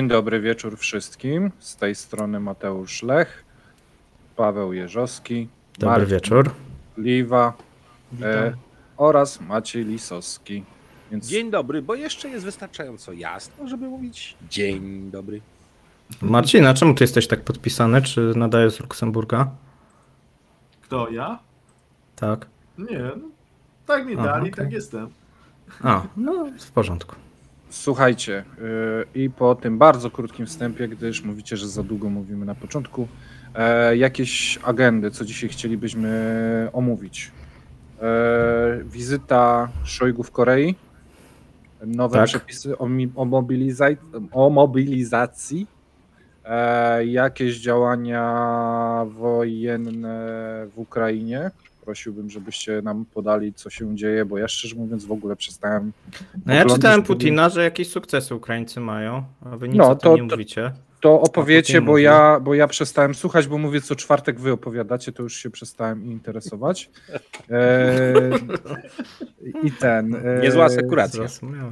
Dzień dobry wieczór wszystkim. Z tej strony Mateusz Lech, Paweł Jerzowski, Dobry Marcin wieczór. Liwa e, oraz Maciej Lisowski. Więc Dzień dobry, bo jeszcze jest wystarczająco jasno, żeby mówić dzień dobry. Marcin, a czemu ty jesteś tak podpisany? Czy nadajesz z Luksemburga? Kto, ja? Tak. Nie, no, tak mi dali, okej. tak jestem. A, no w porządku. Słuchajcie, y, i po tym bardzo krótkim wstępie, gdyż mówicie, że za długo mówimy na początku, e, jakieś agendy, co dzisiaj chcielibyśmy omówić. E, wizyta Szojgu w Korei, nowe Tak. przepisy o, o, mobiliza- o mobilizacji, e, jakieś działania wojenne w Ukrainie. Prosiłbym, żebyście nam podali, co się dzieje, bo ja szczerze mówiąc w ogóle przestałem. No ja czytałem Putina, że jakieś sukcesy Ukraińcy mają, a wy nic No, o tym to- nie mówicie. To opowiecie, bo ja, bo ja przestałem słuchać, bo mówię, co czwartek wy opowiadacie, to już się przestałem interesować. E, I ten. E, Niezła sekuracja.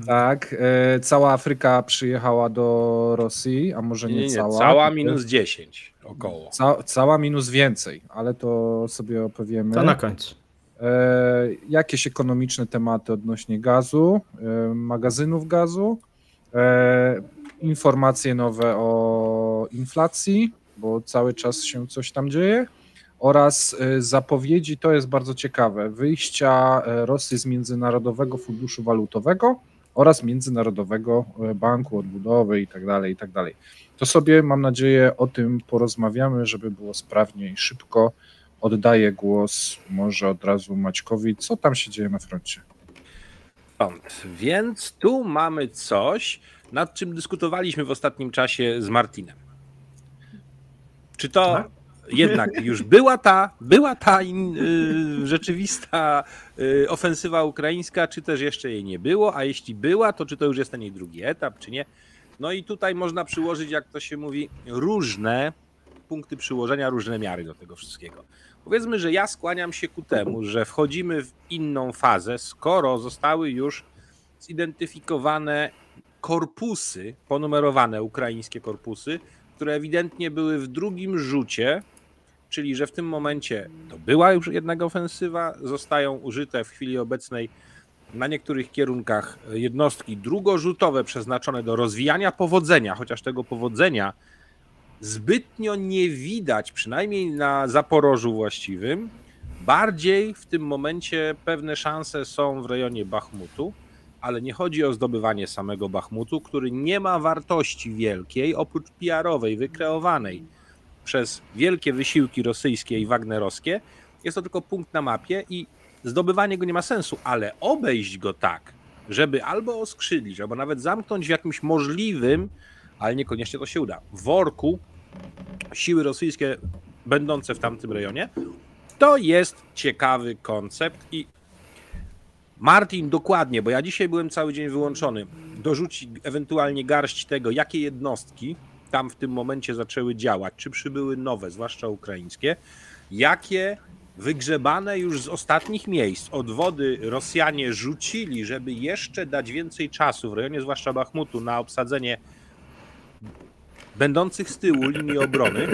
Tak, e, cała Afryka przyjechała do Rosji, a może nie, Nie, nie, nie, cała. cała minus 10 około. Ca, cała minus więcej, ale to sobie opowiemy. To na końcu. E, jakieś ekonomiczne tematy odnośnie gazu, e, magazynów gazu, e, informacje nowe o inflacji, bo cały czas się coś tam dzieje, oraz e, zapowiedzi, to jest bardzo ciekawe, wyjścia e, Rosji z Międzynarodowego Funduszu Walutowego oraz Międzynarodowego e, Banku Odbudowy tak tak dalej. To sobie, mam nadzieję, o tym porozmawiamy, żeby było sprawnie i szybko. Oddaję głos może od razu Maćkowi. Co tam się dzieje na froncie? Więc tu mamy coś, nad czym dyskutowaliśmy w ostatnim czasie z Martinem. Czy to Tak? jednak już była ta, była ta in, y, rzeczywista y, ofensywa ukraińska, czy też jeszcze jej nie było, a jeśli była, to czy to już jest ten jej drugi etap, czy nie? No i tutaj można przyłożyć, jak to się mówi, różne punkty przyłożenia, różne miary do tego wszystkiego. Powiedzmy, że ja skłaniam się ku temu, że wchodzimy w inną fazę, skoro zostały już zidentyfikowane korpusy, ponumerowane ukraińskie korpusy, które ewidentnie były w drugim rzucie, czyli że w tym momencie to była już jednak ofensywa, zostają użyte w chwili obecnej na niektórych kierunkach jednostki drugorzutowe przeznaczone do rozwijania powodzenia, chociaż tego powodzenia zbytnio nie widać, przynajmniej na Zaporożu właściwym. Bardziej w tym momencie pewne szanse są w rejonie Bachmutu, ale nie chodzi o zdobywanie samego Bachmutu, który nie ma wartości wielkiej, oprócz PR-owej, wykreowanej przez wielkie wysiłki rosyjskie i wagnerowskie. Jest to tylko punkt na mapie i zdobywanie go nie ma sensu, ale obejść go tak, żeby albo oskrzydlić, albo nawet zamknąć w jakimś możliwym, ale niekoniecznie to się uda, worku siły rosyjskie będące w tamtym rejonie, to jest ciekawy koncept i Martin dokładnie, bo ja dzisiaj byłem cały dzień wyłączony, dorzuci ewentualnie garść tego, jakie jednostki tam w tym momencie zaczęły działać, czy przybyły nowe, zwłaszcza ukraińskie, jakie wygrzebane już z ostatnich miejsc od wody Rosjanie rzucili, żeby jeszcze dać więcej czasu w rejonie zwłaszcza Bachmutu na obsadzenie będących z tyłu linii obrony,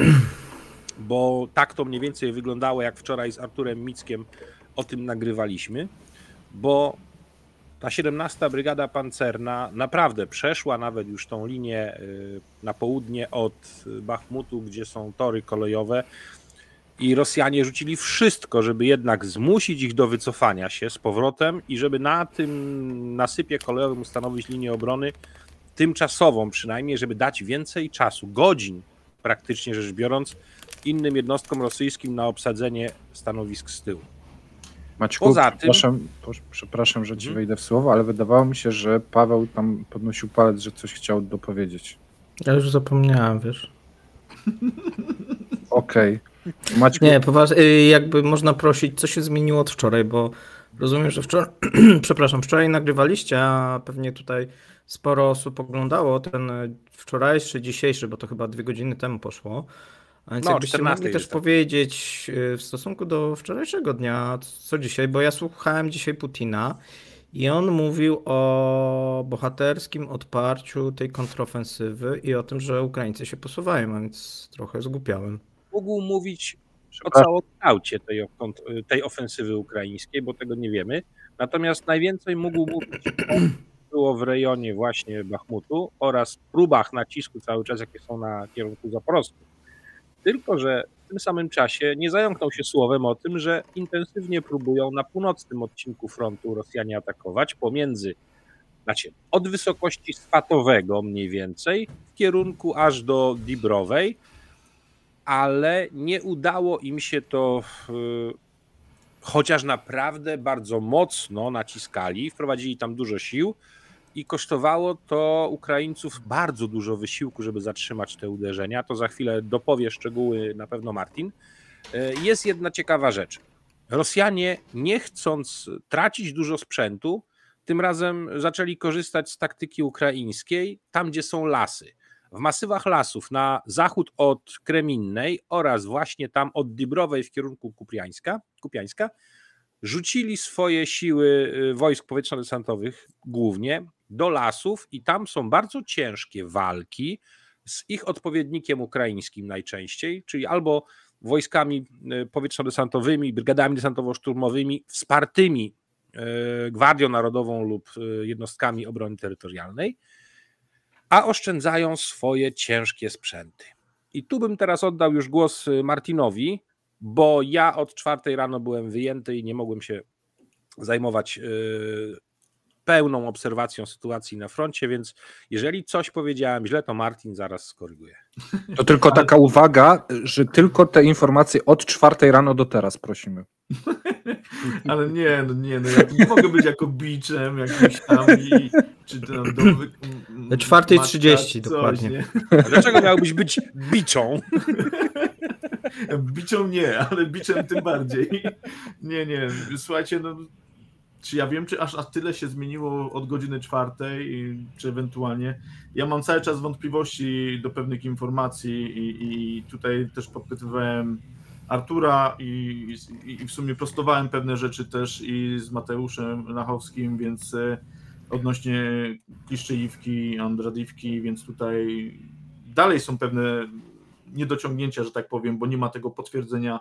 bo tak to mniej więcej wyglądało, jak wczoraj z Arturem Mickiem o tym nagrywaliśmy, bo ta 17 Brygada Pancerna naprawdę przeszła nawet już tą linię y, na południe od Bachmutu, gdzie są tory kolejowe i Rosjanie rzucili wszystko, żeby jednak zmusić ich do wycofania się z powrotem i żeby na tym nasypie kolejowym ustanowić linię obrony tymczasową przynajmniej, żeby dać więcej czasu, godzin praktycznie rzecz biorąc, innym jednostkom rosyjskim na obsadzenie stanowisk z tyłu. Maćku, Poza tym- przepraszam, po- przepraszam, że ci Mhm. wejdę w słowo, ale wydawało mi się, że Paweł tam podnosił palec, że coś chciał dopowiedzieć. Ja już zapomniałem, wiesz. Okej. Maćku, Nie, poważnie, y, jakby można prosić, co się zmieniło od wczoraj, bo rozumiem, że wczoraj, przepraszam, wczoraj nagrywaliście, a pewnie tutaj sporo osób oglądało ten wczorajszy, dzisiejszy, bo to chyba dwie godziny temu poszło. A więc No, jakbyście 14 mogli też tak. powiedzieć y, w stosunku do wczorajszego dnia, co dzisiaj, bo ja słuchałem dzisiaj Putina I on mówił o bohaterskim odparciu tej kontrofensywy i o tym, że Ukraińcy się posuwają, a więc trochę zgłupiałem. Mógł mówić o całokształcie tej, tej ofensywy ukraińskiej, bo tego nie wiemy. Natomiast najwięcej mógł mówić o było w rejonie właśnie Bachmutu oraz próbach nacisku cały czas, jakie są na kierunku zaporowskim. Tylko, że w tym samym czasie nie zająknął się słowem o tym, że intensywnie próbują na północnym odcinku frontu Rosjanie atakować pomiędzy, znaczy od wysokości Swatowego mniej więcej w kierunku aż do Dibrowej, ale nie udało im się to, chociaż naprawdę bardzo mocno naciskali, wprowadzili tam dużo sił i kosztowało to Ukraińców bardzo dużo wysiłku, żeby zatrzymać te uderzenia. To za chwilę dopowie szczegóły na pewno Martin. E, jest jedna ciekawa rzecz. Rosjanie, nie chcąc tracić dużo sprzętu, tym razem zaczęli korzystać z taktyki ukraińskiej tam, gdzie są lasy. W masywach lasów na zachód od Kreminnej oraz właśnie tam od Dibrowej w kierunku Kupiańska, Kupiańska rzucili swoje siły y, wojsk powietrzno-desantowych głównie do lasów i tam są bardzo ciężkie walki z ich odpowiednikiem ukraińskim najczęściej, czyli albo wojskami y, powietrzno-desantowymi, brygadami desantowo-szturmowymi wspartymi y, Gwardią Narodową lub jednostkami obrony terytorialnej, a oszczędzają swoje ciężkie sprzęty. I tu bym teraz oddał już głos Martinowi, bo ja od czwartej rano byłem wyjęty i nie mogłem się zajmować pełną obserwacją sytuacji na froncie, więc jeżeli coś powiedziałem źle, to Martin zaraz skoryguje. To tylko taka uwaga, że tylko te informacje od czwartej rano do teraz prosimy. Ale nie, no nie, no ja nie mogę być jako biczem jakimś tam i, czy tam do... 4.30 dokładnie. Nie? Dlaczego miałbyś być biczą? Biczą nie, ale biczem tym bardziej. Nie, nie. Słuchajcie, no, czy ja wiem, czy aż, aż tyle się zmieniło od godziny czwartej, czy ewentualnie. Ja mam cały czas wątpliwości do pewnych informacji i, i tutaj też podpytywałem Artura i, i, w sumie prostowałem pewne rzeczy też i z Mateuszem Lachowskim, więc e, odnośnie Kliszczejówki, Andradiwki, więc tutaj dalej są pewne niedociągnięcia, że tak powiem, bo nie ma tego potwierdzenia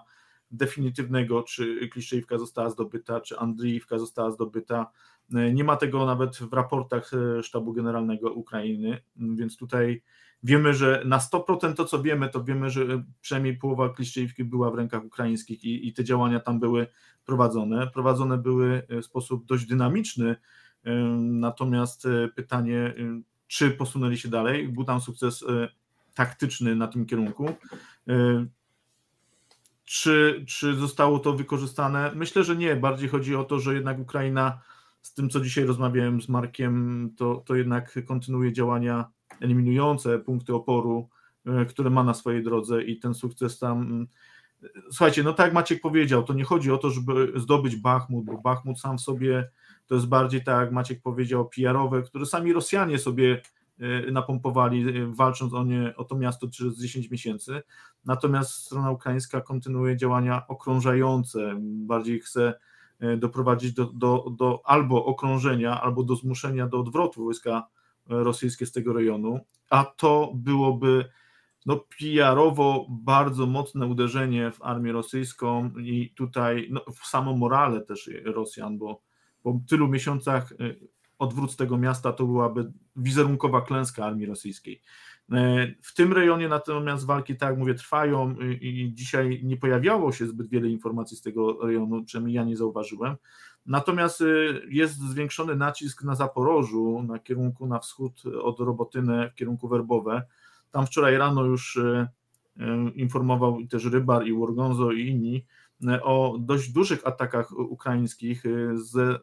definitywnego, czy Kliszczejówka została zdobyta, czy Andrzejówka została zdobyta. Nie ma tego nawet w raportach e, Sztabu Generalnego Ukrainy, więc tutaj wiemy, że na 100% to, co wiemy, to wiemy, że przynajmniej połowa Kliszczejówki była w rękach ukraińskich i, i te działania tam były prowadzone. Prowadzone były w sposób dość dynamiczny, e, natomiast e, pytanie, czy posunęli się dalej, był tam sukces taktyczny na tym kierunku. E, czy, czy zostało to wykorzystane? Myślę, że nie. Bardziej chodzi o to, że jednak Ukraina, z tym co dzisiaj rozmawiałem z Markiem, to, to jednak kontynuuje działania eliminujące punkty oporu, e, które ma na swojej drodze i ten sukces tam. Słuchajcie, no tak jak Maciek powiedział, to nie chodzi o to, żeby zdobyć Bachmut, bo Bachmut sam w sobie to jest bardziej tak, jak Maciek powiedział, PR-owe, które sami Rosjanie sobie napompowali, y, walcząc o, nie, o to miasto przez 10 miesięcy. Natomiast strona ukraińska kontynuuje działania okrążające, bardziej chce y, doprowadzić do, do, do albo okrążenia, albo do zmuszenia do odwrotu wojska rosyjskie z tego rejonu, a to byłoby no, PR-owo bardzo mocne uderzenie w armię rosyjską i tutaj no, w samą morale też Rosjan, bo po tylu miesiącach odwrót tego miasta to byłaby wizerunkowa klęska armii rosyjskiej. E, w tym rejonie natomiast walki, tak jak mówię, trwają i dzisiaj nie pojawiało się zbyt wiele informacji z tego rejonu, przynajmniej ja nie zauważyłem. Natomiast e, jest zwiększony nacisk na Zaporożu, na kierunku na wschód od Robotynę w kierunku Werbowe. Tam wczoraj rano już e, informował też Rybar i Worgonzo i inni o dość dużych atakach ukraińskich z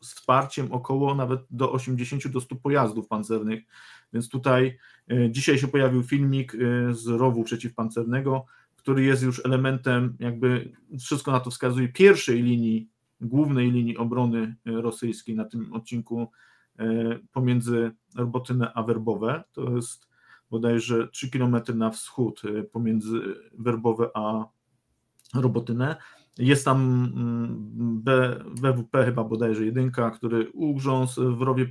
wsparciem około nawet do 80 do 100 pojazdów pancernych. Więc tutaj e, dzisiaj się pojawił filmik e, z rowu przeciwpancernego, który jest już elementem, jakby wszystko na to wskazuje, pierwszej linii, głównej linii obrony e, rosyjskiej na tym odcinku pomiędzy Robotynę a Werbowe. To jest bodajże 3 km na wschód pomiędzy Werbowe a Robotynę. Jest tam mm, BWP chyba bodajże jedynka, który ugrzązł w rowie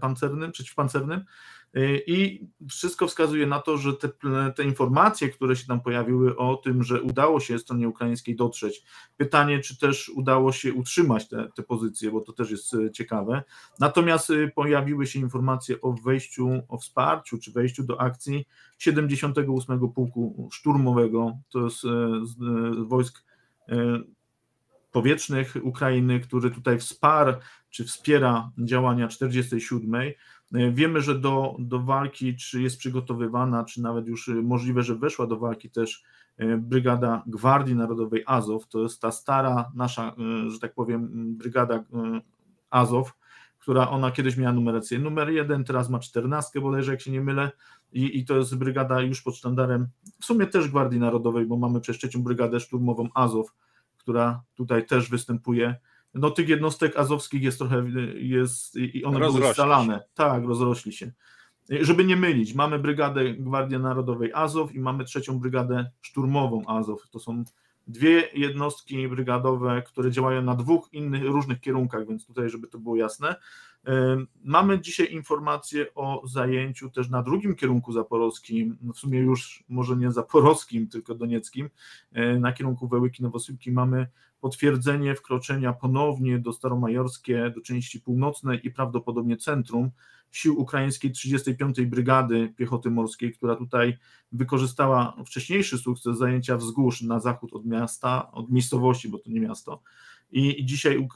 pancernym, przeciwpancernym Y, I wszystko wskazuje na to, że te, te, informacje, które się tam pojawiły o tym, że udało się stronie ukraińskiej dotrzeć. Pytanie, czy też udało się utrzymać te, te pozycje, bo to też jest y, ciekawe. Natomiast pojawiły się informacje o wejściu, o wsparciu, czy wejściu do akcji 78 Pułku Szturmowego, to jest z wojsk powietrznych Ukrainy, który tutaj wsparł, czy wspiera działania 47 E, wiemy, że do, do walki, czy jest przygotowywana, czy nawet już e, możliwe, że weszła do walki też brygada Gwardii Narodowej Azow. To jest ta stara nasza, że tak powiem, brygada Azow, która ona kiedyś miała numerację numer jeden, teraz ma czternastkę bodajże, jak się nie mylę. I, I to jest brygada już pod sztandarem, w sumie też Gwardii Narodowej, bo mamy przez trzecią brygadę szturmową Azow, która tutaj też występuje no tych jednostek azowskich jest trochę, jest i one rozrośli były scalane. Się. Tak, rozrośli się. Żeby nie mylić, mamy Brygadę Gwardii Narodowej Azow i mamy trzecią Brygadę Szturmową Azow. To są dwie jednostki brygadowe, które działają na dwóch innych, różnych kierunkach, więc tutaj, żeby to było jasne. Mamy dzisiaj informację o zajęciu też na drugim kierunku zaporowskim, w sumie już może nie zaporowskim, tylko donieckim, na kierunku Wełyki Nowosyłki mamy potwierdzenie wkroczenia ponownie do Staromajorskie, do części północnej i prawdopodobnie centrum sił ukraińskiej 35. Brygady Piechoty Morskiej, która tutaj wykorzystała wcześniejszy sukces zajęcia wzgórz na zachód od miasta, od miejscowości, bo to nie miasto. I, dzisiaj,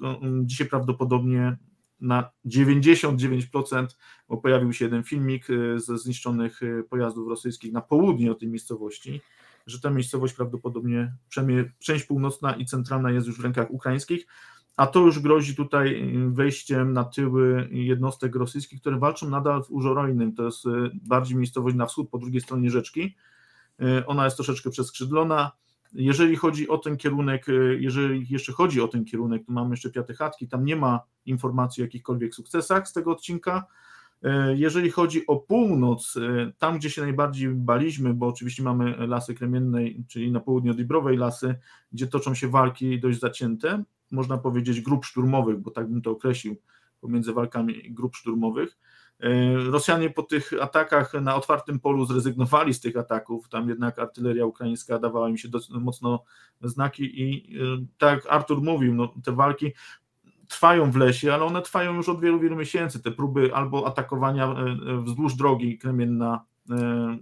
dzisiaj prawdopodobnie na 99%, bo pojawił się jeden filmik y, ze zniszczonych y, pojazdów rosyjskich na południe od tej miejscowości że ta miejscowość prawdopodobnie, przynajmniej część północna i centralna jest już w rękach ukraińskich, a to już grozi tutaj wejściem na tyły jednostek rosyjskich, które walczą nadal w Użorojnym, to jest y, bardziej miejscowość na wschód, po drugiej stronie rzeczki. Y, ona jest troszeczkę przeskrzydlona. Jeżeli chodzi o ten kierunek, y, jeżeli jeszcze chodzi o ten kierunek, to mamy jeszcze Piaty Chatki, tam nie ma informacji o jakichkolwiek sukcesach z tego odcinka, jeżeli chodzi o północ, e, tam gdzie się najbardziej baliśmy, bo oczywiście mamy lasy kremiennej, czyli na południe od Ibrowej lasy, gdzie toczą się walki dość zacięte, można powiedzieć grup szturmowych, bo tak bym to określił, pomiędzy walkami grup szturmowych. E, Rosjanie po tych atakach na otwartym polu zrezygnowali z tych ataków, tam jednak artyleria ukraińska dawała im się mocno znaki i tak jak Artur mówił, no, te walki trwają w lesie, ale one trwają już od wielu, wielu miesięcy. Te próby albo atakowania e, e, wzdłuż drogi Kremienna e,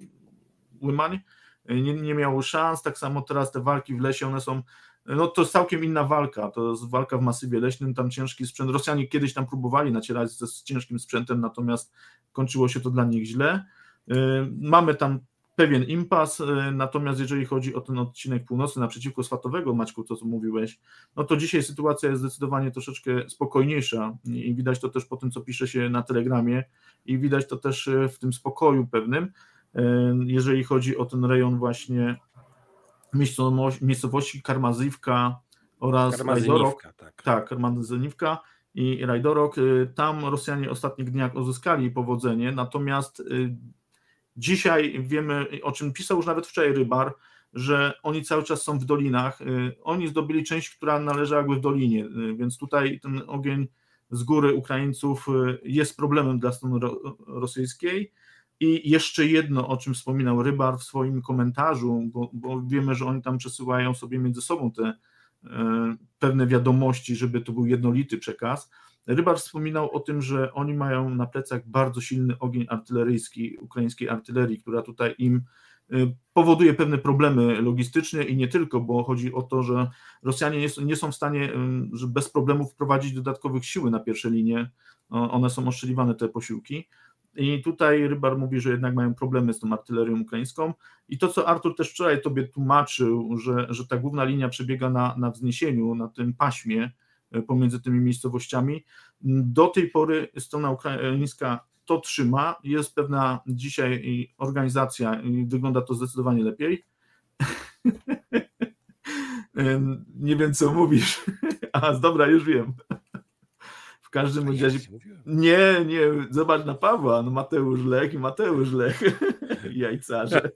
Łymań nie, nie szans, tak samo teraz te walki w lesie, one są, no to jest całkiem inna walka, to jest walka w masywie leśnym, tam ciężki sprzęt, Rosjanie kiedyś tam próbowali nacierać z ciężkim sprzętem, natomiast kończyło się to dla nich źle. Mamy tam pewien impas, y, natomiast jeżeli chodzi o ten odcinek północny naprzeciwko Swatowego, Maćku, to co mówiłeś, no to dzisiaj sytuacja jest zdecydowanie troszeczkę spokojniejsza i widać to też po tym, co pisze się na Telegramie i widać to też y, w tym spokoju pewnym, y, jeżeli chodzi o ten rejon właśnie miejscowości Karmazywka oraz Rajdorok. Tak, tak Karmazywka i Rajdorok. Tam Rosjanie w ostatnich dniach uzyskali powodzenie, natomiast Dzisiaj wiemy, o czym pisał już nawet wczoraj Rybar, że oni cały czas są w dolinach. Y, oni zdobyli część, która należała w dolinie, y, więc tutaj ten ogień z góry Ukraińców y, jest problemem dla strony rosyjskiej. I jeszcze jedno, o czym wspominał Rybar w swoim komentarzu, bo, bo wiemy, że oni tam przesyłają sobie między sobą te pewne wiadomości, żeby to był jednolity przekaz Rybar wspominał o tym, że oni mają na plecach bardzo silny ogień artyleryjski ukraińskiej artylerii, która tutaj im y, powoduje pewne problemy logistyczne i nie tylko, bo chodzi o to, że Rosjanie nie są w stanie y, bez problemu wprowadzić dodatkowych siły na pierwsze linie. One są oszczeliwane, te posiłki. I tutaj Rybar mówi, że jednak mają problemy z tą artylerią ukraińską. I to, co Artur też wczoraj tobie tłumaczył, że, że ta główna linia przebiega na, na wzniesieniu, na tym paśmie, pomiędzy tymi miejscowościami. Do tej pory strona ukraińska to trzyma. Jest pewna dzisiaj organizacja i wygląda to zdecydowanie lepiej. Nie wiem, co mówisz. A, dobra, już wiem. W każdym razie. Nie, nie, zobacz na Pawła. No Mateusz Lech i Mateusz Lech. Jajcarze.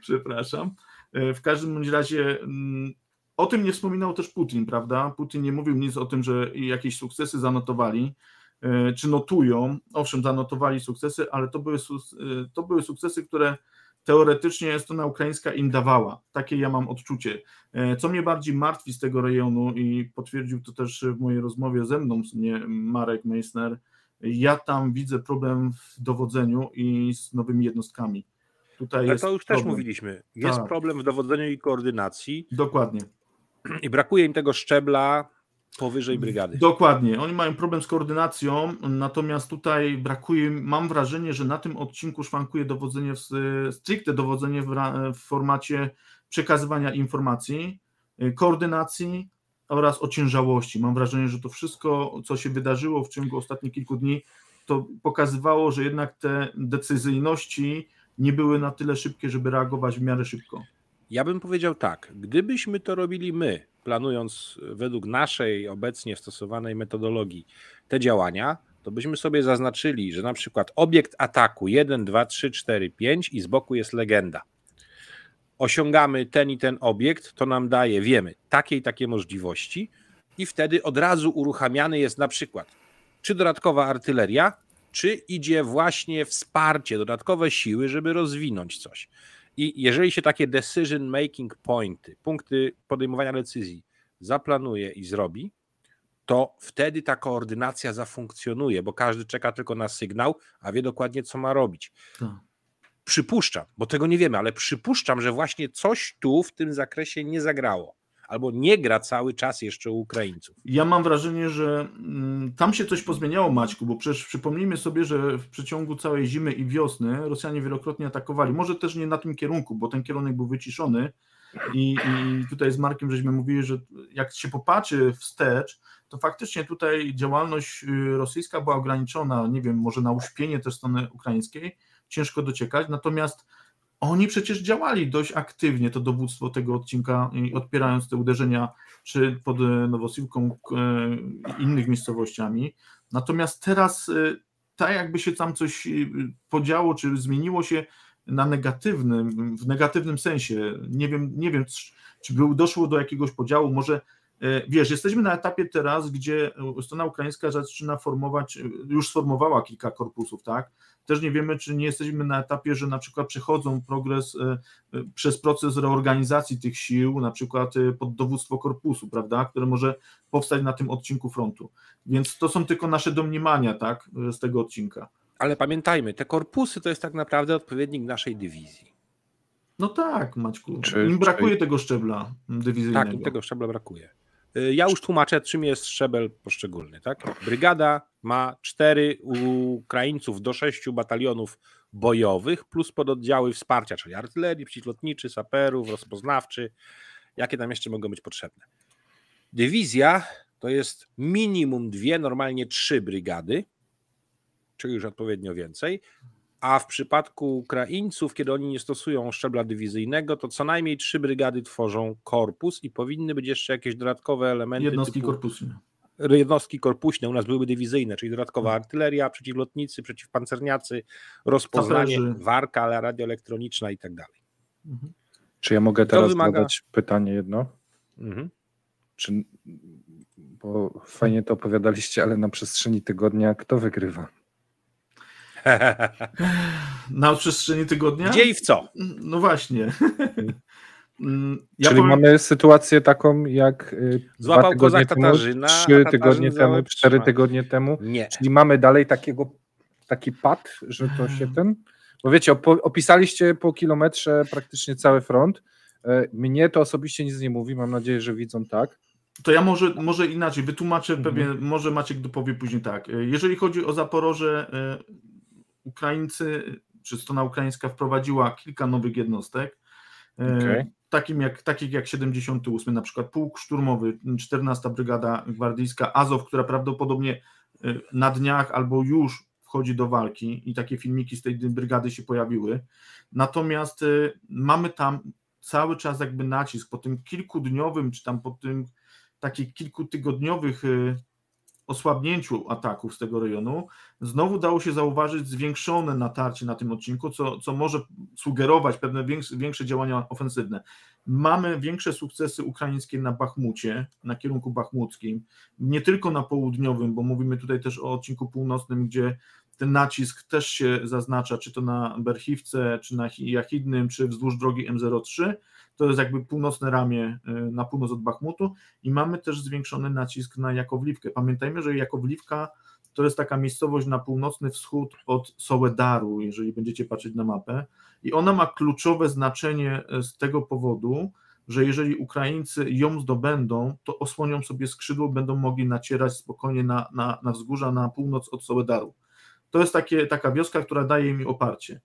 Przepraszam. W każdym razie mm, o tym nie wspominał też Putin, prawda? Putin nie mówił nic o tym, że jakieś sukcesy zanotowali, e, czy notują. Owszem, zanotowali sukcesy, ale to były, to były sukcesy, które teoretycznie strona ukraińska im dawała. Takie ja mam odczucie. Co mnie bardziej martwi z tego rejonu i potwierdził to też w mojej rozmowie ze mną Marek Meissner, ja tam widzę problem w dowodzeniu i z nowymi jednostkami. Tutaj Ale to już problem. też mówiliśmy. Jest tak. problem w dowodzeniu i koordynacji. Dokładnie. I brakuje im tego szczebla powyżej brygady. Dokładnie. Oni mają problem z koordynacją, natomiast tutaj brakuje, mam wrażenie, że na tym odcinku szwankuje dowodzenie, w, stricte dowodzenie w, w formacie przekazywania informacji, koordynacji oraz ociężałości. Mam wrażenie, że to wszystko, co się wydarzyło w ciągu ostatnich kilku dni, to pokazywało, że jednak te decyzyjności nie były na tyle szybkie, żeby reagować w miarę szybko. Ja bym powiedział tak, gdybyśmy to robili my, planując według naszej obecnie stosowanej metodologii te działania, to byśmy sobie zaznaczyli, że na przykład obiekt ataku 1, 2, 3, 4, 5 i z boku jest legenda. Osiągamy ten i ten obiekt, to nam daje, wiemy, takie i takie możliwości, i wtedy od razu uruchamiany jest na przykład czy dodatkowa artyleria, czy idzie właśnie wsparcie, dodatkowe siły, żeby rozwinąć coś. I jeżeli się takie decision making pointy, punkty podejmowania decyzji zaplanuje i zrobi, to wtedy ta koordynacja zafunkcjonuje, bo każdy czeka tylko na sygnał, a wie dokładnie, co ma robić. Tak. Przypuszczam, bo tego nie wiemy, ale przypuszczam, że właśnie coś tu w tym zakresie nie zagrało albo nie gra cały czas jeszcze u Ukraińców. Ja mam wrażenie, że mm, tam się coś pozmieniało, Maćku, bo przecież przypomnijmy sobie, że w przeciągu całej zimy i wiosny Rosjanie wielokrotnie atakowali. Może też nie na tym kierunku, bo ten kierunek był wyciszony. I, i tutaj z Markiem żeśmy mówili, że jak się popatrzy wstecz, to faktycznie tutaj działalność y, rosyjska była ograniczona, nie wiem, może na uśpienie też strony ukraińskiej, ciężko dociekać, natomiast oni przecież działali dość aktywnie, to dowództwo tego odcinka, odpierając te uderzenia, czy pod e, Nowosiłką, e, innych miejscowościami. Natomiast teraz e, tak jakby się tam coś podziało, czy zmieniło się na negatywnym, w negatywnym sensie. Nie wiem, nie wiem czy był, doszło do jakiegoś podziału, może Wiesz, jesteśmy na etapie teraz, gdzie strona ukraińska zaczyna formować, już sformowała kilka korpusów, tak? Też nie wiemy, czy nie jesteśmy na etapie, że na przykład przechodzą progres e, e, przez proces reorganizacji tych sił, na przykład e, pod dowództwo korpusu, prawda, które może powstać na tym odcinku frontu. Więc to są tylko nasze domniemania, tak, z tego odcinka. Ale pamiętajmy, te korpusy to jest tak naprawdę odpowiednik naszej dywizji. No tak, Maćku. Czy, Im brakuje czy... tego szczebla dywizyjnego. Tak, im tego szczebla brakuje. Y, ja już tłumaczę, czym jest szczebel poszczególny. Tak? Brygada ma cztery Ukraińców do sześciu batalionów bojowych, plus pododdziały wsparcia, czyli artylerii, przeciwlotniczy, saperów, rozpoznawczy, jakie tam jeszcze mogą być potrzebne. Dywizja to jest minimum dwie, normalnie trzy brygady, czyli już odpowiednio więcej, a w przypadku Ukraińców, kiedy oni nie stosują szczebla dywizyjnego, to co najmniej trzy brygady tworzą korpus i powinny być jeszcze jakieś dodatkowe elementy. Jednostki typu, korpusu. Jednostki korpuśne u nas byłyby dywizyjne, czyli dodatkowa hmm. artyleria, przeciwlotnicy, przeciwpancerniacy, rozpoznanie, Saperzy. warka radioelektroniczna i tak dalej. Mhm. Czy ja mogę teraz wymaga... zadać pytanie jedno? Mhm. Czy, bo fajnie to opowiadaliście, ale na przestrzeni tygodnia kto wygrywa? Na przestrzeni tygodnia? Gdzie i w co? No właśnie. Ja Czyli powiem... mamy sytuację taką jak y, Złapał dwa tygodnie temu, Katarzyna, trzy tygodnie temu, cztery tygodnie temu. Nie. Czyli mamy dalej takiego, taki pad, że to się ten... Bo wiecie, opisaliście po kilometrze praktycznie cały front. E, mnie to osobiście nic nie mówi, mam nadzieję, że widzą tak. To ja może, może inaczej wytłumaczę, mhm. pewnie, może Maciek dopowie później tak. E, jeżeli chodzi o Zaporoże, e, Ukraińcy, czy strona ukraińska wprowadziła kilka nowych jednostek, e, okay. takim jak, takich jak 78, na przykład Pułk Szturmowy, 14 Brygada Gwardyjska, Azow, która prawdopodobnie e, na dniach albo już wchodzi do walki i takie filmiki z tej brygady się pojawiły. Natomiast e, mamy tam cały czas jakby nacisk po tym kilkudniowym, czy tam po tym takich kilkutygodniowych osłabnięciu ataków z tego rejonu, znowu dało się zauważyć zwiększone natarcie na tym odcinku, co, co może sugerować pewne większe, większe działania ofensywne. Mamy większe sukcesy ukraińskie na Bachmucie, na kierunku bachmuckim, nie tylko na południowym, bo mówimy tutaj też o odcinku północnym, gdzie ten nacisk też się zaznacza, czy to na Berchiwce, czy na Jachidnym, czy wzdłuż drogi M03, to jest jakby północne ramię y, na północ od Bachmutu i mamy też zwiększony nacisk na Jakowliwkę. Pamiętajmy, że Jakowliwka to jest taka miejscowość na północny wschód od Sołedaru, jeżeli będziecie patrzeć na mapę i ona ma kluczowe znaczenie y, z tego powodu, że jeżeli Ukraińcy ją zdobędą, to osłonią sobie skrzydło, będą mogli nacierać spokojnie na, na, na wzgórza na północ od Sołedaru. To jest takie, taka wioska, która daje mi oparcie.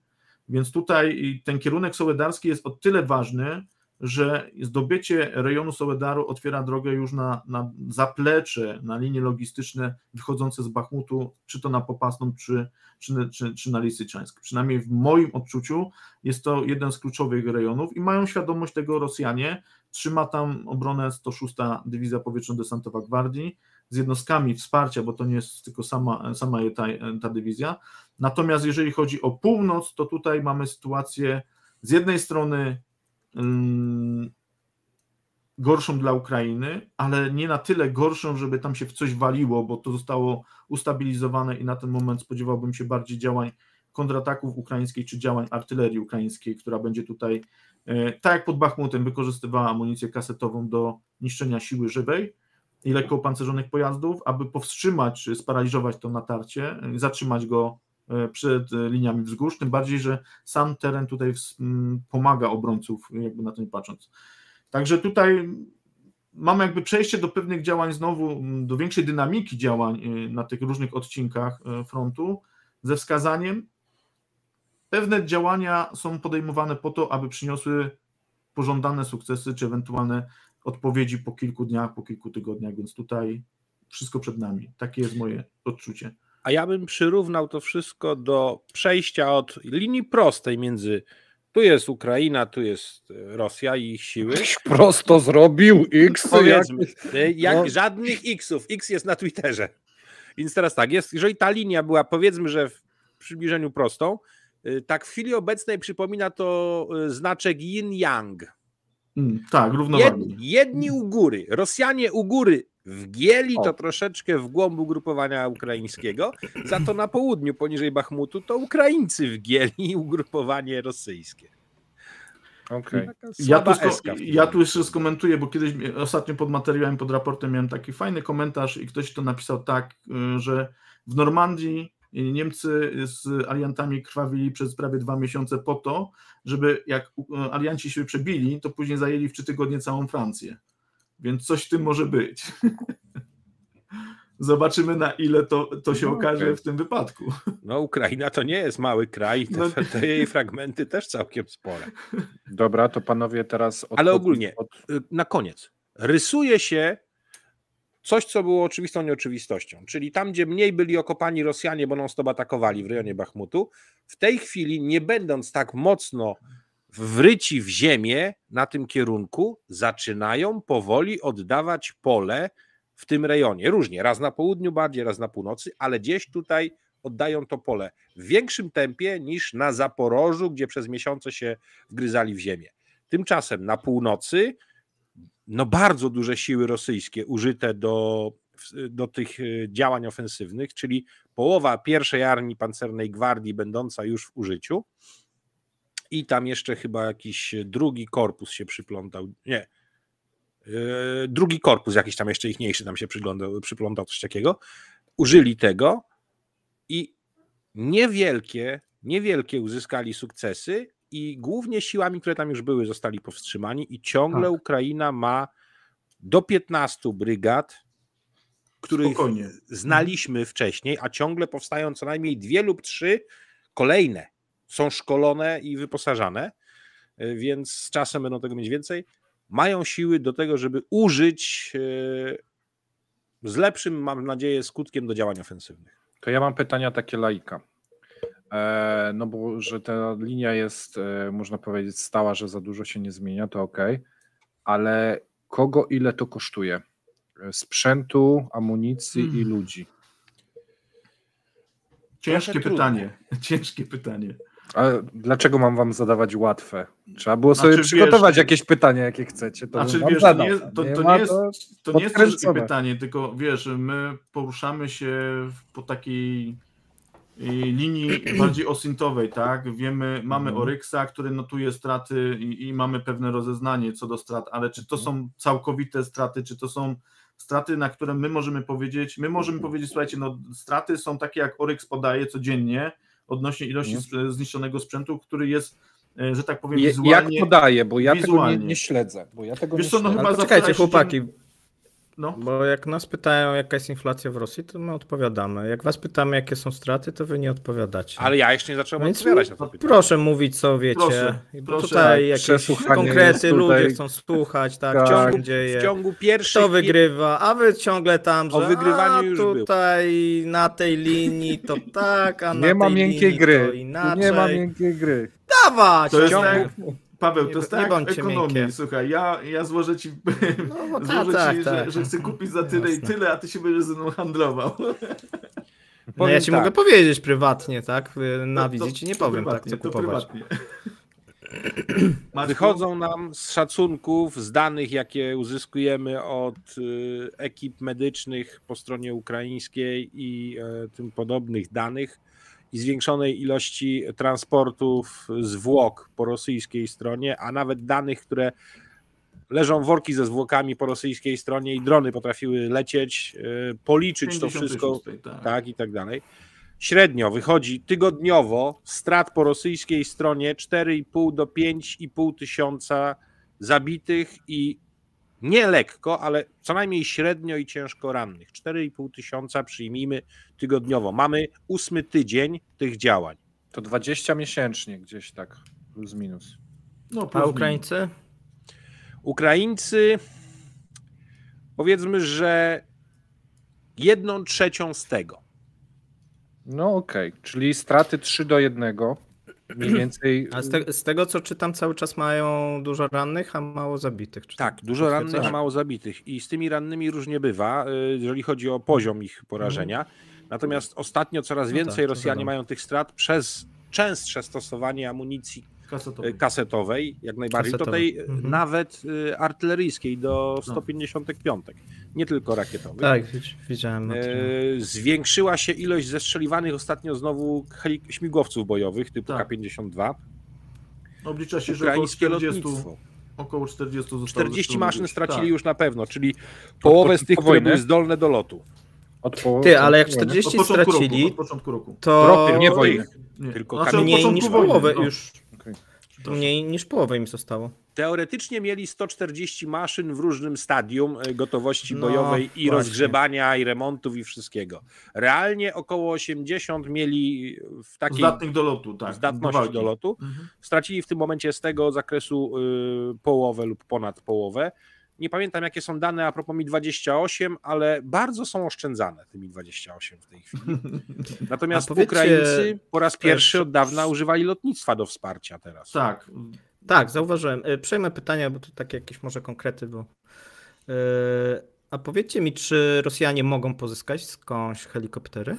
Więc tutaj ten kierunek sołedarski jest o tyle ważny, że zdobycie rejonu Soledaru otwiera drogę już na, na zaplecze, na linie logistyczne wychodzące z Bachmutu, czy to na Popasną, czy, czy, czy, czy na Lisyczańsk. Przynajmniej w moim odczuciu jest to jeden z kluczowych rejonów i mają świadomość tego Rosjanie. Trzyma tam obronę 106 Dywizja Powietrzno-Desantowa Gwardii z jednostkami wsparcia, bo to nie jest tylko sama, sama ta, ta dywizja. Natomiast jeżeli chodzi o północ, to tutaj mamy sytuację z jednej strony gorszą dla Ukrainy, ale nie na tyle gorszą, żeby tam się w coś waliło, bo to zostało ustabilizowane i na ten moment spodziewałbym się bardziej działań kontrataków ukraińskich czy działań artylerii ukraińskiej, która będzie tutaj, e, tak jak pod Bachmutem, wykorzystywała amunicję kasetową do niszczenia siły żywej i lekko opancerzonych pojazdów, aby powstrzymać czy sparaliżować to natarcie, zatrzymać go E, przed liniami wzgórz, tym bardziej, że sam teren tutaj pomaga obrońców, jakby na to nie patrząc. Także tutaj mamy jakby przejście do pewnych działań znowu, do większej dynamiki działań na tych różnych odcinkach frontu, ze wskazaniem, pewne działania są podejmowane po to, aby przyniosły pożądane sukcesy, czy ewentualne odpowiedzi po kilku dniach, po kilku tygodniach, więc tutaj wszystko przed nami. Takie jest moje odczucie a ja bym przyrównał to wszystko do przejścia od linii prostej między tu jest Ukraina, tu jest Rosja i ich siły. Prosto zrobił X. Powiedzmy, jak, jak no. żadnych Xów. X jest na Twitterze. Więc teraz tak, jest, jeżeli ta linia była powiedzmy, że w przybliżeniu prostą, y, tak w chwili obecnej przypomina to znaczek yin-yang. Mm, tak, równoważnie. Jed, jedni u góry, Rosjanie u góry Wgięli to troszeczkę w głąb ugrupowania ukraińskiego, za to na południu poniżej Bachmutu to Ukraińcy wgięli ugrupowanie rosyjskie. Okay. Ja, tu ja tu jeszcze skomentuję, bo kiedyś ostatnio pod materiałem, pod raportem miałem taki fajny komentarz i ktoś to napisał tak, y, że w Normandii Niemcy z aliantami krwawili przez prawie dwa miesiące po to, żeby jak alianci się przebili, to później zajęli w trzy tygodnie całą Francję. Więc coś w tym może być. Zobaczymy, na ile to, to się no, okaże okay. w tym wypadku. No, Ukraina to nie jest mały kraj, te, no. te jej fragmenty też całkiem spore. Dobra, to panowie teraz. Od, Ale ogólnie, od... Y, na koniec. Rysuje się coś, co było oczywistą nieoczywistością. Czyli tam, gdzie mniej byli okopani Rosjanie, bo non-stop atakowali w rejonie Bachmutu, w tej chwili, nie będąc tak mocno wryci w ziemię na tym kierunku zaczynają powoli oddawać pole w tym rejonie. Różnie, raz na południu bardziej, raz na północy, ale gdzieś tutaj oddają to pole w większym tempie niż na Zaporożu, gdzie przez miesiące się wgryzali w ziemię. Tymczasem na północy no bardzo duże siły rosyjskie użyte do, do tych e, działań ofensywnych, czyli połowa pierwszej armii pancernej gwardii będąca już w użyciu, i tam jeszcze chyba jakiś drugi korpus się przyplątał. Nie. E, drugi korpus, jakiś tam jeszcze ichniejszy tam się przyglądał, przyplątał, coś takiego. Użyli tego i niewielkie, niewielkie uzyskali sukcesy i głównie siłami, które tam już były, zostali powstrzymani i ciągle tak. Ukraina ma do 15 brygad, których Spokojnie. znaliśmy wcześniej, a ciągle powstają co najmniej dwie lub trzy kolejne są szkolone i wyposażane, e, więc z czasem będą tego mieć więcej. Mają siły do tego, żeby użyć e, z lepszym, mam nadzieję, skutkiem do działań ofensywnych. To ja mam pytania takie laika. E, no bo, że ta linia jest, można powiedzieć, stała, że za dużo się nie zmienia, to ok, ale kogo ile to kosztuje? e, sprzętu, amunicji i Hmm. ludzi. Ciężkie Trochę pytanie. Ciężkie pytanie. A dlaczego mam wam zadawać łatwe? Trzeba było sobie Znaczy, przygotować wiesz- jakieś pytania, jakie chcecie. To Znaczy, wiesz, to nie, jest- to, to ma nie jest, to- to nie jest pytanie, tylko wiesz, my poruszamy się po takiej linii bardziej osyntowej, tak? Wiemy, mamy Mhm. Oryxa, który notuje straty i, i mamy pewne rozeznanie co do strat, ale czy to Mhm. są całkowite straty, czy to są straty, na które my możemy powiedzieć, my możemy powiedzieć, słuchajcie, no straty są takie, jak Oryx podaje codziennie odnośnie ilości Mhm. zniszczonego sprzętu, który jest, e, że tak powiem, wizualnie... jak podaję, bo ja tego nie, wizualnie. nie śledzę. Bo ja tego Wiesz nie co, no śledzę. chyba zapytałeś, chłopaki, No. bo jak nas pytają, jaka jest inflacja w Rosji, to my odpowiadamy. Jak was pytamy, jakie są straty, to wy nie odpowiadacie. Ale ja jeszcze nie zacząłem No więc odpowiadać na to no, pytanie. Proszę mówić, co wiecie. Proszę, bo proszę. tutaj Tak, jakieś konkrety tutaj. ludzie chcą słuchać, tak, Tak. co się W dzieje. ciągu pierwszych Kto wygrywa, a wy ciągle tam, że O wygrywaniu a, już było. tutaj na tej linii to tak, a na Nie ma tej miękkiej linii gry. to Tu inaczej. nie ma miękkiej gry. Dawać! To jest ciągle. tak- Paweł, Nie to jest tak ekonomii. miękkie. Słuchaj, ja, ja złożę ci, No, złożę tak, ci tak. Że, że chcę kupić za tyle Jasne. i tyle, a ty się będziesz ze mną handlował. No ja ci tak. mogę powiedzieć prywatnie, tak? Na To- wizycie nie to powiem tak, co to kupować. Wychodzą nam z szacunków, z danych, jakie uzyskujemy od y, ekip medycznych po stronie ukraińskiej i e, tym podobnych danych i zwiększonej ilości transportów zwłok po rosyjskiej stronie, a nawet danych, które leżą worki ze zwłokami po rosyjskiej stronie i drony potrafiły lecieć, y, policzyć to wszystko 56, tak. tak i tak dalej. Średnio wychodzi tygodniowo strat po rosyjskiej stronie 4,5 do 5,5 tysiąca zabitych i nie lekko, ale co najmniej średnio i ciężko rannych. 4,5 tysiąca przyjmijmy tygodniowo. Mamy ósmy tydzień tych działań. To 20 miesięcznie gdzieś tak, plus minus. No, plus A minus. Ukraińcy? Ukraińcy powiedzmy, że jedną trzecią z tego. No okej, czyli straty 3 do 1. Mniej więcej. A z, te, z tego co czytam, cały czas mają dużo rannych, a mało zabitych. Czy Tak, dużo rannych, a mało zabitych. I z tymi rannymi różnie bywa, y, jeżeli chodzi o poziom ich porażenia. Natomiast ostatnio coraz No więcej tak, to Rosjanie mają tych strat przez częstsze stosowanie amunicji y, kasetowej, jak najbardziej. Kasetowej. Tutaj Mhm. nawet y, artyleryjskiej do No. 155, nie tylko rakietowej. Tak, widz- widziałem. E, Zwiększyła się ilość zestrzeliwanych ostatnio znowu helik- śmigłowców bojowych typu Tak. K-52. Oblicza się, że około Ukraińskie 40, lotnictwo. około 40 zostało 40 maszyn stracili Tak. już na pewno, czyli połowę z tych, które wojny. były zdolne do lotu. Od po... Ty, ale jak od- 40 Od początku stracili, roku, od początku roku. to Ropy, nie wojny. Nie. Tylko Znaczy, mniej niż wojny, połowę no. już. To mniej niż połowę im zostało. Teoretycznie mieli 140 maszyn w różnym stadium e, gotowości No, bojowej i właśnie. rozgrzebania, i remontów, i wszystkiego. Realnie około 80 mieli w takiej Zdatnych do lotu, tak. zdatności do lotu. Mhm. Stracili w tym momencie z tego zakresu y, połowę lub ponad połowę. Nie pamiętam, jakie są dane a propos Mi-28, ale bardzo są oszczędzane te Mi-28 w tej chwili. Natomiast Ukraińcy po raz pierwszy też- od dawna używali lotnictwa do wsparcia teraz. Tak. Tak, zauważyłem. Y, Przejmę pytania, bo tu takie jakieś może konkrety, bo. Yy, A powiedzcie mi, czy Rosjanie mogą pozyskać skądś helikoptery?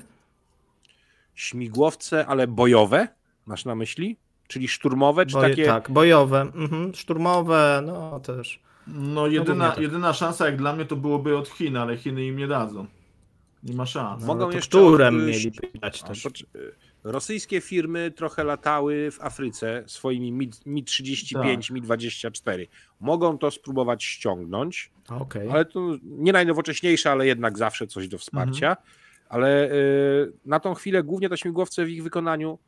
Śmigłowce, ale bojowe, masz na myśli? Czyli szturmowe, czy Boje- takie Tak, bojowe, mhm, szturmowe, no też. No jedyna, głównie tak. jedyna szansa jak dla mnie to byłoby od Chin, ale Chiny im nie dadzą. Nie ma szans. No, Mogą to jeszcze którem od- mieli dać A, też? Rosyjskie firmy trochę latały w Afryce swoimi Mi- Mi-35, Tak. Mi-24. Mogą to spróbować ściągnąć, Okej. ale to nie najnowocześniejsze, ale jednak zawsze coś do wsparcia. Mhm. Ale y, na tą chwilę głównie te śmigłowce w ich wykonaniu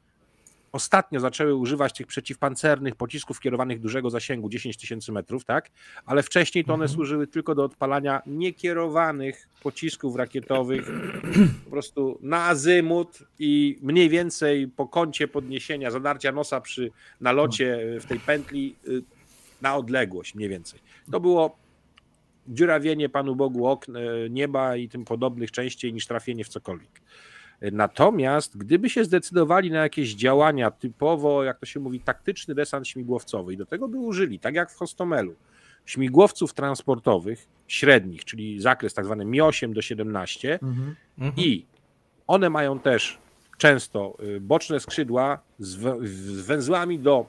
ostatnio zaczęły używać tych przeciwpancernych pocisków kierowanych dużego zasięgu, 10 tysięcy metrów, tak? Ale wcześniej to one Mhm. służyły tylko do odpalania niekierowanych pocisków rakietowych po prostu na azymut i mniej więcej po kącie podniesienia, zadarcia nosa przy nalocie y, w tej pętli y, na odległość mniej więcej. To było dziurawienie Panu Bogu okn, y, nieba i tym podobnych częściej niż trafienie w cokolwiek. Natomiast gdyby się zdecydowali na jakieś działania typowo, jak to się mówi, taktyczny desant śmigłowcowy i do tego by użyli, tak jak w Hostomelu, śmigłowców transportowych średnich, czyli zakres tak zwany Mi-8 do 17 Mhm. Mhm. i one mają też często y, boczne skrzydła z z węzłami do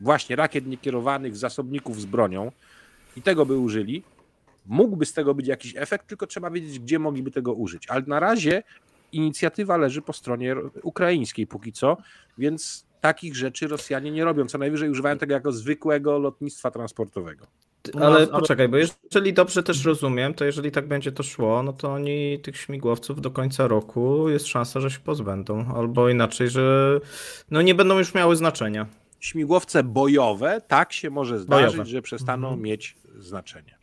właśnie rakiet niekierowanych, zasobników z bronią i tego by użyli. Mógłby z tego być jakiś efekt, tylko trzeba wiedzieć, gdzie mogliby tego użyć. Ale na razie inicjatywa leży po stronie ro- ukraińskiej póki co, więc takich rzeczy Rosjanie nie robią. Co najwyżej używają tego jako zwykłego lotnictwa transportowego. Nas- ale- poczekaj, bo jeżeli dobrze też rozumiem, to jeżeli tak będzie to szło, no to oni tych śmigłowców do końca roku jest szansa, że się pozbędą. Albo inaczej, że no nie będą już miały znaczenia. Śmigłowce bojowe, tak się może zdarzyć, Bojowe. że przestaną Mhm. mieć znaczenie.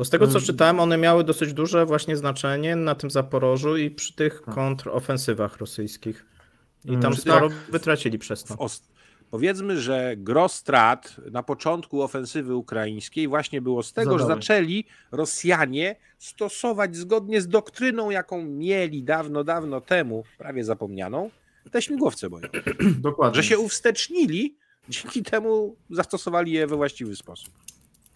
Bo z tego co Ym. czytałem, one miały dosyć duże właśnie znaczenie na tym Zaporożu i przy tych Tak. kontrofensywach rosyjskich. I Ym, tam sporo tak- wytracili przez to. Powiedzmy, że gros strat na początku ofensywy ukraińskiej właśnie było z tego, że Zadały. zaczęli Rosjanie stosować zgodnie z doktryną, jaką mieli dawno, dawno temu, prawie zapomnianą, te śmigłowce bojowe. Dokładnie. Że się uwstecznili, dzięki temu zastosowali je we właściwy sposób.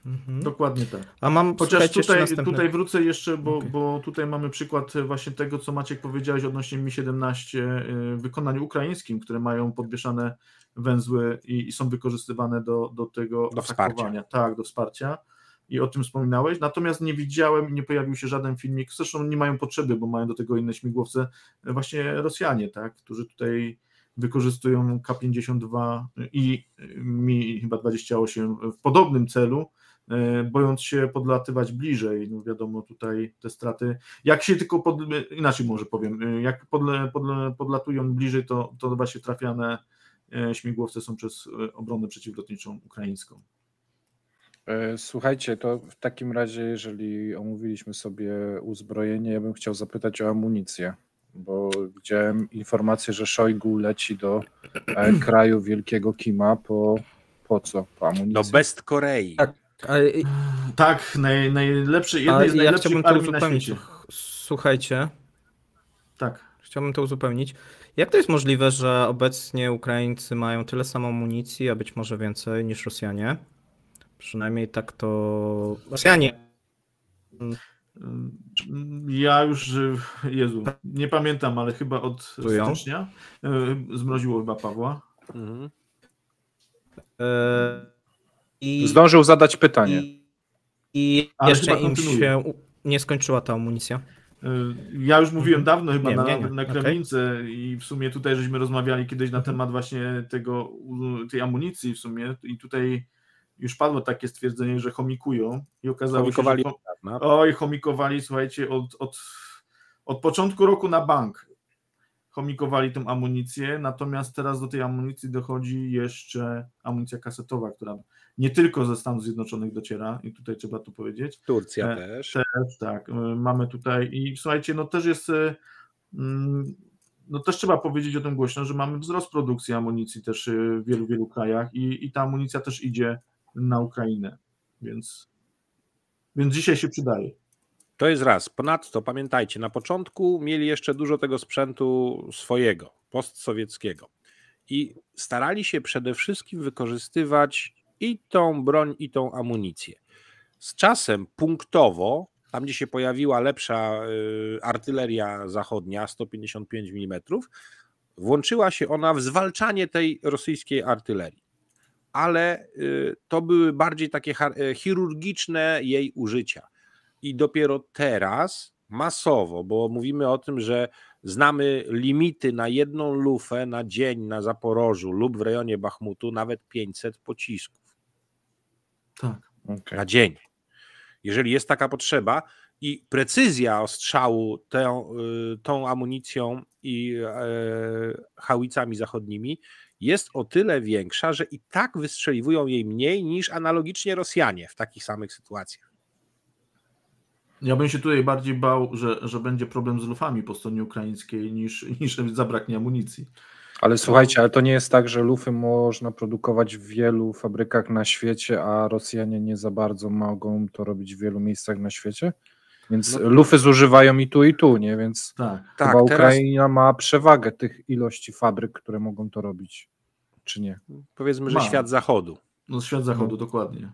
Mhm. Dokładnie tak. A mam Chociaż tutaj, następne... tutaj wrócę jeszcze, bo, Okej. bo tutaj mamy przykład właśnie tego, co Maciek powiedziałeś odnośnie Mi-17 y, w wykonaniu ukraińskim, które mają podwieszane węzły i, i są wykorzystywane do, do tego Do atakowania. Tak, do wsparcia. I o tym wspominałeś. Natomiast nie widziałem i nie pojawił się żaden filmik. Zresztą nie mają potrzeby, bo mają do tego inne śmigłowce. Właśnie Rosjanie, tak, którzy tutaj wykorzystują K-52 i Mi chyba 28 w podobnym celu, bojąc się podlatywać bliżej. No wiadomo, tutaj te straty. Jak się tylko pod, inaczej może powiem, e, jak podle, podle, podlatują bliżej, to, to właśnie trafiane e, śmigłowce są przez e, obronę przeciwlotniczą ukraińską. E, Słuchajcie, to w takim razie, jeżeli omówiliśmy sobie uzbrojenie, ja bym chciał zapytać o amunicję, bo widziałem informację, że Szojgu leci do e, kraju Wielkiego Kima po, po co? Po amunicję? Do Best Korei. Tak. Ale, Tak, naj, najlepszy, jednej z ja najlepszych to armii na uzupełnić. świecie. Słuchajcie, Tak. Chciałbym to uzupełnić. Jak to jest możliwe, że obecnie Ukraińcy mają tyle samo amunicji, a być może więcej niż Rosjanie? Przynajmniej tak to. Rosjanie. Ja już, Jezu, nie pamiętam, ale chyba od stycznia y, zmroziło chyba Pawła. Mhm. E, I, Zdążył zadać pytanie. i, i jeszcze im się nie skończyła ta amunicja. Y, Ja już mówiłem dawno chyba Nie, na, nie, nie. na. Kremlince i w sumie tutaj żeśmy rozmawiali kiedyś na temat właśnie tego, tej amunicji w sumie i tutaj już padło takie stwierdzenie, że chomikują i okazało Chomikowali się, że... Oj, chomikowali, słuchajcie, od, od, od początku roku na bank chomikowali tą amunicję, natomiast teraz do tej amunicji dochodzi jeszcze amunicja kasetowa, która nie tylko ze Stanów Zjednoczonych dociera i tutaj trzeba to powiedzieć, Turcja E, też. też, tak, y, mamy tutaj i słuchajcie, no też jest, y, mm, no też trzeba powiedzieć o tym głośno, że mamy wzrost produkcji amunicji też w wielu, wielu krajach i, i ta amunicja też idzie na Ukrainę, więc, więc dzisiaj się przydaje. To jest raz. Ponadto pamiętajcie, na początku mieli jeszcze dużo tego sprzętu swojego, postsowieckiego. I starali się przede wszystkim wykorzystywać i tą broń, i tą amunicję. Z czasem punktowo, tam gdzie się pojawiła lepsza y, artyleria zachodnia 155 mm, włączyła się ona w zwalczanie tej rosyjskiej artylerii. Ale y, to były bardziej takie y, chirurgiczne jej użycia. I dopiero teraz masowo, bo mówimy o tym, że znamy limity na jedną lufę na dzień na Zaporożu lub w rejonie Bachmutu, nawet 500 pocisków Tak. Okej. na dzień. Jeżeli jest taka potrzeba i precyzja ostrzału tę, y, tą amunicją i e, hałicami zachodnimi jest o tyle większa, że i tak wystrzeliwują jej mniej niż analogicznie Rosjanie w takich samych sytuacjach. Ja bym się tutaj bardziej bał, że, że będzie problem z lufami po stronie ukraińskiej niż, niż zabraknie amunicji. Ale słuchajcie, ale to nie jest tak, że lufy można produkować w wielu fabrykach na świecie, a Rosjanie nie za bardzo mogą to robić w wielu miejscach na świecie? Więc No- lufy zużywają i tu, i tu, nie? Więc Tak. Tak, chyba teraz Ukraina ma przewagę tych ilości fabryk, które mogą to robić, czy nie? powiedzmy, że Ma. świat zachodu. No świat zachodu, dokładnie.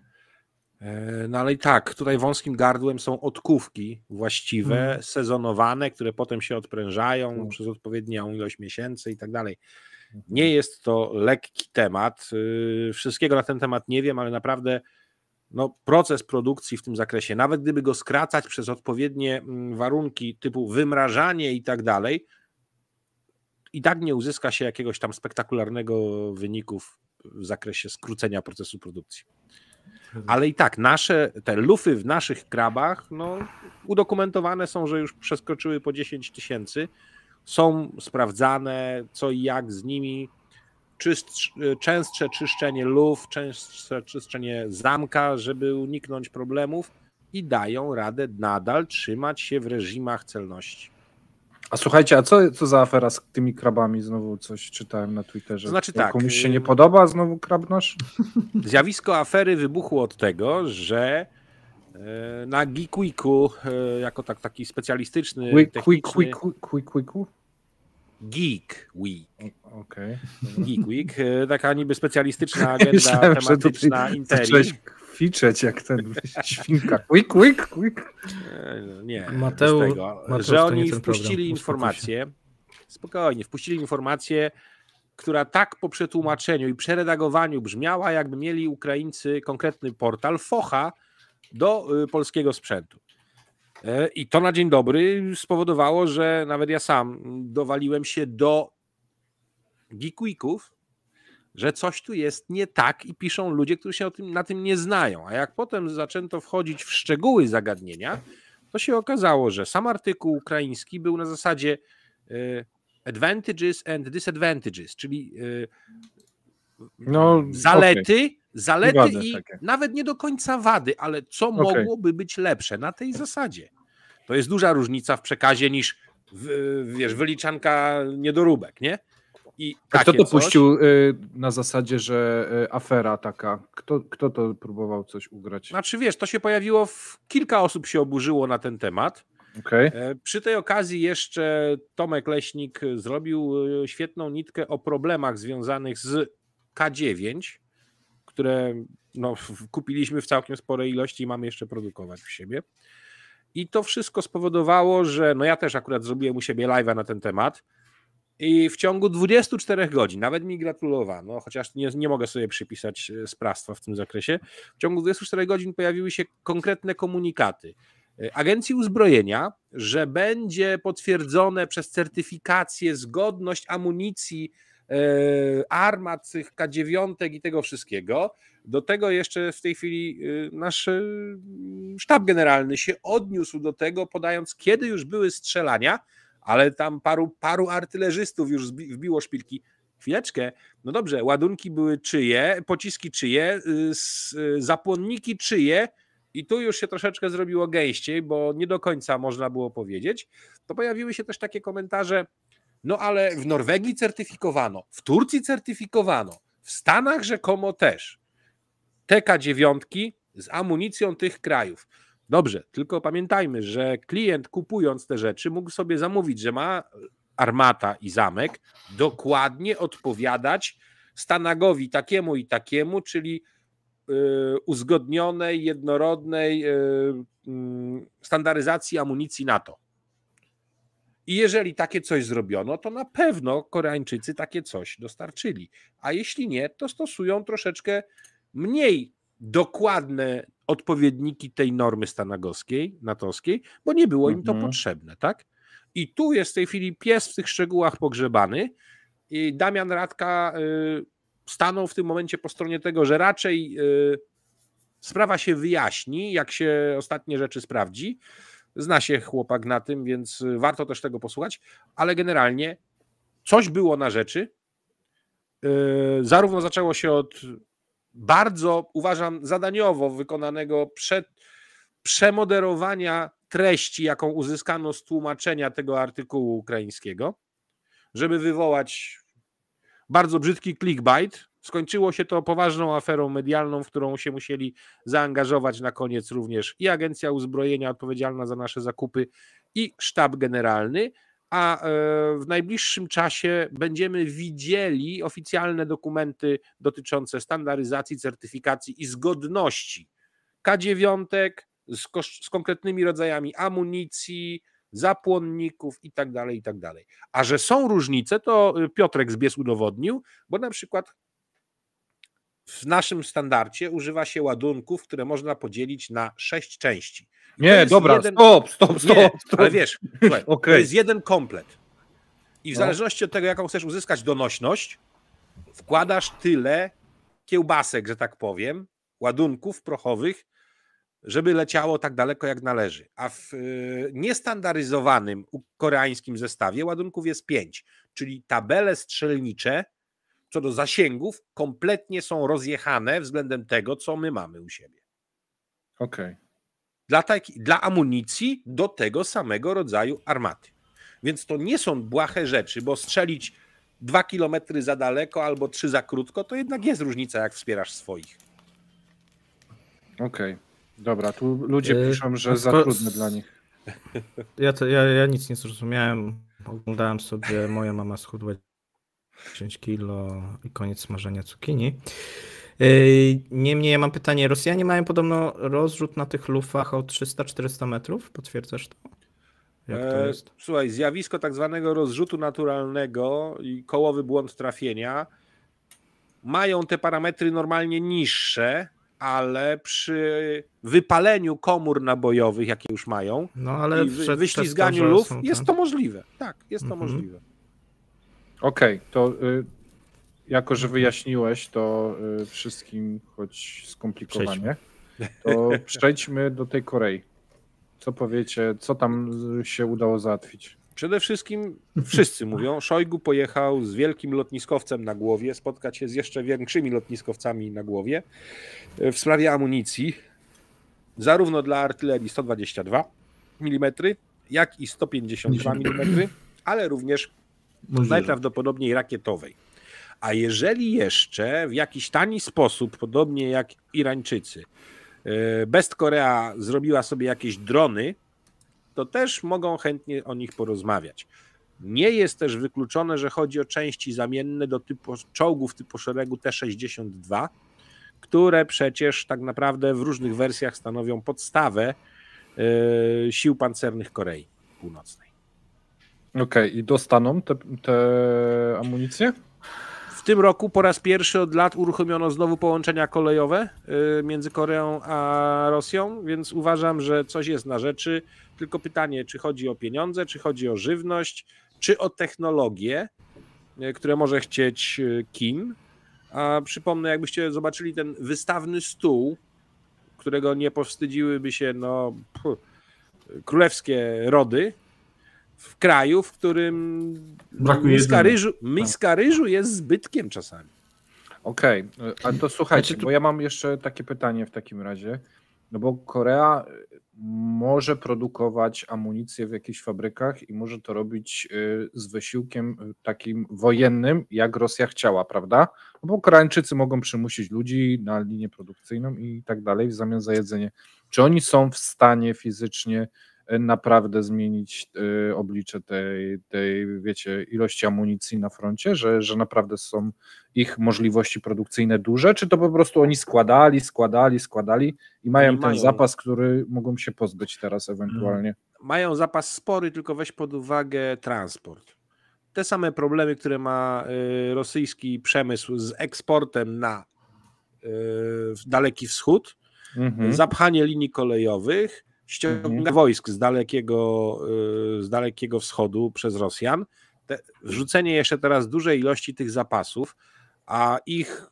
E, no ale i tak, tutaj wąskim gardłem są odkówki właściwe, hmm. sezonowane, które potem się odprężają hmm. przez odpowiednią ilość miesięcy i tak dalej. Mhm. Nie jest to lekki temat. Y, wszystkiego na ten temat nie wiem, ale naprawdę no, proces produkcji w tym zakresie, nawet gdyby go skracać przez odpowiednie mm, warunki typu wymrażanie i tak dalej, i tak nie uzyska się jakiegoś tam spektakularnego wyniku w zakresie skrócenia procesu produkcji. Ale i tak, nasze, te lufy w naszych krabach, no, udokumentowane są, że już przekroczyły po 10 tysięcy. Są sprawdzane, co i jak z nimi. Częstsze czyszczenie luf, częstsze czyszczenie zamka, żeby uniknąć problemów i dają radę nadal trzymać się w reżimach celności. A słuchajcie, a co, co za afera z tymi krabami? Znowu coś czytałem na Twitterze. To znaczy tak. Komuś się nie podoba znowu krab nasz? Zjawisko afery wybuchło od tego, że e, na Geekweeku, e, jako tak, taki specjalistyczny Quick, quick, quick, quick, quick, Geek Week. Okay. Geek Week, e, taka niby specjalistyczna agenda Myślałem, tematyczna Interi kwiczeć jak ten świnka. Quick, quick, quick. Nie, Mateu, tego, Mateusz, że oni wpuścili informację, spokojnie, wpuścili informację, która tak po przetłumaczeniu i przeredagowaniu brzmiała, jakby mieli Ukraińcy konkretny portal Focha do y, polskiego sprzętu. E, I to na dzień dobry spowodowało, że nawet ja sam dowaliłem się do geekweeków, że coś tu jest nie tak i piszą ludzie, którzy się tym, na tym nie znają. A jak potem zaczęto wchodzić w szczegóły zagadnienia, to się okazało, że sam artykuł ukraiński był na zasadzie e, advantages and disadvantages, czyli e, no, zalety, okay. Zalety Wady i takie. nawet nie do końca wady, ale co okay. mogłoby być lepsze na tej zasadzie. To jest duża różnica w przekazie niż wiesz, wyliczanka niedoróbek, nie? I kto to coś... puścił y, na zasadzie, że y, afera taka? Kto, kto to próbował coś ugrać? Znaczy wiesz, to się pojawiło, w... kilka osób się oburzyło na ten temat. Okay. Przy tej okazji jeszcze Tomek Leśnik zrobił y, świetną nitkę o problemach związanych z K9, które no, kupiliśmy w całkiem sporej ilości i mamy jeszcze produkować w siebie. I to wszystko spowodowało, że no ja też akurat zrobiłem u siebie live'a na ten temat i w ciągu 24 godzin, nawet mi gratulowano, chociaż nie, nie mogę sobie przypisać e, sprawstwa w tym zakresie, w ciągu 24 godzin pojawiły się konkretne komunikaty e, Agencji Uzbrojenia, że będzie potwierdzone przez certyfikację zgodność amunicji armat, tych K9 i tego wszystkiego. Do tego jeszcze w tej chwili nasz sztab generalny się odniósł do tego, podając, kiedy już były strzelania, ale tam paru, paru artylerzystów już wbiło szpilki. Chwileczkę, no dobrze, ładunki były czyje, pociski czyje, y, y, zapłonniki czyje, i tu już się troszeczkę zrobiło gęściej, bo nie do końca można było powiedzieć. To pojawiły się też takie komentarze, no ale w Norwegii certyfikowano, w Turcji certyfikowano, w Stanach rzekomo też. TK9 z amunicją tych krajów. Dobrze, tylko pamiętajmy, że klient kupując te rzeczy mógł sobie zamówić, że ma armata i zamek dokładnie odpowiadać stanagowi takiemu i takiemu, czyli y, uzgodnionej, jednorodnej y, mm, standaryzacji amunicji NATO. I jeżeli takie coś zrobiono, to na pewno Koreańczycy takie coś dostarczyli. A jeśli nie, to stosują troszeczkę mniej dokładne odpowiedniki tej normy stanagowskiej, natowskiej, bo nie było im to mhm. potrzebne, tak? I tu jest w tej chwili pies w tych szczegółach pogrzebany i Damian Radka y, stanął w tym momencie po stronie tego, że raczej y, sprawa się wyjaśni, jak się ostatnie rzeczy sprawdzi. Zna się chłopak na tym, więc warto też tego posłuchać, ale generalnie coś było na rzeczy. Y, zarówno zaczęło się od bardzo, uważam, zadaniowo wykonanego przed, przemoderowania treści, jaką uzyskano z tłumaczenia tego artykułu ukraińskiego, żeby wywołać bardzo brzydki clickbait. Skończyło się to poważną aferą medialną, w którą się musieli zaangażować na koniec również i Agencja Uzbrojenia odpowiedzialna za nasze zakupy, i Sztab Generalny a e, w najbliższym czasie będziemy widzieli oficjalne dokumenty dotyczące standaryzacji, certyfikacji i zgodności K9 z, z konkretnymi rodzajami amunicji, zapłonników i tak tak. A że są różnice, to y, Piotrek z Bies udowodnił, bo na przykład w naszym standardzie używa się ładunków, które można podzielić na sześć części. Nie, dobra, jeden... stop, stop, stop, Nie, stop. Ale wiesz, słuchaj, Okej. to jest jeden komplet. I w No. zależności od tego, jaką chcesz uzyskać donośność, wkładasz tyle kiełbasek, że tak powiem, ładunków prochowych, żeby leciało tak daleko, jak należy. A w y, niestandaryzowanym koreańskim zestawie ładunków jest pięć, czyli tabele strzelnicze co do zasięgów kompletnie są rozjechane względem tego, co my mamy u siebie. Okej. Dla, taki, dla amunicji do tego samego rodzaju armaty. Więc to nie są błahe rzeczy, bo strzelić dwa kilometry za daleko albo trzy za krótko, to jednak jest różnica, jak wspierasz swoich. Okej. Dobra, tu ludzie Y, piszą, że za sko- trudne dla nich. Ja, to, ja, ja nic nie zrozumiałem. Oglądałem sobie, moja mama schudła 10 kilo i koniec smażenia cukinii. Yy, Niemniej ja mam pytanie, Rosjanie mają podobno rozrzut na tych lufach o 300-400 metrów, potwierdzasz to? Jak to E, jest? Słuchaj, zjawisko tak zwanego rozrzutu naturalnego i kołowy błąd trafienia mają te parametry normalnie niższe, ale przy wypaleniu komór nabojowych, jakie już mają, No ale i w wy, wyślizganiu luf, jest to możliwe. Tak, jest to Mhm. możliwe. Okej, to y, jako, że wyjaśniłeś to y, wszystkim, choć skomplikowanie, to przejdźmy do tej Korei. Co powiecie, co tam y, się udało załatwić? Przede wszystkim wszyscy mówią, Szojgu pojechał z wielkim lotniskowcem na głowie, spotkać się z jeszcze większymi lotniskowcami na głowie e, w sprawie amunicji, zarówno dla artylerii 122 mm, jak i 152 mm, ale również Możliwe. najprawdopodobniej rakietowej. A jeżeli jeszcze w jakiś tani sposób, podobnie jak Irańczycy, e, Best Korea zrobiła sobie jakieś drony, to też mogą chętnie o nich porozmawiać. Nie jest też wykluczone, że chodzi o części zamienne do typu czołgów typu szeregu T-62, które przecież tak naprawdę w różnych wersjach stanowią podstawę e, sił pancernych Korei Północnej. Okej, i dostaną te, te amunicje? W tym roku po raz pierwszy od lat uruchomiono znowu połączenia kolejowe y, między Koreą a Rosją, więc uważam, że coś jest na rzeczy. Tylko pytanie, czy chodzi o pieniądze, czy chodzi o żywność, czy o technologie, y, które może chcieć y, Kim. A przypomnę, jakbyście zobaczyli ten wystawny stół, którego nie powstydziłyby się no, pff, królewskie rody, w kraju, w którym Brakuje miska ryżu, miska ryżu jest zbytkiem czasami. Okej, y, a to słuchajcie, Znaczy bo ja mam jeszcze takie pytanie w takim razie. No bo Korea y, może produkować amunicję w jakichś fabrykach i może to robić y, z wysiłkiem y, takim wojennym, jak Rosja chciała, prawda? No bo Koreańczycy mogą przymusić ludzi na linię produkcyjną i tak dalej w zamian za jedzenie. Czy oni są w stanie fizycznie naprawdę zmienić y, oblicze tej, tej, wiecie, ilości amunicji na froncie, że, że naprawdę są ich możliwości produkcyjne duże, czy to po prostu oni składali, składali, składali i mają ten mają. zapas, który mogą się pozbyć teraz ewentualnie. Mają zapas spory, tylko weź pod uwagę transport. Te same problemy, które ma y, rosyjski przemysł z eksportem na w Daleki Wschód, Mhm. zapchanie linii kolejowych, ściąganie Mhm. wojsk z dalekiego, y, z dalekiego wschodu przez Rosjan, te, wrzucenie jeszcze teraz dużej ilości tych zapasów, a ich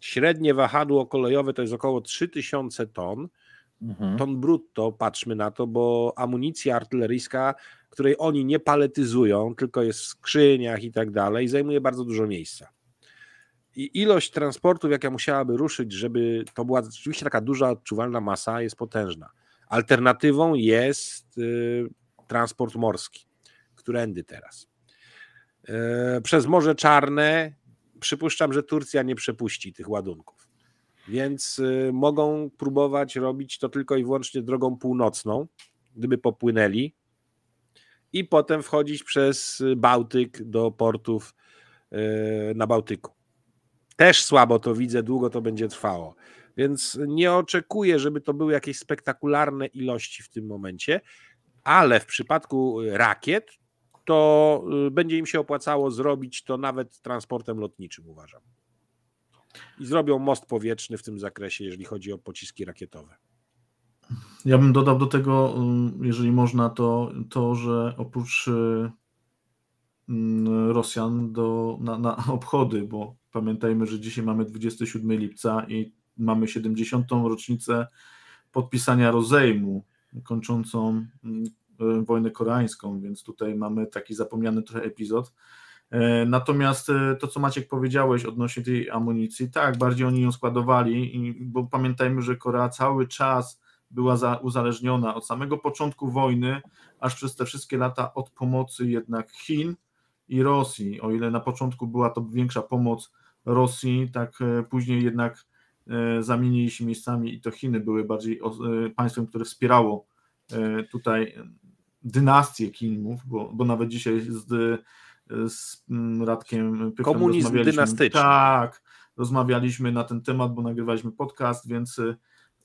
średnie wahadło kolejowe to jest około 3000 ton, Mhm. ton brutto, patrzmy na to, bo amunicja artyleryjska, której oni nie paletyzują, tylko jest w skrzyniach i tak dalej, zajmuje bardzo dużo miejsca. I ilość transportów, jaka musiałaby ruszyć, żeby to była rzeczywiście taka duża, odczuwalna masa, jest potężna. Alternatywą jest y, transport morski, którędy teraz. E, przez Morze Czarne przypuszczam, że Turcja nie przepuści tych ładunków. Więc y, mogą próbować robić to tylko i wyłącznie drogą północną, gdyby popłynęli, i potem wchodzić przez Bałtyk do portów y, na Bałtyku. Też słabo to widzę, długo to będzie trwało. Więc nie oczekuję, żeby to były jakieś spektakularne ilości w tym momencie, ale w przypadku rakiet to y, będzie im się opłacało zrobić to nawet transportem lotniczym, uważam. I zrobią most powietrzny w tym zakresie, jeżeli chodzi o pociski rakietowe. Ja bym dodał do tego, y, jeżeli można, to, to że oprócz y, mm, Rosjan do, na, na obchody, bo pamiętajmy, że dzisiaj mamy 27 lipca i mamy 70. rocznicę podpisania rozejmu kończącą mm, E, wojnę koreańską, więc tutaj mamy taki zapomniany trochę epizod. E, natomiast e, to, co Maciek powiedziałeś odnośnie tej amunicji, tak, bardziej oni ją składowali, bo pamiętajmy, że Korea cały czas była za, uzależniona od samego początku wojny, aż przez te wszystkie lata od pomocy jednak Chin i Rosji. O ile na początku była to większa pomoc Rosji, tak później jednak zamienili się miejscami i to Chiny były bardziej państwem, które wspierało tutaj dynastię Kimów, bo, bo nawet dzisiaj z, z Radkiem Pychem Komunizm dynastyczny. Tak, rozmawialiśmy na ten temat, bo nagrywaliśmy podcast, więc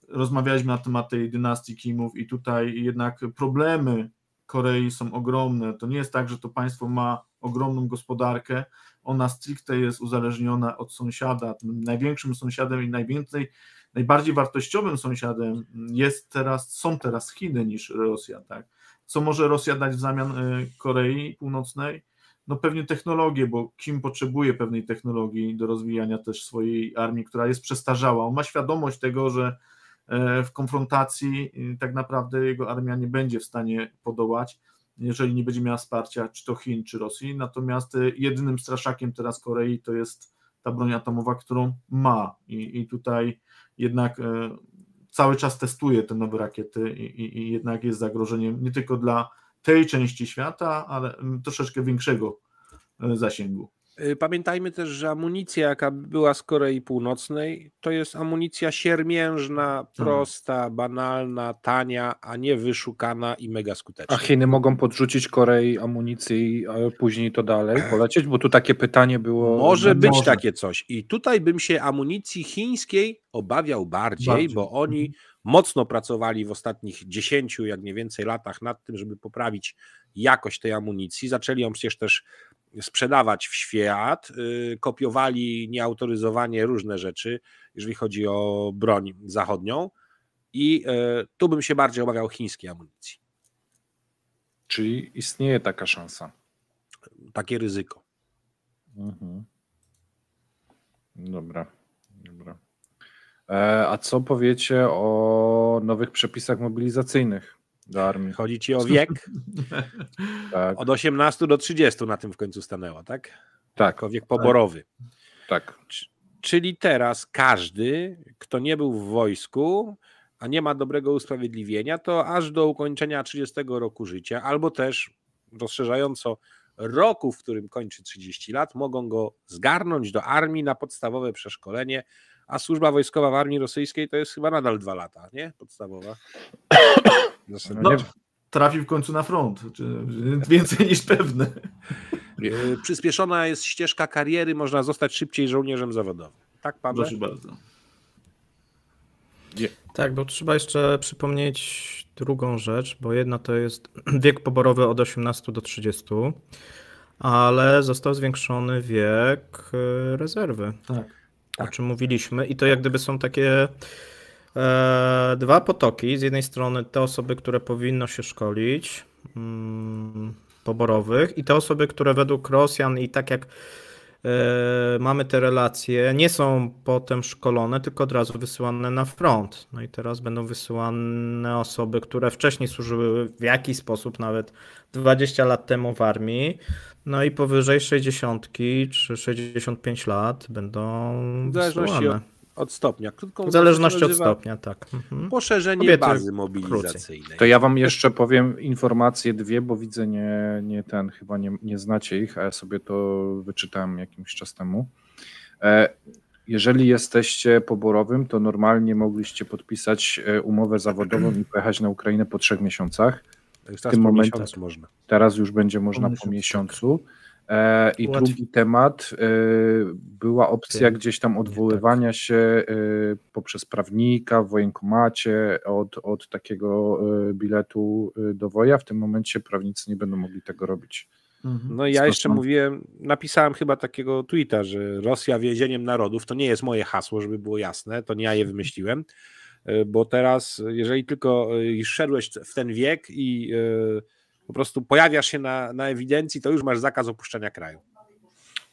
rozmawialiśmy na temat tej dynastii Kimów i tutaj jednak problemy Korei są ogromne. To nie jest tak, że to państwo ma ogromną gospodarkę, ona stricte jest uzależniona od sąsiada. Największym sąsiadem i najwięcej, najbardziej wartościowym sąsiadem jest teraz, są teraz Chiny niż Rosja. Tak? Co może Rosja dać w zamian y, Korei Północnej? No pewnie technologię, bo Kim potrzebuje pewnej technologii do rozwijania też swojej armii, która jest przestarzała. On ma świadomość tego, że e, w konfrontacji tak naprawdę jego armia nie będzie w stanie podołać, jeżeli nie będzie miała wsparcia czy to Chin, czy Rosji. Natomiast y, jedynym straszakiem teraz Korei to jest ta broń atomowa, którą ma. I, i tutaj jednak e, cały czas testuje te nowe rakiety i, i, i jednak jest zagrożeniem nie tylko dla tej części świata, ale troszeczkę większego e, zasięgu. Y, pamiętajmy też, że amunicja, jaka była z Korei Północnej, to jest amunicja siermiężna, tak. prosta, banalna, tania, a nie wyszukana i mega skuteczna. A Chiny mogą podrzucić Korei amunicji i później to dalej polecieć? Bo tu takie pytanie było. Może być może. takie coś. I tutaj bym się amunicji chińskiej obawiał bardziej, bardziej. bo oni mhm. mocno pracowali w ostatnich 10, jak nie więcej latach nad tym, żeby poprawić jakość tej amunicji. Zaczęli ją przecież też sprzedawać w świat, y, kopiowali nieautoryzowanie różne rzeczy, jeżeli chodzi o broń zachodnią i y, tu bym się bardziej obawiał chińskiej amunicji. Czyli istnieje taka szansa? Takie ryzyko. Mhm. Dobra, dobra. E, a co powiecie o nowych przepisach mobilizacyjnych? Do armii. Chodzi ci o wiek? tak. Od 18 do 30 na tym w końcu stanęło, tak? Tak. O wiek poborowy. Tak. Czyli teraz każdy, kto nie był w wojsku, a nie ma dobrego usprawiedliwienia, to aż do ukończenia 30 roku życia, albo też rozszerzająco roku, w którym kończy 30 lat, mogą go zgarnąć do armii na podstawowe przeszkolenie, a służba wojskowa w armii rosyjskiej to jest chyba nadal dwa lata, nie? Podstawowa. No, trafi w końcu na front, więcej niż pewne. E, przyspieszona jest ścieżka kariery, można zostać szybciej żołnierzem zawodowym. Tak, Paweł? Proszę bardzo. Nie. Tak, bo trzeba jeszcze przypomnieć drugą rzecz, bo jedna to jest wiek poborowy od 18 do 30, ale został zwiększony wiek e, rezerwy. Tak. O czym mówiliśmy i to jak gdyby są takie dwa potoki. Z jednej strony te osoby, które powinno się szkolić, mm, poborowych, i te osoby, które według Rosjan i tak jak e, mamy te relacje, nie są potem szkolone, tylko od razu wysyłane na front. No i teraz będą wysyłane osoby, które wcześniej służyły w jakiś sposób, nawet 20 lat temu w armii, no i powyżej 60 czy 65 lat będą wysyłane. Od stopnia. Krótką w zależności od stopnia, tak. Mhm. Poszerzenie Kobiety bazy mobilizacyjnej. Krócej. To ja wam jeszcze powiem informacje dwie, bo widzę, nie, nie ten, chyba nie, nie znacie ich, a ja sobie to wyczytałem jakiś czas temu. E, jeżeli jesteście poborowym, to normalnie mogliście podpisać e, umowę zawodową i pojechać na Ukrainę po trzech miesiącach. W tym momencie można. Teraz już będzie można po miesiącu. E, I Łatwiej. drugi temat, e, była opcja Ty, gdzieś tam tak. odwoływania się e, poprzez prawnika w wojenkomacie od, od takiego e, biletu do woja. W tym momencie prawnicy nie będą mogli tego robić. Mhm. No ja jeszcze mówiłem, napisałem chyba takiego tweeta, że Rosja więzieniem narodów, to nie jest moje hasło, żeby było jasne, to nie ja je wymyśliłem, bo teraz, jeżeli tylko szedłeś w ten wiek i po prostu pojawiasz się na, na ewidencji, to już masz zakaz opuszczania kraju.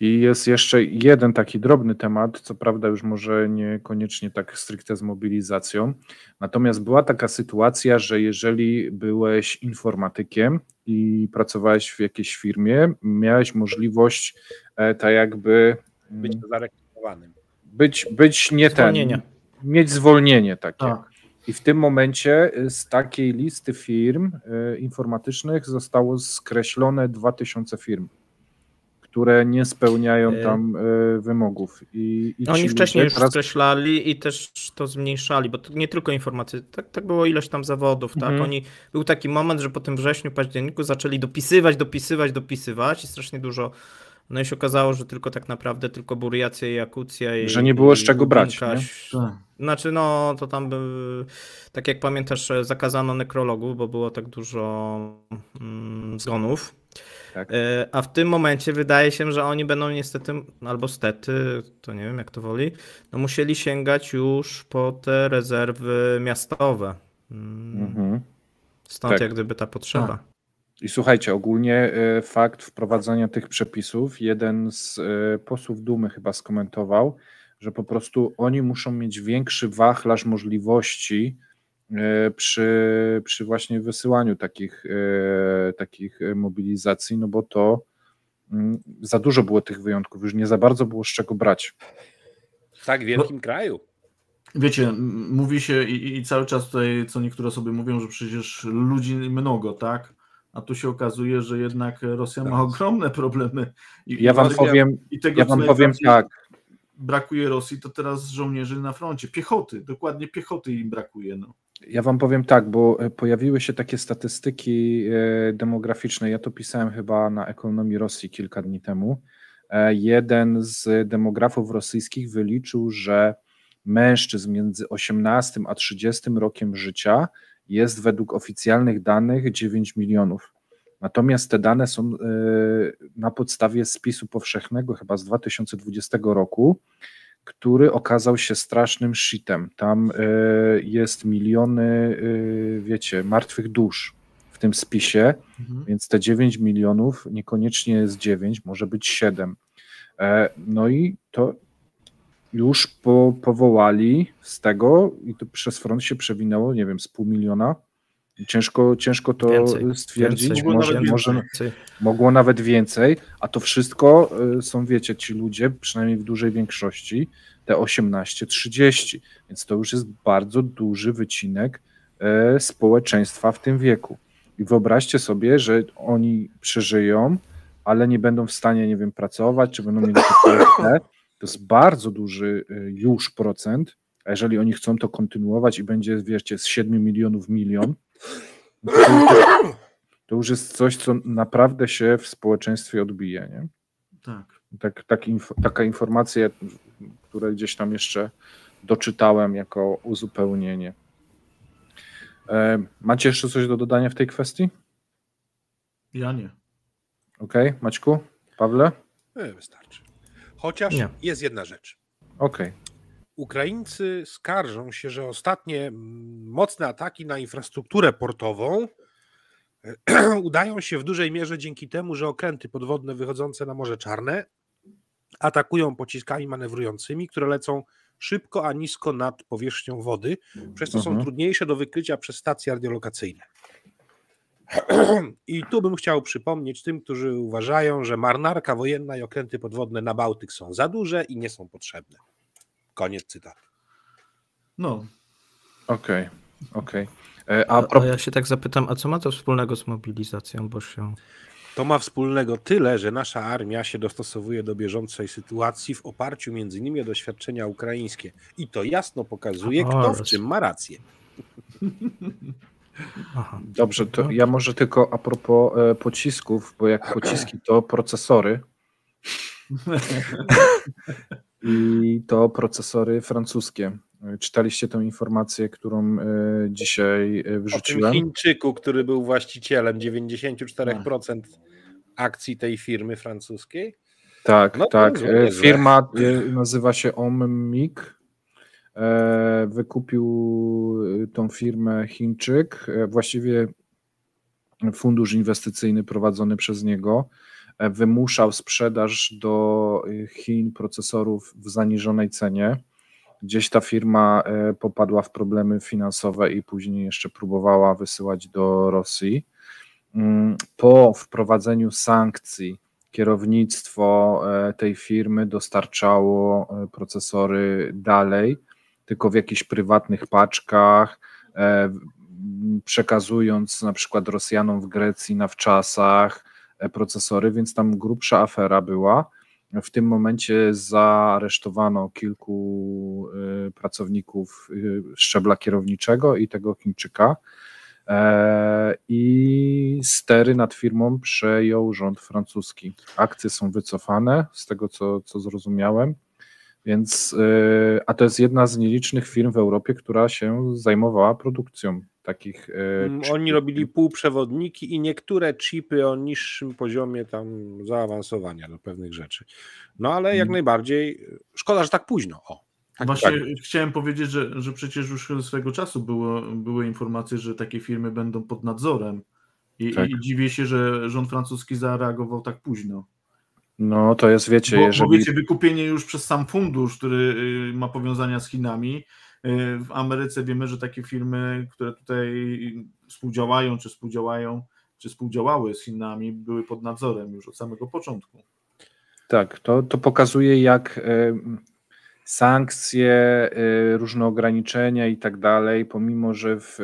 I jest jeszcze jeden taki drobny temat, co prawda już może niekoniecznie tak stricte z mobilizacją, natomiast była taka sytuacja, że jeżeli byłeś informatykiem i pracowałeś w jakiejś firmie, miałeś możliwość e, tak jakby Być mm, zarejestrowanym. być, być nie Zwolnienie. ten, mieć zwolnienie takie. Tak. I w tym momencie z takiej listy firm y, informatycznych zostało skreślone 2000 firm, które nie spełniają E, tam y, wymogów. I, i ci Oni wcześniej już teraz- skreślali i też to zmniejszali, bo to nie tylko informaty, tak, tak było ileś tam zawodów, tak? Mhm. Oni, był taki moment, że po tym wrześniu, październiku zaczęli dopisywać, dopisywać, dopisywać i strasznie dużo, no i się okazało, że tylko tak naprawdę tylko Buriacja i Jakucja i Że nie było z czego brać, Lubinka, Tak. Znaczy, no to tam, by, tak jak pamiętasz, zakazano nekrologów, bo było tak dużo mm, zgonów. Tak. E, A w tym momencie wydaje się, że oni będą niestety, albo stety, to nie wiem jak to woli, no musieli sięgać już po te rezerwy miastowe. Mm, Mhm. Stąd tak. jak gdyby ta potrzeba. I słuchajcie, ogólnie y, fakt wprowadzania tych przepisów, jeden z y, posłów Dumy chyba skomentował, że po prostu oni muszą mieć większy wachlarz możliwości y, przy, przy właśnie wysyłaniu takich, takich mobilizacji, no bo to mm, za dużo było tych wyjątków, już nie za bardzo było z czego brać. W tak wielkim kraju. Wiecie, mówi się i, i cały czas tutaj, co niektóre osoby mówią, że przecież ludzi mnogo, tak? A tu się okazuje, że jednak Rosja ma ogromne problemy. I, Ja i wam tego- powiem, i tego, ja wam powiem tak, Brakuje Rosji, to teraz żołnierzy na froncie. Piechoty, dokładnie piechoty im brakuje. No. Ja wam powiem tak, bo e, pojawiły się takie statystyki e, demograficzne. Ja to pisałem chyba na ekonomii Rosji kilka dni temu. E, Jeden z demografów rosyjskich wyliczył, że mężczyzn między 18 a 30 rokiem życia jest według oficjalnych danych 9 milionów. Natomiast te dane są e, na podstawie spisu powszechnego, chyba z 2020 roku, który okazał się strasznym shitem. Tam e, jest miliony, e, wiecie, martwych dusz w tym spisie, Mhm. więc te 9 milionów niekoniecznie jest 9, może być 7. E, No i to już po, powołali z tego i to przez front się przewinęło, nie wiem, z pół miliona. Ciężko, ciężko to Więcej, stwierdzić, więcej, Mogło może, nawet może, Więcej. mogło nawet więcej, a to wszystko y, są, wiecie, ci ludzie, przynajmniej w dużej większości, te 18-30, więc to już jest bardzo duży wycinek e, społeczeństwa w tym wieku. I wyobraźcie sobie, że oni przeżyją, ale nie będą w stanie, nie wiem, pracować, czy będą mieli PTSD. To jest bardzo duży y, już procent, a jeżeli oni chcą to kontynuować i będzie, wiecie, z 7 milionów milion, no to, to, już- jest coś, co naprawdę się w społeczeństwie odbije, nie? Tak. Tak, tak inf- taka informacja, które gdzieś tam jeszcze doczytałem jako uzupełnienie. E, macie jeszcze coś do dodania w tej kwestii? Ja nie. Okej, Maćku? Pawle? Nie, wystarczy. Chociaż Nie. jest jedna rzecz. Okej. Ukraińcy skarżą się, że ostatnie mm, mocne ataki na infrastrukturę portową udają się w dużej mierze dzięki temu, że okręty podwodne wychodzące na Morze Czarne atakują pociskami manewrującymi, które lecą szybko, a nisko nad powierzchnią wody, przez co są Mhm. trudniejsze do wykrycia przez stacje radiolokacyjne. I tu bym chciał przypomnieć tym, którzy uważają, że marynarka wojenna i okręty podwodne na Bałtyk są za duże i nie są potrzebne. Koniec cytatu. No, Okej, okej. E, A, A a propos, ja się tak zapytam, a co ma to wspólnego z mobilizacją, bo się... To ma wspólnego tyle, że nasza armia się dostosowuje do bieżącej sytuacji w oparciu między innymi o doświadczenia ukraińskie. I to jasno pokazuje, kto w czym ma rację. Aha. Dobrze, to ja może tylko a propos e, pocisków, bo jak pociski to procesory. I to procesory francuskie. Czytaliście tę informację, którą e, dzisiaj e, O tym wrzuciłem? Chińczyku, który był właścicielem 94% akcji tej firmy francuskiej. Tak, No tak. E. Firma e, nazywa się Ommic. E, Wykupił e, tą firmę Chińczyk, e, właściwie fundusz inwestycyjny prowadzony przez niego e, wymuszał sprzedaż do e, Chin procesorów w zaniżonej cenie. Gdzieś ta firma popadła w problemy finansowe i później jeszcze próbowała wysyłać do Rosji. Mm, Po wprowadzeniu sankcji kierownictwo tej firmy dostarczało procesory dalej, tylko w jakichś prywatnych paczkach, e, przekazując na przykład Rosjanom w Grecji na wczasach e, procesory, więc tam grubsza afera była. W tym momencie zaaresztowano kilku e, pracowników szczebla kierowniczego i tego Chińczyka. I stery nad firmą przejął rząd francuski. Akcje są wycofane, z tego co, co zrozumiałem. Więc, e, a to jest jedna z nielicznych firm w Europie, która się zajmowała produkcją takich. e, Mm, chipów. Oni robili półprzewodniki i niektóre chipy o niższym poziomie tam zaawansowania do pewnych rzeczy. No ale jak Mhm. najbardziej, szkoda, że tak późno. O, tak, Właśnie tak. chciałem powiedzieć, że, że przecież już swego czasu było, były informacje, że takie firmy będą pod nadzorem. I, Tak. i dziwię się, że rząd francuski zareagował tak późno. No to jest, wiecie, Bo, jeżeli. bo wiecie, wykupienie już przez sam fundusz, który y, ma powiązania z Chinami. y, W Ameryce wiemy, że takie firmy, które tutaj współdziałają, czy współdziałają, czy współdziałały z Chinami, były pod nadzorem już od samego początku. Tak, to, to pokazuje, jak sankcje, różne ograniczenia i tak dalej, pomimo że w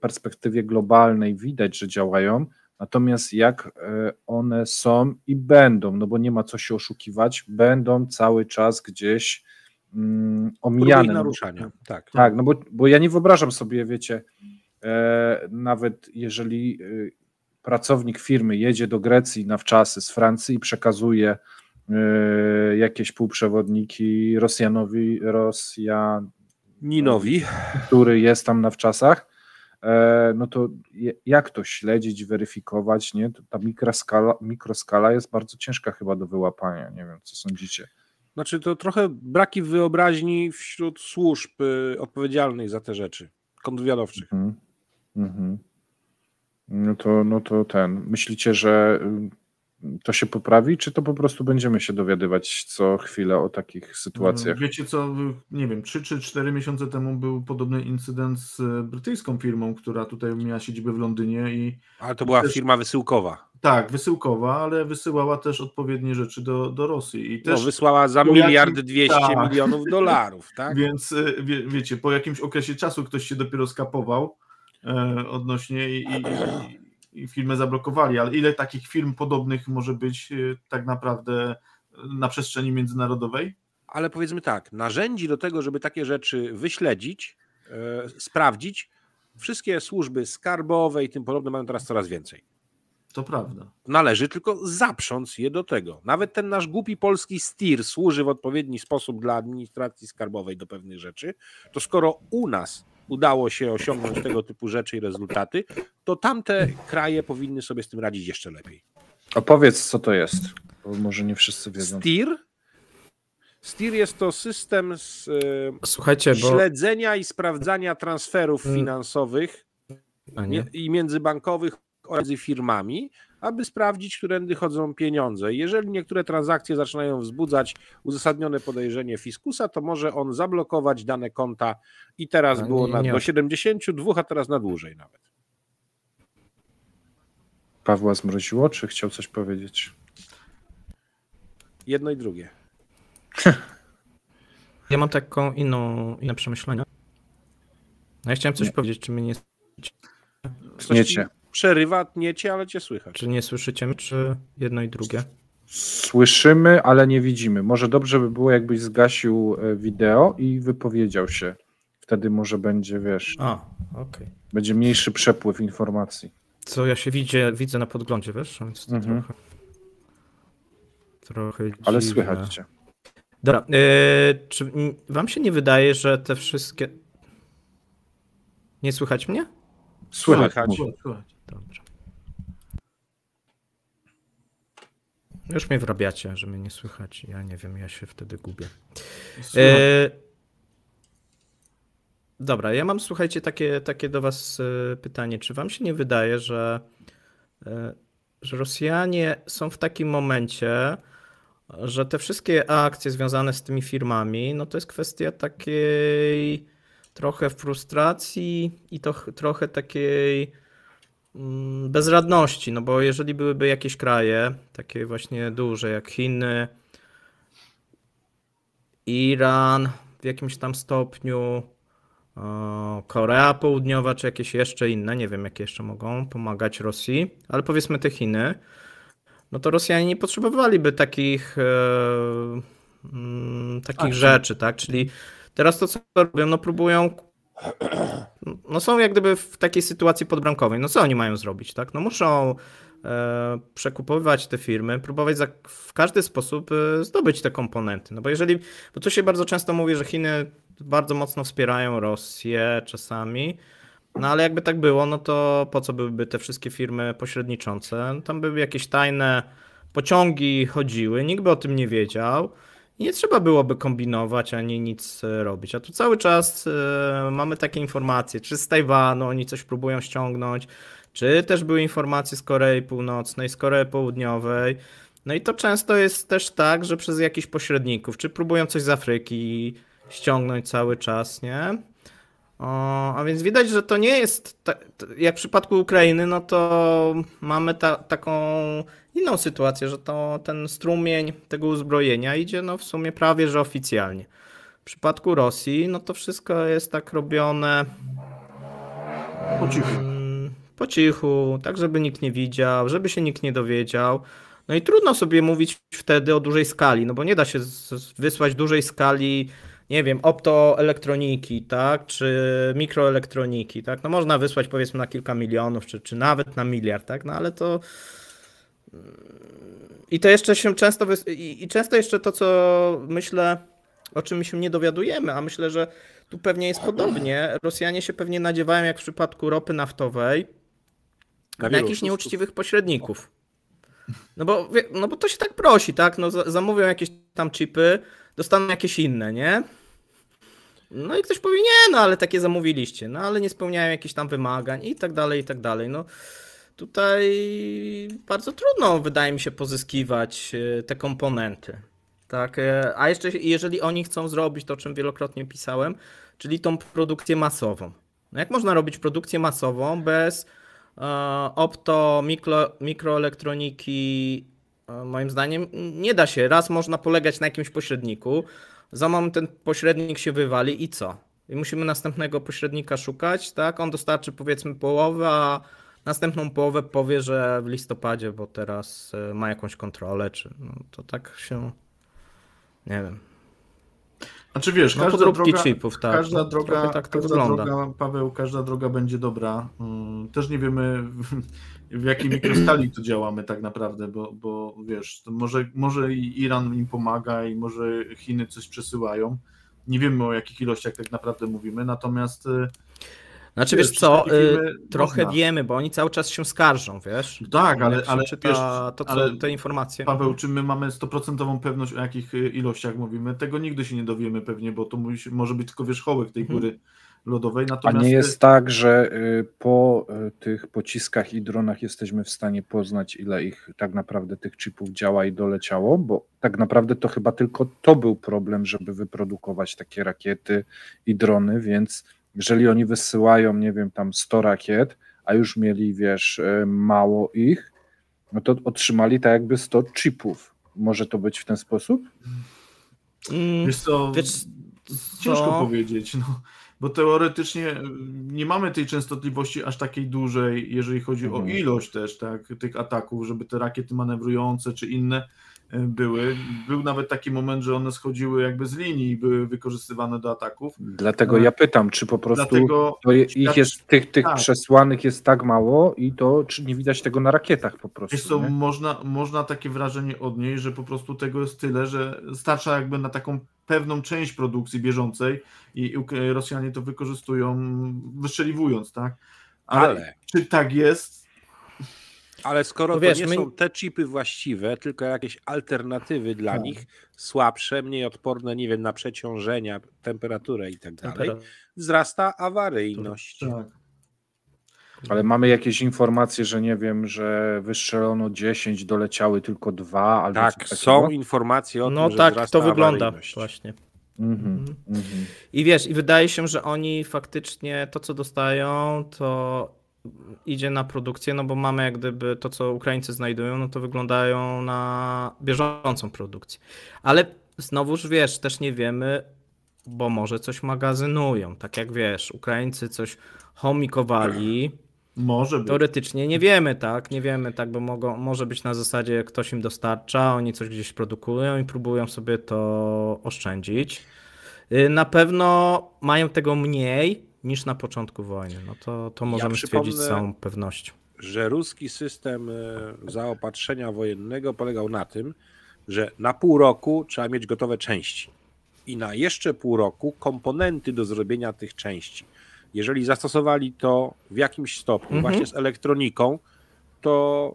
perspektywie globalnej widać, że działają, natomiast jak e, one są i będą, no bo nie ma co się oszukiwać, będą cały czas gdzieś mm, Próby omijane. bo- naruszania. Tak. tak, no bo, bo ja nie wyobrażam sobie, wiecie, e, nawet jeżeli e, pracownik firmy jedzie do Grecji na wczasy z Francji i przekazuje e, jakieś półprzewodniki Rosjanowi, Rosjan, Ninowi. który jest tam na wczasach, no to jak to śledzić, weryfikować, nie? Ta mikroskala, mikroskala jest bardzo ciężka chyba do wyłapania, nie wiem, co sądzicie. Znaczy to trochę braki wyobraźni wśród służb y, odpowiedzialnych za te rzeczy, kontrwywiadowczych. Mhm. Mhm. No to, no to ten. Myślicie, że y, to się poprawi, czy to po prostu będziemy się dowiadywać co chwilę o takich sytuacjach? Wiecie co, nie wiem, 3 czy 4 miesiące temu był podobny incydent z e, brytyjską firmą, która tutaj miała siedzibę w Londynie i Ale to była Też- firma wysyłkowa. tak, wysyłkowa, ale wysyłała też odpowiednie rzeczy do, do Rosji. I No, też, wysłała za miliard dwieście tak. milionów dolarów, tak? Więc e, wie, wiecie, po jakimś okresie czasu ktoś się dopiero skapował e, odnośnie i, i, i firmę zablokowali, ale ile takich firm podobnych może być e, tak naprawdę na przestrzeni międzynarodowej? Ale powiedzmy tak, narzędzi do tego, żeby takie rzeczy wyśledzić, e, sprawdzić, wszystkie służby skarbowe i tym podobne mają teraz coraz więcej. To prawda. Należy tylko zaprząc je do tego. Nawet ten nasz głupi polski STIR służy w odpowiedni sposób dla administracji skarbowej do pewnych rzeczy, to skoro u nas udało się osiągnąć tego typu rzeczy i rezultaty, to tamte kraje powinny sobie z tym radzić jeszcze lepiej. Opowiedz, co to jest, bo może nie wszyscy wiedzą. STIR? STIR jest to system z e, Słuchajcie, bo... śledzenia i sprawdzania transferów Mm. finansowych i międzybankowych oraz między firmami, aby sprawdzić, którędy chodzą pieniądze. Jeżeli niektóre transakcje zaczynają wzbudzać uzasadnione podejrzenie fiskusa, to może on zablokować dane konta i teraz A, było nie- na, nie do o- 72, a teraz na dłużej nawet. Pawła zmroziło, czy chciał coś powiedzieć? Jedno i drugie. Ja mam taką inną, inne przemyślenia. No ja chciałem coś Nie. powiedzieć, czy mnie nie, Tniecie. Przerywa, tniecie, ale cię słychać. czy nie słyszycie mnie, czy jedno i drugie? Słyszymy, ale nie widzimy. Może dobrze by było, jakbyś zgasił e, wideo i wypowiedział się. Wtedy może będzie, wiesz. A, okej. Będzie mniejszy przepływ informacji. Co ja się widzę, widzę na podglądzie, wiesz? Więc to Mhm. trochę. Trochę Ale dziwne. słychać cię. Dobra, yy, czy wam się nie wydaje, że te wszystkie. Nie słychać mnie? Słychać. Słychać. Dobrze. Już mnie wrabiacie, że mnie nie słychać. Ja nie wiem, ja się wtedy gubię. E, Dobra, ja mam, słuchajcie, takie, takie do Was e, pytanie. Czy Wam się nie wydaje, że, e, że Rosjanie są w takim momencie, że te wszystkie akcje związane z tymi firmami, no to jest kwestia takiej trochę frustracji i to ch- trochę takiej bezradności, no bo jeżeli byłyby jakieś kraje, takie właśnie duże jak Chiny, Iran w jakimś tam stopniu, o, Korea Południowa, czy jakieś jeszcze inne, nie wiem jakie jeszcze mogą pomagać Rosji, ale powiedzmy te Chiny, no to Rosjanie nie potrzebowaliby takich, e, mm, takich Akcji. rzeczy, tak? Czyli teraz to co robią, no próbują, no są jak gdyby w takiej sytuacji podbramkowej, no co oni mają zrobić, tak? No muszą e, te firmy, próbować za, w każdy sposób e, zdobyć te komponenty. No bo jeżeli, bo tu się bardzo często mówi, że Chiny bardzo mocno wspierają Rosję czasami, no ale jakby tak było, no to po co byłyby te wszystkie firmy pośredniczące? No Tam były jakieś tajne pociągi chodziły, nikt by o tym nie wiedział. Nie trzeba byłoby kombinować ani nic e, robić. A tu cały czas e, mamy takie informacje, czy z Tajwanu oni coś próbują ściągnąć, czy też były informacje z Korei Północnej, z Korei Południowej. No i to często jest też tak, że przez jakichś pośredników, czy próbują coś z Afryki ściągnąć cały czas, nie? O, a więc widać, że to nie jest ta, jak w przypadku Ukrainy, no to mamy ta, taką inną sytuację, że to ten strumień tego uzbrojenia idzie no w sumie prawie że oficjalnie. W przypadku Rosji, no to wszystko jest tak robione Po cichu. Mm, po cichu, tak żeby nikt nie widział, żeby się nikt nie dowiedział. No i trudno sobie mówić wtedy o dużej skali, no bo nie da się wysłać dużej skali, nie wiem, optoelektroniki, tak, czy mikroelektroniki, tak. No można wysłać powiedzmy na kilka milionów, czy, czy nawet na miliard, tak, no ale to i to jeszcze się często wys... i, często jeszcze to, co myślę, o czym my się nie dowiadujemy, a myślę, że tu pewnie jest podobnie. Rosjanie się pewnie nadziewają, jak w przypadku ropy naftowej, Na na jakichś nieuczciwych pośredników. No bo, no bo to się tak prosi, tak? No, za- zamówią jakieś tam chipy, dostaną jakieś inne, nie? No i ktoś powie, nie, no ale takie zamówiliście, no ale nie spełniają jakichś tam wymagań i tak dalej, i tak dalej. No tutaj bardzo trudno, wydaje mi się, pozyskiwać e, te komponenty. Tak, e, a jeszcze jeżeli oni chcą zrobić to, o czym wielokrotnie pisałem, czyli tą produkcję masową. No jak można robić produkcję masową bez e, opto, mikro, mikroelektroniki? Moim zdaniem nie da się. Raz można polegać na jakimś pośredniku, za moment ten pośrednik się wywali i co? I musimy następnego pośrednika szukać, tak? On dostarczy powiedzmy połowę, a następną połowę powie, że w listopadzie, bo teraz e, ma jakąś kontrolę, czy no, to tak się. Nie wiem. Znaczy wiesz, No każda podróbki droga, chipów, tak. każda no, droga, tak to każda wygląda. droga, Paweł, każda droga będzie dobra. Mm, Też nie wiemy w, jakiej mikroskali tu działamy tak naprawdę, bo, bo wiesz, to może, może Iran im pomaga i może Chiny coś przesyłają. Nie wiemy o jakich ilościach tak naprawdę mówimy, natomiast y, Znaczy wiesz, wiesz co, y, trochę można. wiemy, bo oni cały czas się skarżą, wiesz? tak, ale, ale czyta wiesz, to, co, ale te informacje. Paweł, czy my mamy stuprocentową pewność o jakich y, ilościach mówimy? Tego nigdy się nie dowiemy pewnie, bo to może być tylko wierzchołek tej Mhm. góry lodowej. A Natomiast nie y, jest tak, że y, po y, tych pociskach i dronach jesteśmy w stanie poznać, ile ich tak naprawdę tych chipów działa i doleciało? Bo tak naprawdę to chyba tylko to był problem, żeby wyprodukować takie rakiety i drony, więc jeżeli oni wysyłają, nie wiem, tam 100 rakiet, a już mieli, wiesz, y, mało ich, no to otrzymali tak jakby 100 chipów. Może to być w ten sposób? Mm, Wiesz co, wiesz ciężko co? powiedzieć, no, bo teoretycznie y, nie mamy tej częstotliwości aż takiej dużej, jeżeli chodzi o Mhm. ilość też tak, tych ataków, żeby te rakiety manewrujące czy inne były. Był nawet taki moment, że one schodziły jakby z linii i były wykorzystywane do ataków. Dlatego ja pytam, czy po prostu Dlatego ich jest, tych, tych tak. przesłanych jest tak mało i to czy nie widać tego na rakietach po prostu. Wiesz co, można, można takie wrażenie odnieść, że po prostu tego jest tyle, że starcza jakby na taką pewną część produkcji bieżącej i Rosjanie to wykorzystują wystrzeliwując, tak? Ale, Ale- czy tak jest? Ale skoro No to wiesz, nie my- są te chipy właściwe, tylko jakieś alternatywy dla Tak. nich, słabsze, mniej odporne, nie wiem, na przeciążenia, temperaturę i tak dalej, wzrasta awaryjność. Tak. Ale mamy jakieś informacje, że nie wiem, że wystrzelono 10, doleciały tylko dwa, albo Tak, są informacje o No tym, że tak, wzrasta to wygląda awaryjność. właśnie. Mhm, Mhm. mhm. I wiesz, i wydaje się, że oni faktycznie to, co dostają, to idzie na produkcję, no bo mamy jak gdyby to, co Ukraińcy znajdują, no to wyglądają na bieżącą produkcję. Ale znowuż wiesz, też nie wiemy, bo może coś magazynują. Tak jak wiesz, Ukraińcy coś homikowali. Może być. Teoretycznie nie wiemy, tak? Nie wiemy, tak, bo mogą, może być na zasadzie ktoś im dostarcza, oni coś gdzieś produkują i próbują sobie to oszczędzić. Y, Na pewno mają tego mniej niż na początku wojny. No to, to Ja możemy stwierdzić z całą pewnością. że ruski system e, zaopatrzenia wojennego polegał na tym, że na pół roku trzeba mieć gotowe części i na jeszcze pół roku komponenty do zrobienia tych części. Jeżeli zastosowali to w jakimś stopniu Mhm. właśnie z elektroniką, to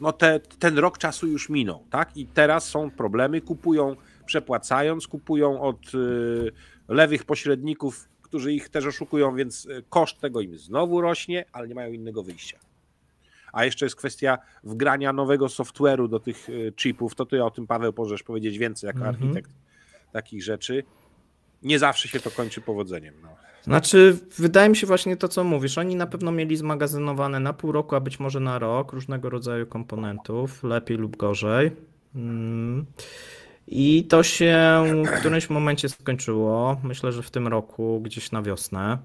no te, ten rok czasu już minął, tak? I teraz są problemy, kupują przepłacając, kupują od y, lewych pośredników, którzy ich też oszukują, więc y, koszt tego im znowu rośnie, ale nie mają innego wyjścia. A jeszcze jest kwestia wgrania nowego software'u do tych y, chipów, to ty o tym, Paweł, możesz powiedzieć więcej jako Mhm. architekt takich rzeczy. Nie zawsze się to kończy powodzeniem. No. Znaczy, wydaje mi się właśnie to, co mówisz. Oni na pewno mieli zmagazynowane na pół roku, a być może na rok różnego rodzaju komponentów, lepiej lub gorzej. Mm. I to się w którymś momencie skończyło. Myślę, że w tym roku, gdzieś na wiosnę.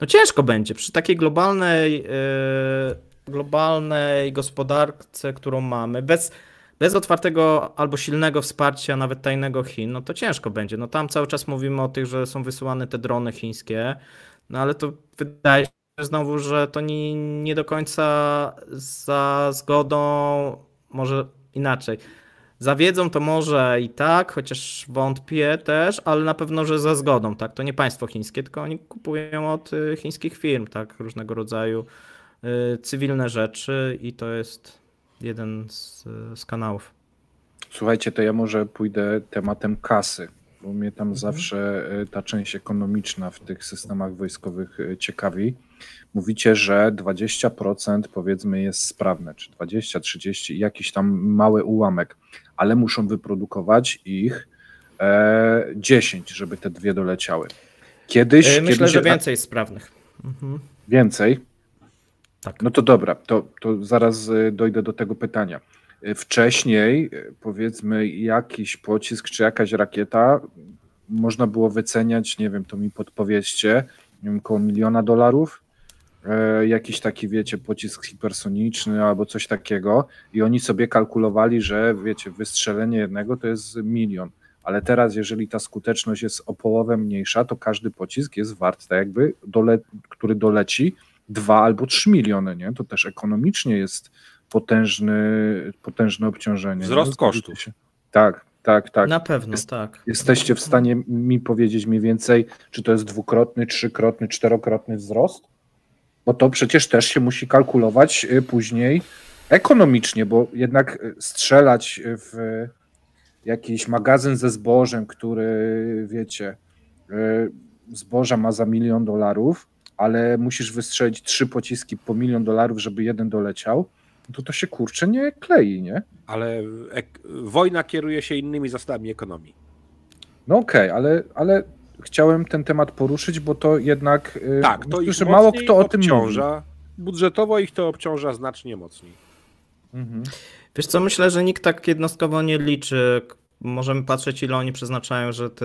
No ciężko będzie przy takiej globalnej, e, globalnej gospodarce, którą mamy, bez, bez otwartego albo silnego wsparcia, nawet tajnego Chin, no to ciężko będzie. No tam cały czas mówimy o tych, że są wysyłane te drony chińskie, no ale to wydaje znowu, że to nie, nie do końca za zgodą, może inaczej. Zawiedzą to może i tak, chociaż wątpię też, ale na pewno, że za zgodą, tak? To nie państwo chińskie, tylko oni kupują od y, chińskich firm, tak? Różnego rodzaju y, cywilne rzeczy i to jest jeden z, z kanałów. Słuchajcie, to ja może pójdę tematem kasy, bo mnie Mhm. tam zawsze y, ta część ekonomiczna w tych systemach wojskowych ciekawi. Mówicie, że 20% powiedzmy jest sprawne, czy 20, 30, jakiś tam mały ułamek, ale muszą wyprodukować ich e, 10, żeby te dwie doleciały. Kiedyś, Y, Myślę, kiedyś że więcej jest sprawnych. Mhm. Więcej? Tak. No to dobra, to, to zaraz y, dojdę do tego pytania. Y, Wcześniej, powiedzmy, jakiś pocisk czy jakaś rakieta można było wyceniać, nie wiem, to mi podpowiedzcie, nie wiem, około miliona dolarów. E, jakiś taki, wiecie, pocisk hipersoniczny albo coś takiego i oni sobie kalkulowali, że wiecie, wystrzelenie jednego to jest milion. Ale teraz, jeżeli ta skuteczność jest o połowę mniejsza, to każdy pocisk jest wart, tak jakby, dole, który doleci, dwa albo trzy miliony, nie? To też ekonomicznie jest potężny, potężne obciążenie. Wzrost nie? kosztów. Tak, tak, tak. Na pewno, Jest- tak. Jesteście w stanie mi powiedzieć mniej więcej, czy to jest dwukrotny, trzykrotny, czterokrotny wzrost? Bo to przecież też się musi kalkulować y, później ekonomicznie, bo jednak y, strzelać w jakiś magazyn ze zbożem, który wiecie, y, zboża ma za milion dolarów, ale musisz wystrzelić trzy pociski po milion dolarów, żeby jeden doleciał, no to to się kurczę nie klei, nie? Ale wojna kieruje się innymi zasadami ekonomii. No okej, ale, ale chciałem ten temat poruszyć, bo to jednak y, Tak, to że mało kto o tym mówi. obciąża. Budżetowo ich to obciąża znacznie mocniej. Mhm. Wiesz co, myślę, że nikt tak jednostkowo nie liczy. Możemy patrzeć, ile oni przeznaczają, że, te,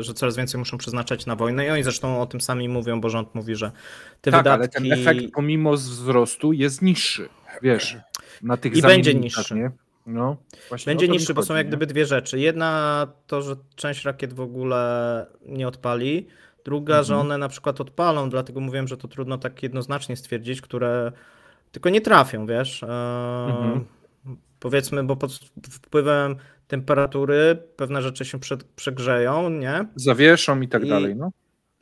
że coraz więcej muszą przeznaczać na wojnę i oni zresztą o tym sami mówią, bo rząd mówi, że te Tak, wydatki... ale ten efekt pomimo wzrostu jest niższy. wiesz, na tych I będzie niższy. Nie? No, właśnie Będzie niższy, bo są jak gdyby dwie rzeczy. Jedna to, że część rakiet w ogóle nie odpali. Druga, że Mhm. one na przykład odpalą, dlatego mówiłem, że to trudno tak jednoznacznie stwierdzić, które tylko nie trafią, wiesz. Eee, Mhm. Powiedzmy, bo pod wpływem temperatury pewne rzeczy się prze, przegrzeją, nie? Zawieszą i tak I- dalej, no.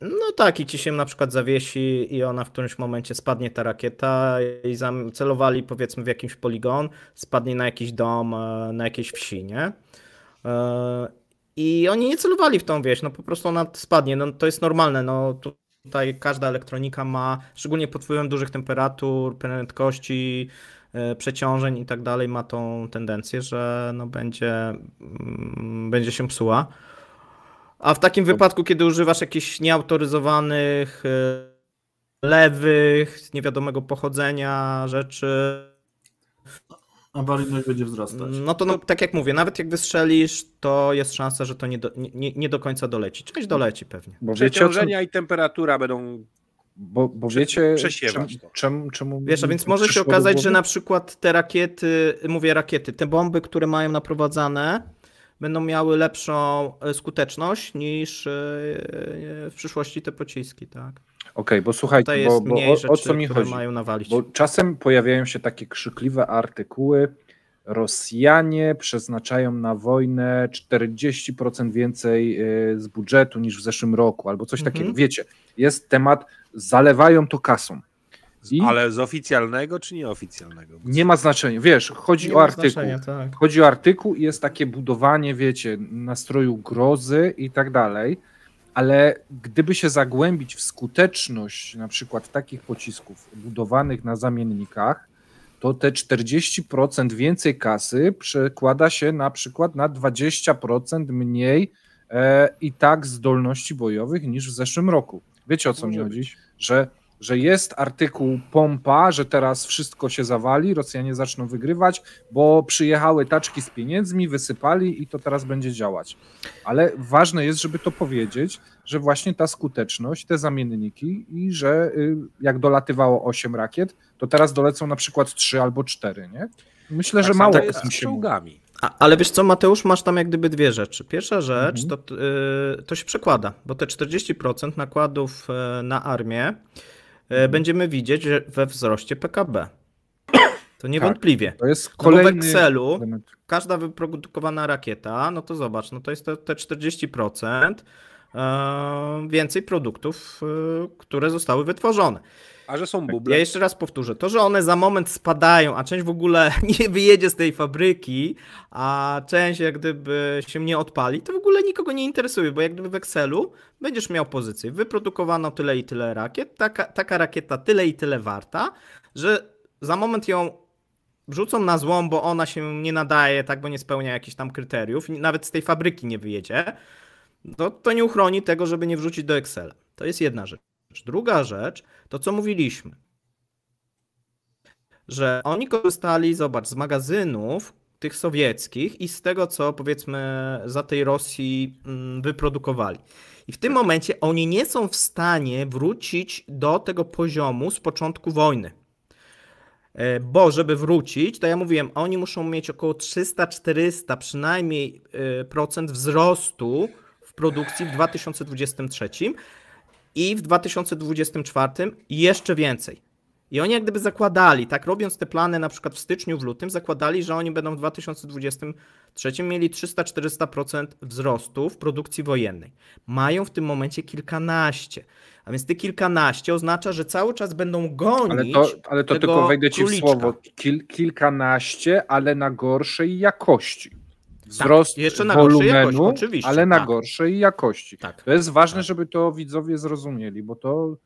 No tak, i ci się na przykład zawiesi i ona w którymś momencie spadnie ta rakieta i celowali powiedzmy w jakimś poligon, spadnie na jakiś dom, e, na jakiejś wsi, nie? E, I oni nie celowali w tą wieś, no po prostu ona spadnie, no to jest normalne, no tutaj każda elektronika ma, szczególnie pod wpływem dużych temperatur, prędkości, e, przeciążeń i tak dalej, ma tą tendencję, że no będzie, mm, będzie się psuła. A w takim wypadku, kiedy używasz jakichś nieautoryzowanych, e, lewych, niewiadomego pochodzenia rzeczy, Awaryjność będzie wzrastać. no to no, tak jak mówię, nawet jak wystrzelisz, to jest szansa, że to nie do, nie, nie- do końca doleci. Część doleci pewnie. Bo o czym, Przeciążenia i temperatura będą bo, bo wiecie przesiewać czem, to. czemu, czemu Wiesz, a więc może się okazać, że na przykład te rakiety, mówię rakiety, te bomby, które mają naprowadzane, będą miały lepszą e, skuteczność niż e, w przyszłości te pociski, tak? Okej, bo słuchajcie, bo, bo o, rzeczy, o co mi chodzi? mają nawalić. Bo czasem pojawiają się takie krzykliwe artykuły. Rosjanie przeznaczają na wojnę 40% więcej z budżetu niż w zeszłym roku, albo coś Mhm. takiego. Wiecie, jest temat, zalewają to kasą. I Ale z oficjalnego czy nieoficjalnego? nie ma znaczenia. Wiesz, chodzi Nie o artykuł. tak. Chodzi o artykuł i jest takie budowanie, wiecie, nastroju grozy i tak dalej, ale gdyby się zagłębić w skuteczność na przykład takich pocisków budowanych na zamiennikach, to te 40% więcej kasy przekłada się na przykład na 20% mniej e, i tak zdolności bojowych niż w zeszłym roku. Wiecie o co mi Może chodzi? być. Że, że jest artykuł pompa, że teraz wszystko się zawali, Rosjanie zaczną wygrywać, bo przyjechały taczki z pieniędzmi, wysypali i to teraz będzie działać. Ale ważne jest, żeby to powiedzieć, że właśnie ta skuteczność, te zamienniki i że y, jak dolatywało 8 rakiet, to teraz dolecą na przykład 3 albo 4, nie? Myślę, Tak że mało o jest tym się mówi. A, ale wiesz co, Mateusz, masz tam jak gdyby dwie rzeczy. Pierwsza rzecz Mhm. to, y, to się przekłada, bo te 40% nakładów y, na armię. Będziemy widzieć że we wzroście PKB. To niewątpliwie. To jest No bo w kolejny Excelu element. każda wyprodukowana rakieta, no to zobacz, no to jest te, te 40% e, więcej produktów, e, które zostały wytworzone. A że są Ja buble. jeszcze raz powtórzę, to, że one za moment spadają, a część w ogóle nie wyjedzie z tej fabryki, a część jak gdyby się nie odpali, to w ogóle nikogo nie interesuje, bo jak gdyby w Excelu będziesz miał pozycję, wyprodukowano tyle i tyle rakiet, taka, taka rakieta tyle i tyle warta, że za moment ją wrzucą na złom, bo ona się nie nadaje, tak, bo nie spełnia jakichś tam kryteriów, nawet z tej fabryki nie wyjedzie, to, to nie uchroni tego, żeby nie wrzucić do Excela. To jest jedna rzecz. Druga rzecz, to co mówiliśmy, że oni korzystali, zobacz, z magazynów tych sowieckich i z tego, co powiedzmy za tej Rosji mm, wyprodukowali. I w tym momencie oni nie są w stanie wrócić do tego poziomu z początku wojny. E, Bo żeby wrócić, to ja mówiłem, oni muszą mieć około 300-400 przynajmniej e, procent wzrostu w produkcji w 2023 i w 2024 jeszcze więcej. I oni jak gdyby zakładali, tak robiąc te plany na przykład w styczniu, w lutym, zakładali, że oni będą w 2023 mieli 300-400% wzrostu w produkcji wojennej. Mają w tym momencie kilkanaście. A więc te kilkanaście oznacza, że cały czas będą Ale gonić to, ale to tylko wejdę ci w króliczka. słowo. Kil, kilkanaście, ale na gorszej jakości. Wzrost Tak, jeszcze na wolumenu, jakości, oczywiście, ale na tak. gorszej jakości. Tak. To jest ważne, Tak. żeby to widzowie zrozumieli, bo to,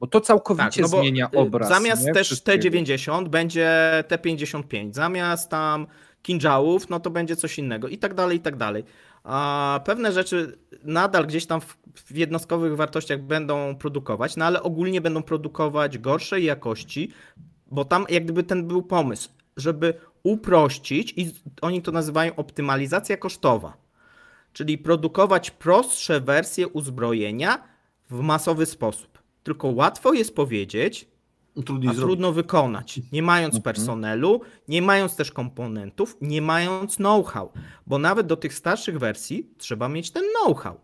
bo to całkowicie no bo, zmienia y, obraz. Zamiast nie? też Wszystkiego. T90 będzie T55, zamiast tam kinżałów, no to będzie coś innego i tak dalej, i tak dalej. A pewne rzeczy nadal gdzieś tam w, w jednostkowych wartościach będą produkować, no ale ogólnie będą produkować gorszej jakości, bo tam jak gdyby ten był pomysł, żeby uprościć i oni to nazywają optymalizacja kosztowa, czyli produkować prostsze wersje uzbrojenia w masowy sposób. Tylko łatwo jest powiedzieć, Trudniej a zrobić. trudno wykonać, nie mając Mhm. personelu, nie mając też komponentów, nie mając know-how, bo nawet do tych starszych wersji trzeba mieć ten know-how.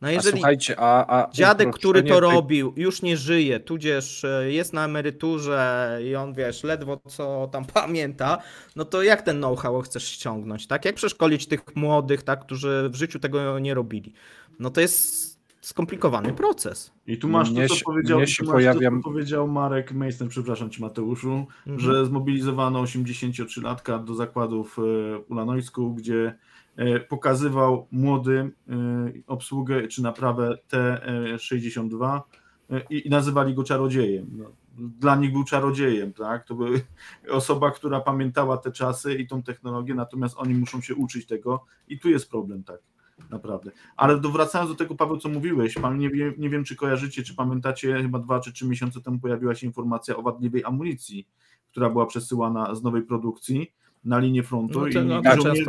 No A jeżeli słuchajcie, a, a dziadek, który to tej- robił, już nie żyje, tudzież e, jest na emeryturze i on, wiesz, ledwo co tam pamięta, no to jak ten know-how chcesz ściągnąć, tak? Jak przeszkolić tych młodych, tak, którzy w życiu tego nie robili? No to jest skomplikowany proces. I tu masz Mnie to, się- co powiedział, się masz pojawia- to, co powiedział Marek Meister, przepraszam cię Mateuszu, Mhm. że zmobilizowano 83-latka do zakładów e, w Ulanojsku, gdzie e, pokazywał młodym e, obsługę czy naprawę T62 e, i nazywali go czarodziejem. No, dla nich był czarodziejem, tak? To była osoba, która pamiętała te czasy i tą technologię, natomiast oni muszą się uczyć tego i tu jest problem, tak naprawdę. Ale wracając do tego, Paweł, co mówiłeś, pan, nie, wiem, nie wiem, czy kojarzycie, czy pamiętacie, chyba dwa czy trzy miesiące temu pojawiła się informacja o wadliwej amunicji, która była przesyłana z nowej produkcji na linię frontu. No i, no, i żołnierze-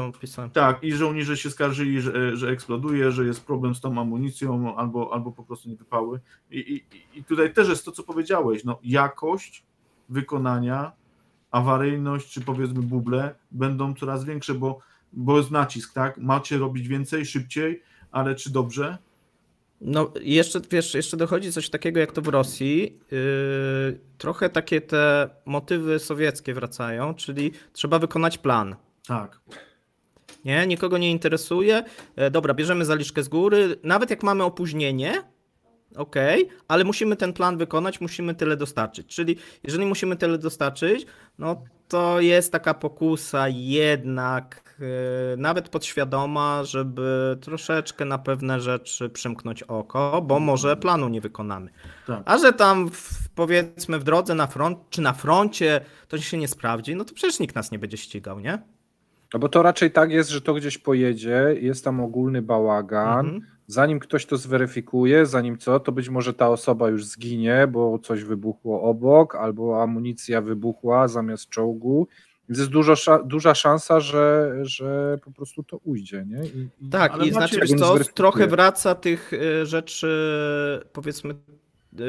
tak, i żołnierze się skarżyli, że, że eksploduje, że jest problem z tą amunicją, albo, albo po prostu nie wypały. I, i, I tutaj też jest to, co powiedziałeś, no, jakość wykonania, awaryjność, czy powiedzmy buble będą coraz większe, bo, bo jest nacisk, tak? Macie robić więcej, szybciej, ale czy dobrze? No jeszcze, wiesz, jeszcze dochodzi coś takiego jak to w Rosji. Yy, trochę takie te motywy sowieckie wracają, czyli trzeba wykonać plan. Tak. Nie, nikogo nie interesuje. E, dobra, bierzemy zaliczkę z góry. Nawet jak mamy opóźnienie, ok, ale musimy ten plan wykonać, musimy tyle dostarczyć. Czyli jeżeli musimy tyle dostarczyć, no to jest taka pokusa jednak, e, nawet podświadoma, żeby troszeczkę na pewne rzeczy przymknąć oko, bo może planu nie wykonamy. Tak. A że tam w, powiedzmy w drodze na front, czy na froncie to się nie sprawdzi, no to przecież nikt nas nie będzie ścigał, nie? No bo to raczej tak jest, że to gdzieś pojedzie, jest tam ogólny bałagan. Mhm. Zanim ktoś to zweryfikuje, zanim co, to być może ta osoba już zginie, bo coś wybuchło obok, albo amunicja wybuchła zamiast czołgu. Więc jest dużo, duża szansa, że, że po prostu to ujdzie, nie? I. Tak, Ale i znaczy, zweryfikuje. trochę wraca tych y, rzeczy, powiedzmy,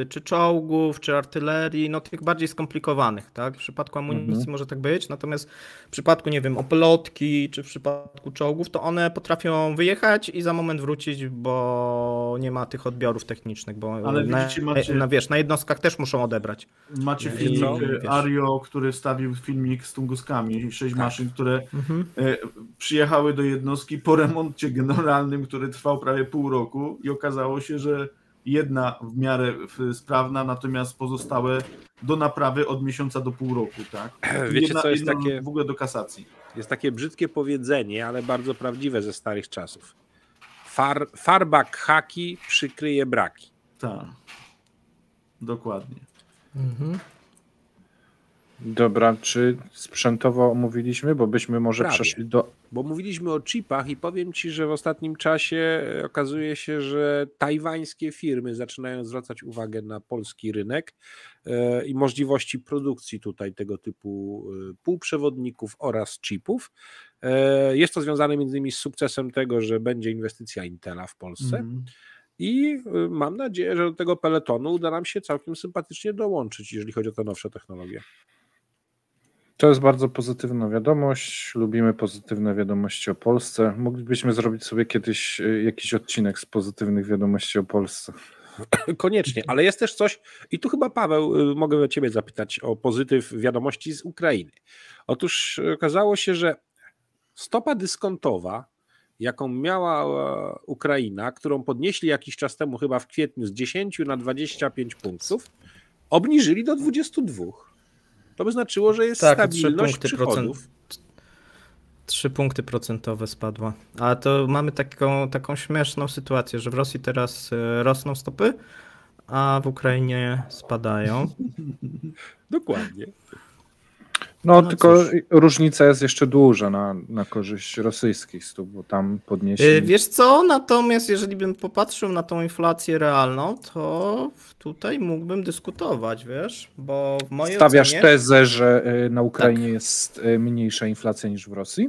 czy czołgów, czy artylerii, no tych bardziej skomplikowanych, tak? W przypadku amunicji Mhm. może tak być, natomiast w przypadku, nie wiem, opelotki, czy w przypadku czołgów, to one potrafią wyjechać i za moment wrócić, bo nie ma tych odbiorów technicznych, bo Ale na, widzicie, macie- na, wiesz, na jednostkach też muszą odebrać. Macie filmik e, Wiesz. Ario, który wstawił filmik z tunguskami, sześć maszyn, które Mhm. e, przyjechały do jednostki po remoncie generalnym, który trwał prawie pół roku i okazało się, że jedna w miarę sprawna, natomiast pozostałe do naprawy od miesiąca do pół roku, tak? Wiecie, jedna, co jest takie- w ogóle do kasacji. Jest takie brzydkie powiedzenie, ale bardzo prawdziwe ze starych czasów. Far, farba haki przykryje braki. Tak. Dokładnie. Mhm. Dobra, czy sprzętowo omówiliśmy, bo byśmy może Prawie. przeszli do... Bo mówiliśmy o chipach i powiem ci, że w ostatnim czasie e, okazuje się, że tajwańskie firmy zaczynają zwracać uwagę na polski rynek e, i możliwości produkcji tutaj tego typu e, półprzewodników oraz chipów. Jest to związane między innymi z sukcesem tego, że będzie inwestycja Intela w Polsce. Mhm. I mam nadzieję, że do tego peletonu uda nam się całkiem sympatycznie dołączyć, jeżeli chodzi o te nowsze technologie. To jest bardzo pozytywna wiadomość. Lubimy pozytywne wiadomości o Polsce. Moglibyśmy zrobić sobie kiedyś y, jakiś odcinek z pozytywnych wiadomości o Polsce. Koniecznie, ale jest też coś, i tu chyba Paweł, y, mogę Ciebie zapytać o pozytyw wiadomości z Ukrainy. Otóż y, okazało się, że stopa dyskontowa, jaką miała e, Ukraina, którą podnieśli jakiś czas temu, chyba w kwietniu, z 10 na 25 punktów, obniżyli do 22. To by znaczyło, że jest Tak, stabilność punkty przychodów. Trzy punkty procentowe spadła. A to mamy taką, taką śmieszną sytuację, że w Rosji teraz e, rosną stopy, a w Ukrainie spadają. Dokładnie. No tylko cóż. różnica jest jeszcze duża na, na korzyść rosyjskich stóp, bo tam podnieśli... E, Wiesz co, natomiast jeżeli bym popatrzył na tą inflację realną, to tutaj mógłbym dyskutować, wiesz, bo w mojej Stawiasz ocenie... tezę, że y, na Ukrainie Tak. jest y, mniejsza inflacja niż w Rosji?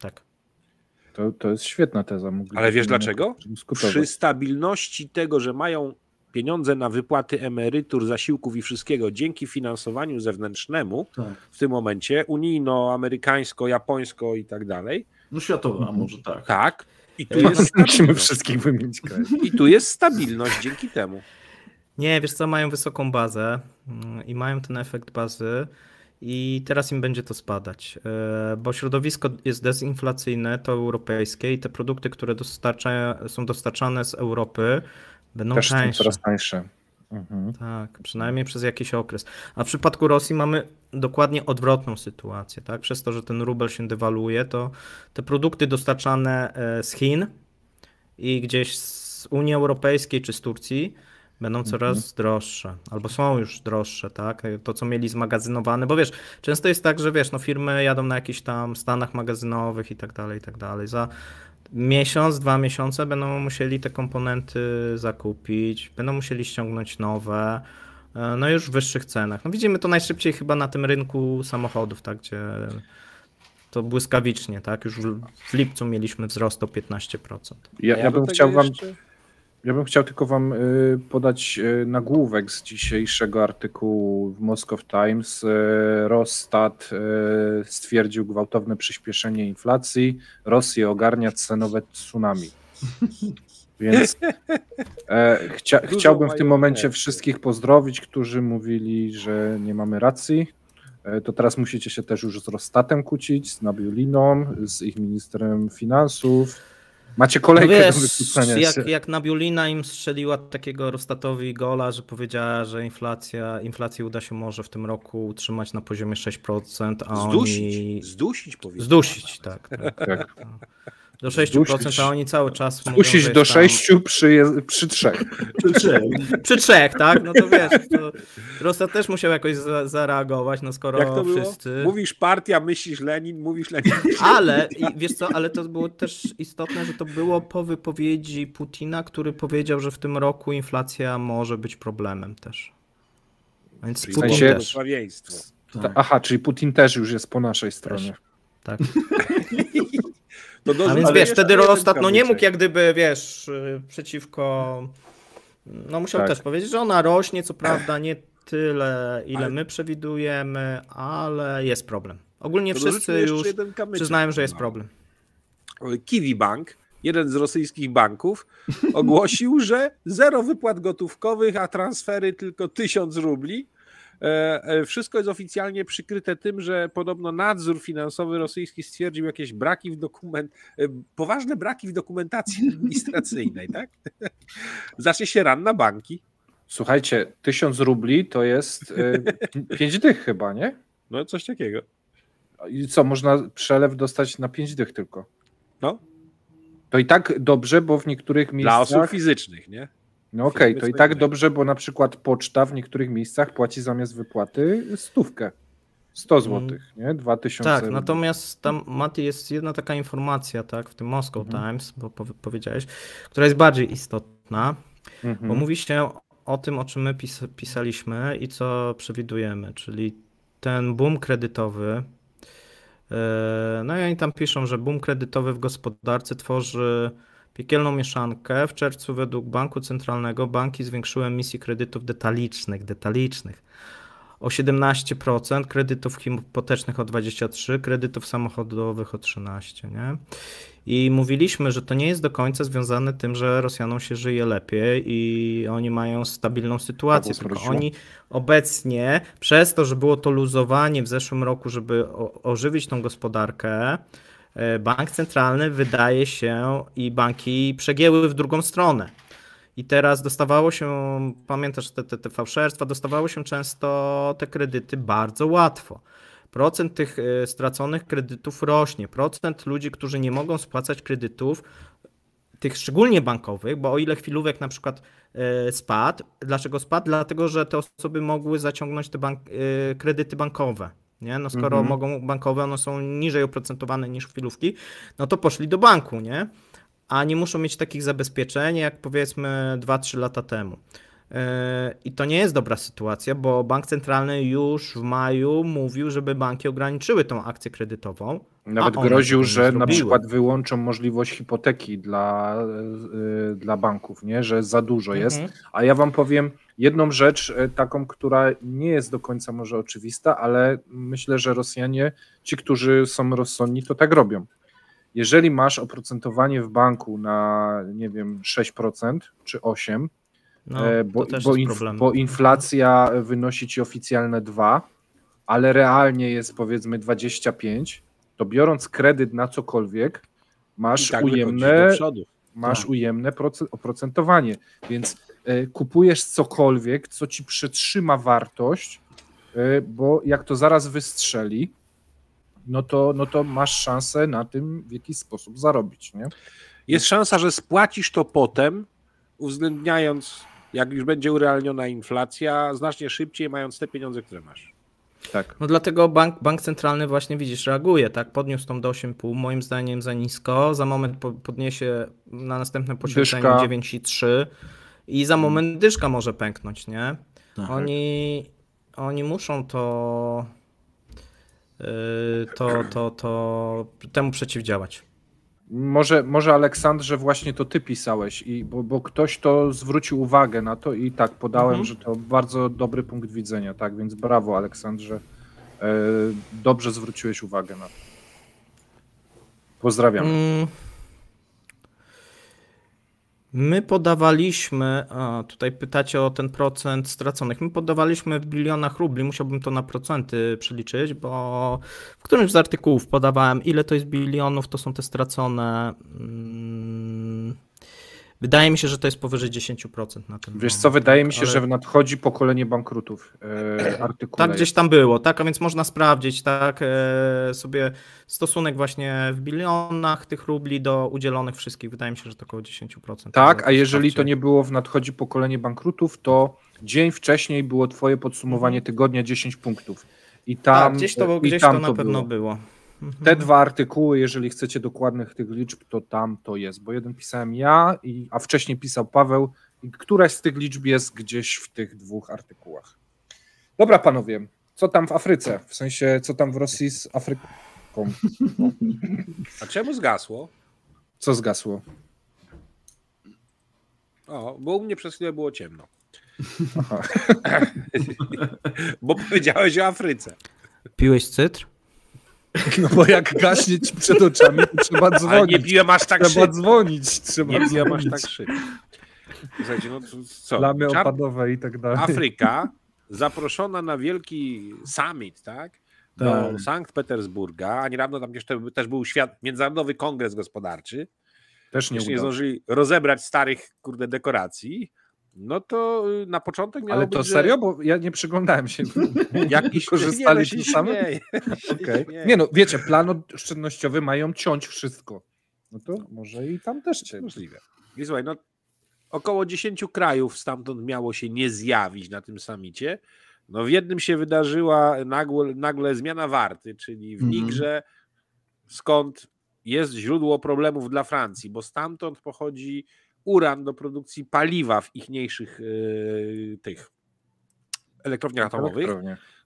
Tak. To, to jest świetna teza. moglibyśmy Ale wiesz dlaczego? Przy stabilności tego, że mają pieniądze na wypłaty emerytur, zasiłków i wszystkiego dzięki finansowaniu zewnętrznemu, Tak. w tym momencie unijno, amerykańsko, japońsko i tak dalej, No światowa, a może tak. tak, i tu jest musimy stabilność. wszystkich wymienić. I tu jest stabilność dzięki temu. Nie, wiesz co, mają wysoką bazę mm, i mają ten efekt bazy i teraz im będzie to spadać, e, bo środowisko jest dezinflacyjne, to europejskie i te produkty, które dostarcza, są dostarczane z Europy będą Też tańsze. coraz tańsze. Mhm. Tak, przynajmniej przez jakiś okres. A w przypadku Rosji mamy dokładnie odwrotną sytuację, tak? Przez to, że ten rubel się dewaluuje, to te produkty dostarczane e, z Chin i gdzieś z Unii Europejskiej czy z Turcji będą coraz droższe, albo są już droższe, tak? To, co mieli zmagazynowane, bo wiesz, często jest tak, że wiesz, no firmy jadą na jakichś tam stanach magazynowych i tak dalej, i tak dalej. Za miesiąc, dwa miesiące będą musieli te komponenty zakupić, będą musieli ściągnąć nowe, e, no już w wyższych cenach. No widzimy to najszybciej chyba na tym rynku samochodów, tak, gdzie to błyskawicznie, tak, już w, w lipcu mieliśmy wzrost o 15%. Ja, ja bym chciał wam jeszcze- Ja bym chciał tylko Wam y, podać y, nagłówek z dzisiejszego artykułu w Moscow Times. Y, Rosstat y, stwierdził gwałtowne przyspieszenie inflacji. Rosję ogarnia cenowe tsunami. Więc e, chcia, chciałbym w tym momencie wszystkich pozdrowić, którzy mówili, że nie mamy racji. E, To teraz musicie się też już z Rostatem kłócić, z Nabiuliną, z ich ministrem finansów. Macie No kolejkę do wiesz, wykluczenia się. jak, jak Nabiulina im strzeliła takiego Rostatowi gola, że powiedziała, że inflacja, inflacji uda się może w tym roku utrzymać na poziomie 6%, a Zdusić, oni... zdusić powiedzmy. Zdusić, tak. tak. Tak. Do 6%, Zdusić. a oni cały czas że do jest tam- sześciu przy, przy trzech. Czy, czy, Przy trzech, tak? No to wiesz, to Rostat też musiał jakoś za, zareagować, no skoro Jak to było? wszyscy... Mówisz partia, myślisz Lenin, mówisz Lenin. Ale i wiesz co, ale to było też istotne, że to było po wypowiedzi Putina, który powiedział, że w tym roku inflacja może być problemem też. Więc Czyli Putin sensie- też. tak. Aha, czyli Putin też już jest po naszej stronie. Tak. To do- A więc ale wiesz, wtedy Rostat no nie mógł jak gdyby, wiesz, przeciwko... No musiał Tak. też powiedzieć, że ona rośnie, co prawda nie tyle, ile Ale- my przewidujemy, ale jest problem. Ogólnie To wszyscy już przyznają, że jest No. problem. Kiwi Bank, jeden z rosyjskich banków, ogłosił, że zero wypłat gotówkowych, a transfery tylko 1000 rubli. E, e, Wszystko jest oficjalnie przykryte tym, że podobno nadzór finansowy rosyjski stwierdził jakieś braki w dokument, e, poważne braki w dokumentacji administracyjnej, tak? Zacznie się ran na banki. Słuchajcie, tysiąc rubli to jest pięć dych chyba, nie? No coś takiego. I co, można przelew dostać na pięć dych tylko. No, To i tak dobrze, bo w niektórych dla osób miejscach... fizycznych, nie? No okej, firmy to i tak dobrze, bo na przykład poczta w niektórych miejscach płaci zamiast wypłaty stówkę. 100 złotych, nie? 2000 Tak, rubli. natomiast tam, Mati, jest jedna taka informacja, tak, w tym Moscow Mhm. Times, bo powie- powiedziałeś, która jest bardziej istotna, Mhm. bo mówi się o tym, o czym my pis pisaliśmy i co przewidujemy, czyli ten boom kredytowy. e, No i oni tam piszą, że boom kredytowy w gospodarce tworzy piekielną mieszankę. W czerwcu według Banku Centralnego banki zwiększyły emisję kredytów detalicznych, detalicznych o 17%, kredytów hipotecznych o 23%, kredytów samochodowych o 13%, nie? I mówiliśmy, że to nie jest do końca związane tym, że Rosjanom się żyje lepiej i oni mają stabilną sytuację, tylko oni obecnie, przez to, że było to luzowanie w zeszłym roku, żeby ożywić tą gospodarkę, bank centralny wydaje się i banki przegięły w drugą stronę. I teraz dostawało się, pamiętasz te, te, te fałszerstwa, dostawało się często te kredyty bardzo łatwo. Procent tych e, straconych kredytów rośnie. Procent ludzi, którzy nie mogą spłacać kredytów, tych szczególnie bankowych, bo o ile chwilówek na przykład e, spadł, dlaczego spadł? Dlatego, że te osoby mogły zaciągnąć te bank, e, kredyty bankowe. Nie? No skoro Mhm. mogą bankowe, one są niżej oprocentowane niż chwilówki, no to poszli do banku, nie? A nie muszą mieć takich zabezpieczeń, jak powiedzmy 2-3 lata temu. E, I to nie jest dobra sytuacja, bo bank centralny już w maju mówił, żeby banki ograniczyły tą akcję kredytową. Nawet groził, że na przykład wyłączą możliwość hipoteki dla, yy, dla banków, nie? że za dużo mhm. jest. A ja wam powiem jedną rzecz, e, taką, która nie jest do końca może oczywista, ale myślę, że Rosjanie, ci, którzy są rozsądni, to tak robią. Jeżeli masz oprocentowanie w banku na, nie wiem, 6% czy 8%, no, e, bo, bo, inf, bo, inflacja wynosi ci oficjalne 2, ale realnie jest powiedzmy 25, to biorąc kredyt na cokolwiek, masz tak ujemne, masz tak. ujemne oprocentowanie, więc kupujesz cokolwiek, co ci przetrzyma wartość, y, bo jak to zaraz wystrzeli, no to, no to masz szansę na tym w jakiś sposób zarobić. Nie? Jest szansa, że spłacisz to potem, uwzględniając, jak już będzie urealniona inflacja, znacznie szybciej, mając te pieniądze, które masz. Tak. No dlatego bank, bank centralny właśnie widzisz, reaguje, tak? Podniósł tą do 8,5, moim zdaniem za nisko. Za moment podniesie na następne posiedzenie 9,3 i za moment dyszka może pęknąć, nie? Tak. Oni, oni muszą to, yy, to, to, to temu przeciwdziałać. Może, może Aleksandrze właśnie to ty pisałeś, i, bo, bo ktoś to zwrócił uwagę na to i tak podałem, mhm. że to bardzo dobry punkt widzenia, tak, więc brawo Aleksandrze, e, dobrze zwróciłeś uwagę na to. Pozdrawiam. Mm. My podawaliśmy, tutaj pytacie o ten procent straconych, my podawaliśmy w bilionach rubli, musiałbym to na procenty przeliczyć, bo w którymś z artykułów podawałem, ile to jest bilionów, to są te stracone. Hmm, Wydaje mi się, że to jest powyżej 10% na tym. Wiesz co, wydaje mi się, ale... że nadchodzi pokolenie bankrutów e, Tak, gdzieś tam było, tak, a więc można sprawdzić, tak, e, sobie stosunek właśnie w bilionach tych rubli do udzielonych wszystkich. Wydaje mi się, że to około 10%. Tak, a jeżeli to nie było w nadchodzi pokolenie bankrutów, to dzień wcześniej było twoje podsumowanie tygodnia 10 punktów. I tam, tak, gdzieś to, gdzieś tam to na pewno było. było. Mhm. Te dwa artykuły, jeżeli chcecie dokładnych tych liczb, to tam to jest, bo jeden pisałem ja, i, a wcześniej pisał Paweł i któraś z tych liczb jest gdzieś w tych dwóch artykułach. Dobra, panowie, co tam w Afryce? W sensie, co tam w Rosji z Afryką? A czemu zgasło? Co zgasło? O, bo u mnie przez chwilę było ciemno. bo powiedziałeś o Afryce. Piłeś cytr? No bo jak gaśnie ci przed oczami, to trzeba dzwonić. Ale nie piłem aż tak Trzeba dzwonić. Trzeba nie piłem aż tak szybko. Słuchajcie, no co? Lamy Czar... opadowe i tak dalej. Afryka zaproszona na wielki summit, tak? Do tak. Sankt Petersburga, a niedawno tam jeszcze też był świat, Międzynarodowy Kongres Gospodarczy. Też nie, nie zdążyli rozebrać starych, kurde, dekoracji. No to y, na początek miało Ale to być, serio? Że... Bo ja nie przyglądałem się. Jakiś korzystaliśmy sami? Okay. Nie no, wiecie, plan oszczędnościowy mają ciąć wszystko. No to może i tam też cię. Możliwe. I słuchaj, no około 10 krajów stamtąd miało się nie zjawić na tym samicie. No w jednym się wydarzyła nagle, nagle zmiana warty, czyli w mm -hmm. Nigrze, skąd jest źródło problemów dla Francji, bo stamtąd pochodzi uran do produkcji paliwa w ichniejszych yy, tych elektrowniach atomowych.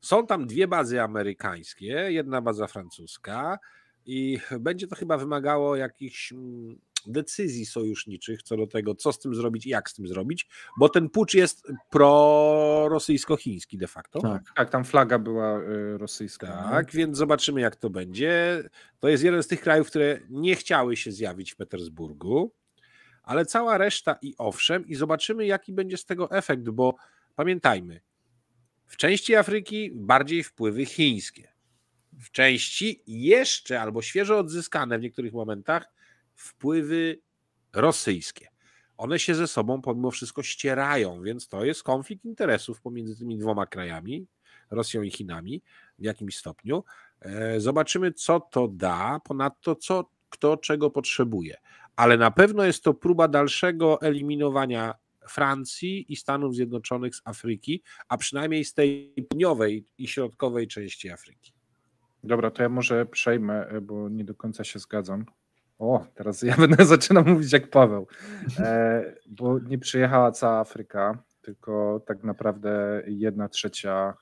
Są tam dwie bazy amerykańskie, jedna baza francuska i będzie to chyba wymagało jakichś mm, decyzji sojuszniczych co do tego, co z tym zrobić i jak z tym zrobić, bo ten pucz jest prorosyjsko-chiński de facto. Tak, tak tam flaga była y, rosyjska. Tak, więc zobaczymy jak to będzie. To jest jeden z tych krajów, które nie chciały się zjawić w Petersburgu ale cała reszta i owszem, i zobaczymy, jaki będzie z tego efekt, bo pamiętajmy, w części Afryki bardziej wpływy chińskie, w części jeszcze albo świeżo odzyskane w niektórych momentach wpływy rosyjskie. One się ze sobą pomimo wszystko ścierają, więc to jest konflikt interesów pomiędzy tymi dwoma krajami, Rosją i Chinami w jakimś stopniu. E, zobaczymy, co to da, ponadto co, kto czego potrzebuje ale na pewno jest to próba dalszego eliminowania Francji i Stanów Zjednoczonych z Afryki, a przynajmniej z tej południowej i środkowej części Afryki. Dobra, to ja może przejmę, e, bo nie do końca się zgadzam. O, teraz ja będę zaczynam mówić jak Paweł, e, bo nie przyjechała cała Afryka. tylko tak naprawdę jedna trzecia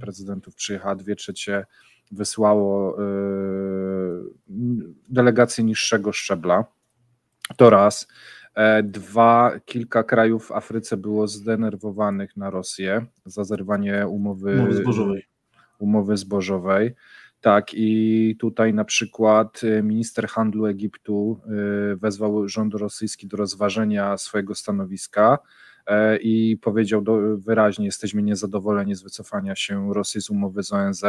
prezydentów przyjechała, dwie trzecie wysłało delegacje niższego szczebla. To raz. E, dwa, kilka krajów w Afryce było zdenerwowanych na Rosję za zerwanie umowy, umowy zbożowej. Umowy zbożowej. Tak, i tutaj na przykład e, minister handlu Egiptu e, wezwał rząd rosyjski do rozważenia swojego stanowiska i powiedział do, wyraźnie: Jesteśmy niezadowoleni z wycofania się Rosji z umowy z ONZ.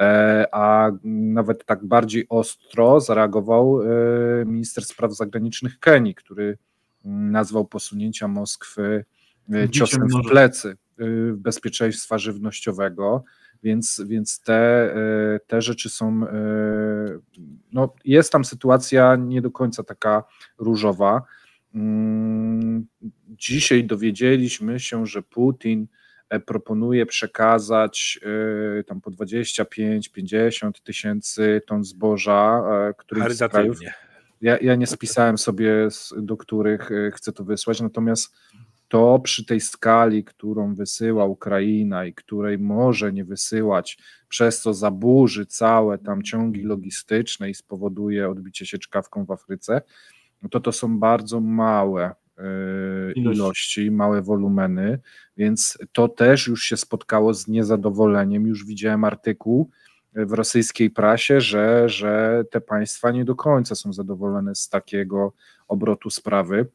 E, a nawet tak bardziej ostro zareagował e, minister spraw zagranicznych Kenii, który nazwał posunięcia Moskwy e, ciosem w plecy bezpieczeństwa żywnościowego. Więc, więc te, te rzeczy są. No, jest tam sytuacja nie do końca taka różowa. Mm, dzisiaj dowiedzieliśmy się, że Putin proponuje przekazać e, tam po 25-50 tysięcy ton zboża, e, których z krajów, ja, ja nie spisałem sobie, do których chcę to wysłać, natomiast to przy tej skali, którą wysyła Ukraina i której może nie wysyłać, przez co zaburzy całe tam ciągi logistyczne i spowoduje odbicie się czkawką w Afryce, no to to są bardzo małe E, ilości, małe wolumeny, więc to też już się spotkało z niezadowoleniem. Już widziałem artykuł w rosyjskiej prasie, że, że te państwa nie do końca są zadowolone z takiego obrotu sprawy.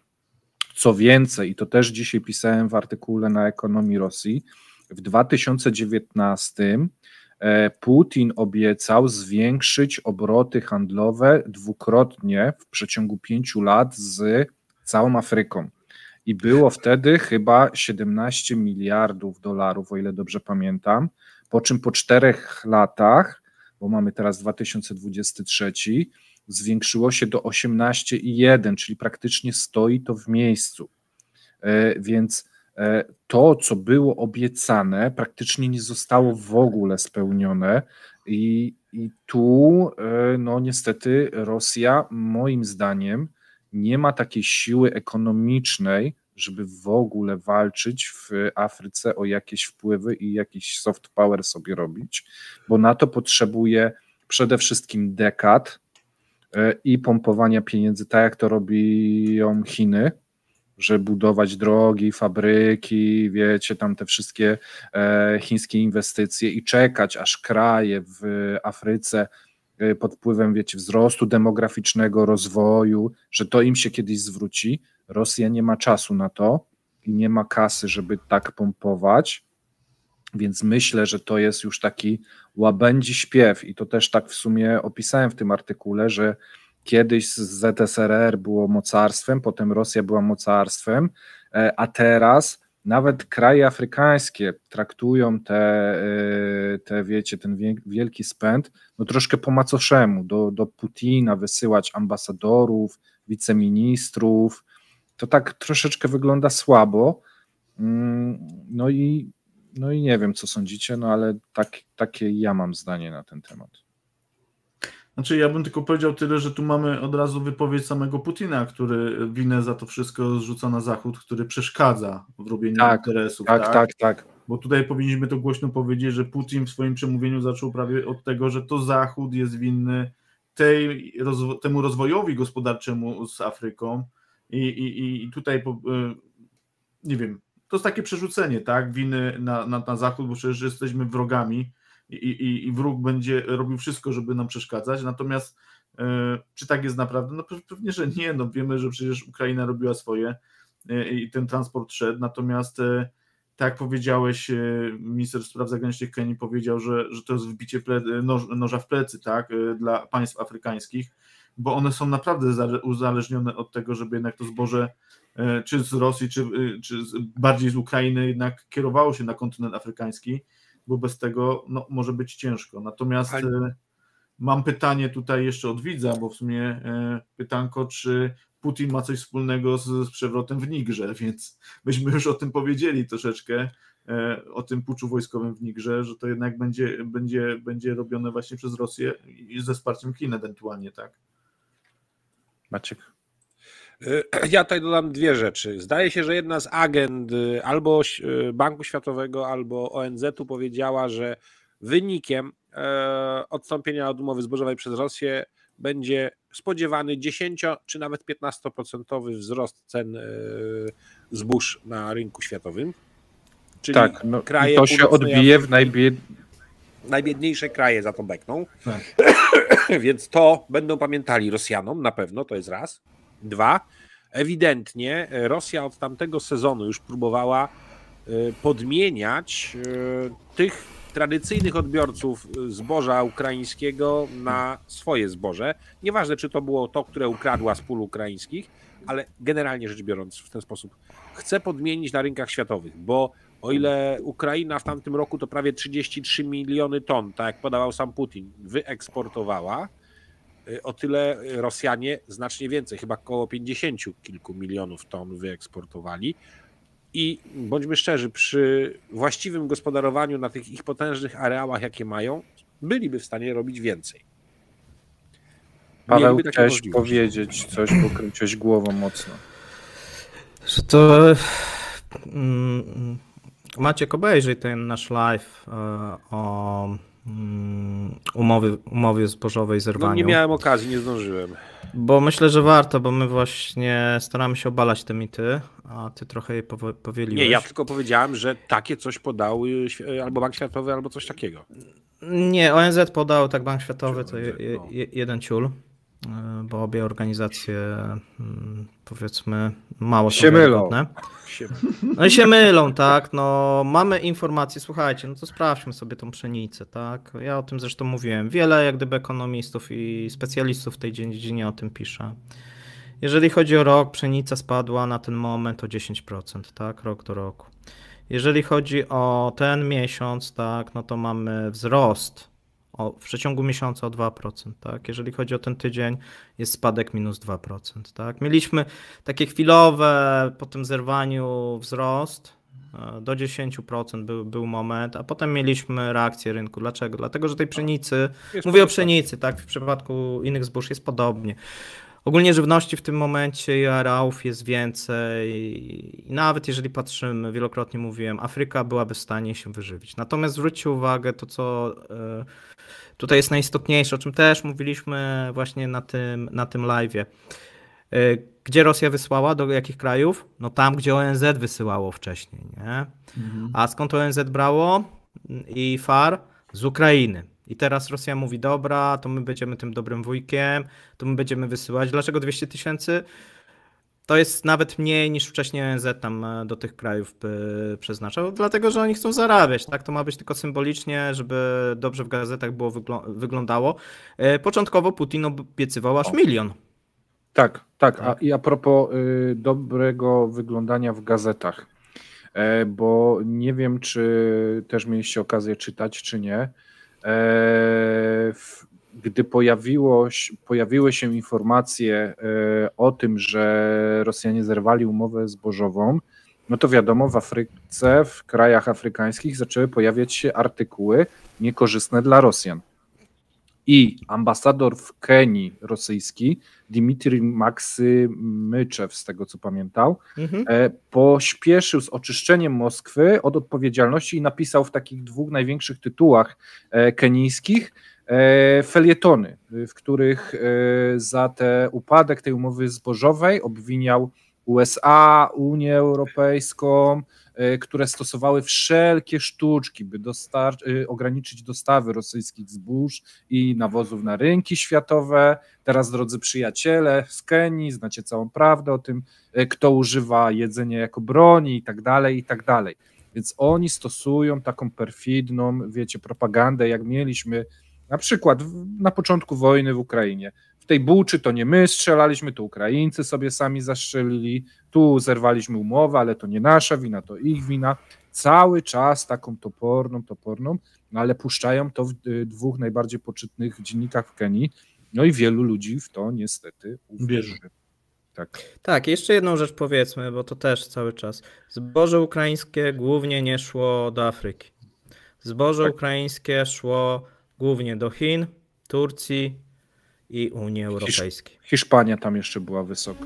Co więcej, i to też dzisiaj pisałem w artykule na ekonomii Rosji, w 2019 e, Putin obiecał zwiększyć obroty handlowe dwukrotnie w przeciągu pięciu lat z całą Afryką. I było wtedy chyba 17 miliardów dolarów, o ile dobrze pamiętam. Po czym po czterech latach, bo mamy teraz 2023, zwiększyło się do 18,1, czyli praktycznie stoi to w miejscu. E, więc e, to, co było obiecane, praktycznie nie zostało w ogóle spełnione. I, i tu, e, no niestety, Rosja, moim zdaniem, nie ma takiej siły ekonomicznej, żeby w ogóle walczyć w Afryce o jakieś wpływy i jakiś soft power sobie robić, bo na to potrzebuje przede wszystkim dekad e, i pompowania pieniędzy, tak jak to robią Chiny, że budować drogi, fabryki, wiecie, tam te wszystkie e, chińskie inwestycje i czekać, aż kraje w Afryce pod wpływem, wiecie, wzrostu demograficznego, rozwoju, że to im się kiedyś zwróci. Rosja nie ma czasu na to i nie ma kasy, żeby tak pompować, więc myślę, że to jest już taki łabędzi śpiew i to też tak w sumie opisałem w tym artykule, że kiedyś ZSRR było mocarstwem, potem Rosja była mocarstwem, e, a teraz nawet kraje afrykańskie traktują te, y, te wiecie, ten wielki spęd, no troszkę po macoszemu, do, do Putina wysyłać ambasadorów, wiceministrów, to tak troszeczkę wygląda słabo, mm, no i, no i nie wiem, co sądzicie, no ale tak, takie ja mam zdanie na ten temat. Znaczy, ja bym tylko powiedział tyle, że tu mamy od razu wypowiedź samego Putina, który winę za to wszystko zrzuca na Zachód, który przeszkadza w robieniu tak, interesów. Tak, tak, tak, tak. Bo tutaj powinniśmy to głośno powiedzieć, że Putin w swoim przemówieniu zaczął prawie od tego, że to Zachód jest winny tej, temu rozwojowi gospodarczemu z Afryką. I, i, i tutaj, e, nie wiem, to jest takie przerzucenie, tak, winy na, na, na Zachód, bo przecież jesteśmy wrogami i, i, i wróg będzie robił wszystko, żeby nam przeszkadzać. Natomiast e, czy tak jest naprawdę? No pewnie, że nie. No wiemy, że przecież Ukraina robiła swoje e, i ten transport szedł. Natomiast e, tak jak powiedziałeś, minister spraw zagranicznych Kenii powiedział, że, że to jest wbicie noż, noża w plecy tak, dla państw afrykańskich, bo one są naprawdę uzależnione od tego, żeby jednak to zboże czy z Rosji, czy, czy bardziej z Ukrainy jednak kierowało się na kontynent afrykański bo bez tego no, może być ciężko. Natomiast Ale... E, mam pytanie tutaj jeszcze od widza, bo w sumie e, pytanko, czy Putin ma coś wspólnego z, z przewrotem w Nigrze, więc myśmy już o tym powiedzieli troszeczkę, e, o tym puczu wojskowym w Nigrze, że to jednak będzie, będzie, będzie robione właśnie przez Rosję i ze wsparciem Chin ewentualnie, tak? Maciek. Ja tutaj dodam dwie rzeczy. Zdaje się, że jedna z agent albo Banku Światowego, albo ONZ-u powiedziała, że wynikiem odstąpienia od umowy zbożowej przez Rosję będzie spodziewany 10 czy nawet 15% wzrost cen zbóż na rynku światowym. Czyli tak, no, kraje to się odbije w najbied... najbiedniejsze kraje za to bekną. Tak. Więc to będą pamiętali Rosjanom na pewno, to jest raz. Dwa, ewidentnie Rosja od tamtego sezonu już próbowała e, podmieniać e, tych tradycyjnych odbiorców zboża ukraińskiego na swoje zboże. Nieważne, czy to było to, które ukradła z pól ukraińskich, ale generalnie rzecz biorąc w ten sposób chce podmienić na rynkach światowych, bo o ile Ukraina w tamtym roku to prawie 33 miliony ton, tak jak podawał sam Putin, wyeksportowała, o tyle Rosjanie znacznie więcej, chyba około 50 kilku milionów ton wyeksportowali. I bądźmy szczerzy, przy właściwym gospodarowaniu na tych ich potężnych areałach, jakie mają, byliby w stanie robić więcej. Paweł, chciałeś powiedzieć coś, bo kręciłeś głową mocno. Że to... Mm, Maciek, obejrzyj ten nasz live e, o mm, umowy, umowie zbożowej zerwaniu. No nie miałem okazji, nie zdążyłem. Bo myślę, że warto, bo my właśnie staramy się obalać te mity, a ty trochę je powieliłeś. Nie, ja tylko powiedziałem, że takie coś podał albo Bank Światowy, albo coś takiego. Nie, ONZ podał, tak Bank Światowy to je, no. je, jeden ciul. E, bo obie organizacje mm, powiedzmy mało się mylą. No i się mylą, tak. No, mamy informacje, słuchajcie, no to sprawdźmy sobie tą pszenicę, tak. Ja o tym zresztą mówiłem. Wiele jak gdyby ekonomistów i specjalistów w tej dziedzinie o tym pisze. Jeżeli chodzi o rok, pszenica spadła na ten moment o 10%, tak, rok do roku. Jeżeli chodzi o ten miesiąc, tak, no to mamy wzrost o, w przeciągu miesiąca o 2%, tak? Jeżeli chodzi o ten tydzień, jest spadek minus 2%, tak? Mieliśmy takie chwilowe po tym zerwaniu wzrost e, do 10% był, był moment, a potem mieliśmy reakcję rynku. Dlaczego? Dlatego, że tej pszenicy, jest mówię o pszenicy, tak? W przypadku innych zbóż jest podobnie. Ogólnie żywności w tym momencie i areałów jest więcej i nawet jeżeli patrzymy, wielokrotnie mówiłem, Afryka byłaby w stanie się wyżywić. Natomiast zwróćcie uwagę to, co e, tutaj jest najistotniejsze, o czym też mówiliśmy właśnie na tym, na tym live'ie. E, gdzie Rosja wysłała? Do jakich krajów? No tam, gdzie ONZ wysyłało wcześniej, nie? Mhm. A skąd ONZ brało? I FAR? Z Ukrainy. I teraz Rosja mówi, dobra, to my będziemy tym dobrym wujkiem, to my będziemy wysyłać. Dlaczego 200 tysięcy? To jest nawet mniej niż wcześniej ONZ tam e, do tych krajów przeznaczał, dlatego że oni chcą zarabiać, tak? To ma być tylko symbolicznie, żeby dobrze w gazetach było wyglądało. E, początkowo Putin obiecywał aż milion. Tak, tak. A, tak. I a propos y, dobrego wyglądania w gazetach, e, bo nie wiem, czy też mieliście okazję czytać, czy nie E, gdy pojawiło, pojawiły się informacje e, o tym, że Rosjanie zerwali umowę zbożową, no to wiadomo, w Afryce, w krajach afrykańskich zaczęły pojawiać się artykuły niekorzystne dla Rosjan. I ambasador w Kenii rosyjski, Dmitrij Maksymyczew, z tego co pamiętał, mhm. E, pośpieszył z oczyszczeniem Moskwy od odpowiedzialności i napisał w takich dwóch największych tytułach e, kenijskich e, felietony, w których za ten upadek tej umowy zbożowej obwiniał USA, Unię Europejską, które stosowały wszelkie sztuczki, by dostar- e, ograniczyć dostawy rosyjskich zbóż i nawozów na rynki światowe. Teraz, drodzy przyjaciele z Kenii, znacie całą prawdę o tym, e, kto używa jedzenia jako broni i tak dalej, i tak dalej. Więc oni stosują taką perfidną, wiecie, propagandę, jak mieliśmy na przykład na początku wojny w Ukrainie. W tej buczy to nie my strzelaliśmy, to Ukraińcy sobie sami zastrzelili, tu zerwaliśmy umowę, ale to nie nasza wina, to ich wina. Cały czas taką toporną, toporną, no ale puszczają to w y, dwóch najbardziej poczytnych dziennikach w Kenii. No i wielu ludzi w to niestety uwierzy. Tak. tak, jeszcze jedną rzecz powiedzmy, bo to też cały czas. Zboże ukraińskie głównie nie szło do Afryki. Zboże tak. ukraińskie szło głównie do Chin, Turcji i Unii Europejskiej. Hiszpania tam jeszcze była wysoka.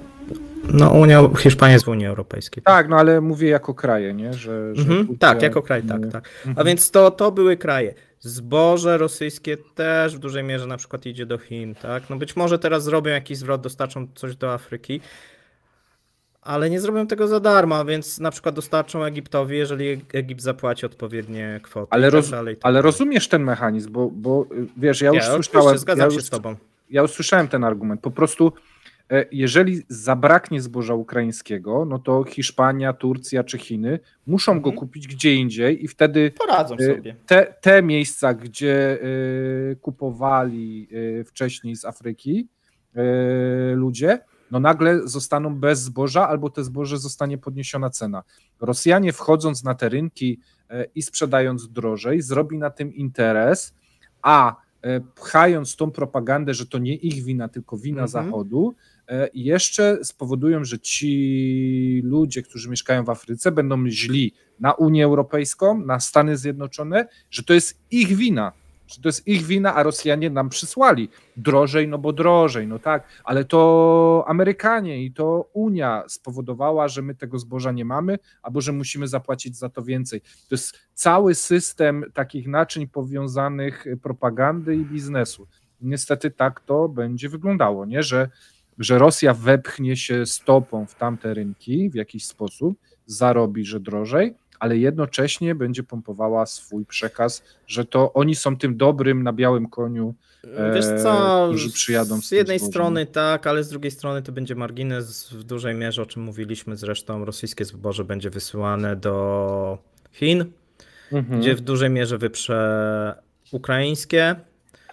No Unia, Hiszpania jest w Unii Europejskiej. Tak, no ale mówię jako kraje, nie? Że, że Mhm, tak, jako kraj, tak, tak. A Mhm. więc to, to były kraje. Zboże rosyjskie też w dużej mierze na przykład idzie do Chin, tak? No być może teraz zrobią jakiś zwrot, dostarczą coś do Afryki, ale nie zrobią tego za darmo, więc na przykład dostarczą Egiptowi, jeżeli Egipt zapłaci odpowiednie kwoty. Ale, tak roz, dalej, i tak ale dalej. rozumiesz ten mechanizm, bo, bo y, wiesz, ja Nie, już słyszałem, zgadzam ja się już, z tobą. Ja już słyszałem ten argument. Po prostu e, jeżeli zabraknie zboża ukraińskiego, no to Hiszpania, Turcja czy Chiny muszą Mhm. go kupić gdzie indziej i wtedy Poradzą Y, sobie. te, te miejsca, gdzie y, kupowali wcześniej z Afryki ludzie, no nagle zostaną bez zboża, albo te zboże zostanie podniesiona cena. Rosjanie wchodząc na te rynki i sprzedając drożej, zrobi na tym interes, a pchając tą propagandę, że to nie ich wina, tylko wina Mhm. Zachodu, y, jeszcze spowodują, że ci ludzie, którzy mieszkają w Afryce, będą źli na Unię Europejską, na Stany Zjednoczone, że to jest ich wina. Że to jest ich wina, a Rosjanie nam przysłali. Drożej, no bo drożej, no tak, ale to Amerykanie i to Unia spowodowała, że my tego zboża nie mamy, albo że musimy zapłacić za to więcej. To jest cały system takich naczyń powiązanych propagandy i biznesu. Niestety tak to będzie wyglądało, nie? Że, że Rosja wepchnie się stopą w tamte rynki w jakiś sposób, zarobi, że drożej, ale jednocześnie będzie pompowała swój przekaz, że to oni są tym dobrym na białym koniu. Wiesz e, co, którzy przyjadą z z jednej zbożem. strony tak, ale z drugiej strony to będzie margines w dużej mierze, o czym mówiliśmy zresztą, rosyjskie zboże będzie wysyłane do Chin, Mhm, gdzie w dużej mierze wyprze ukraińskie.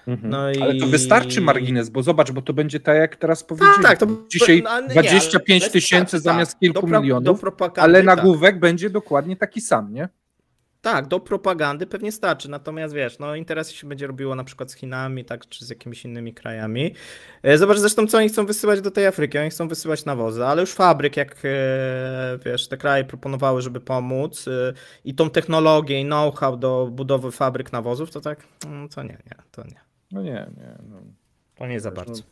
Mhm. No i... Ale to wystarczy margines, bo zobacz, bo to będzie tak jak teraz powiedziałem. Tak, tak, to Dzisiaj no, nie, 25 ale tysięcy wystarczy, zamiast tak, kilku do milionów, do ale tak. nagłówek będzie dokładnie taki sam, nie? Tak, do propagandy pewnie starczy, natomiast wiesz, no interesy się będzie robiło na przykład z Chinami, tak, czy z jakimiś innymi krajami. E, Zobacz zresztą, co oni chcą wysyłać do tej Afryki, oni chcą wysyłać nawozy, ale już fabryk, jak e, wiesz, te kraje proponowały, żeby pomóc e, i tą technologię i know-how do budowy fabryk nawozów, to tak, mm, to nie, nie, to nie, No nie, nie. No. to nie za bardzo.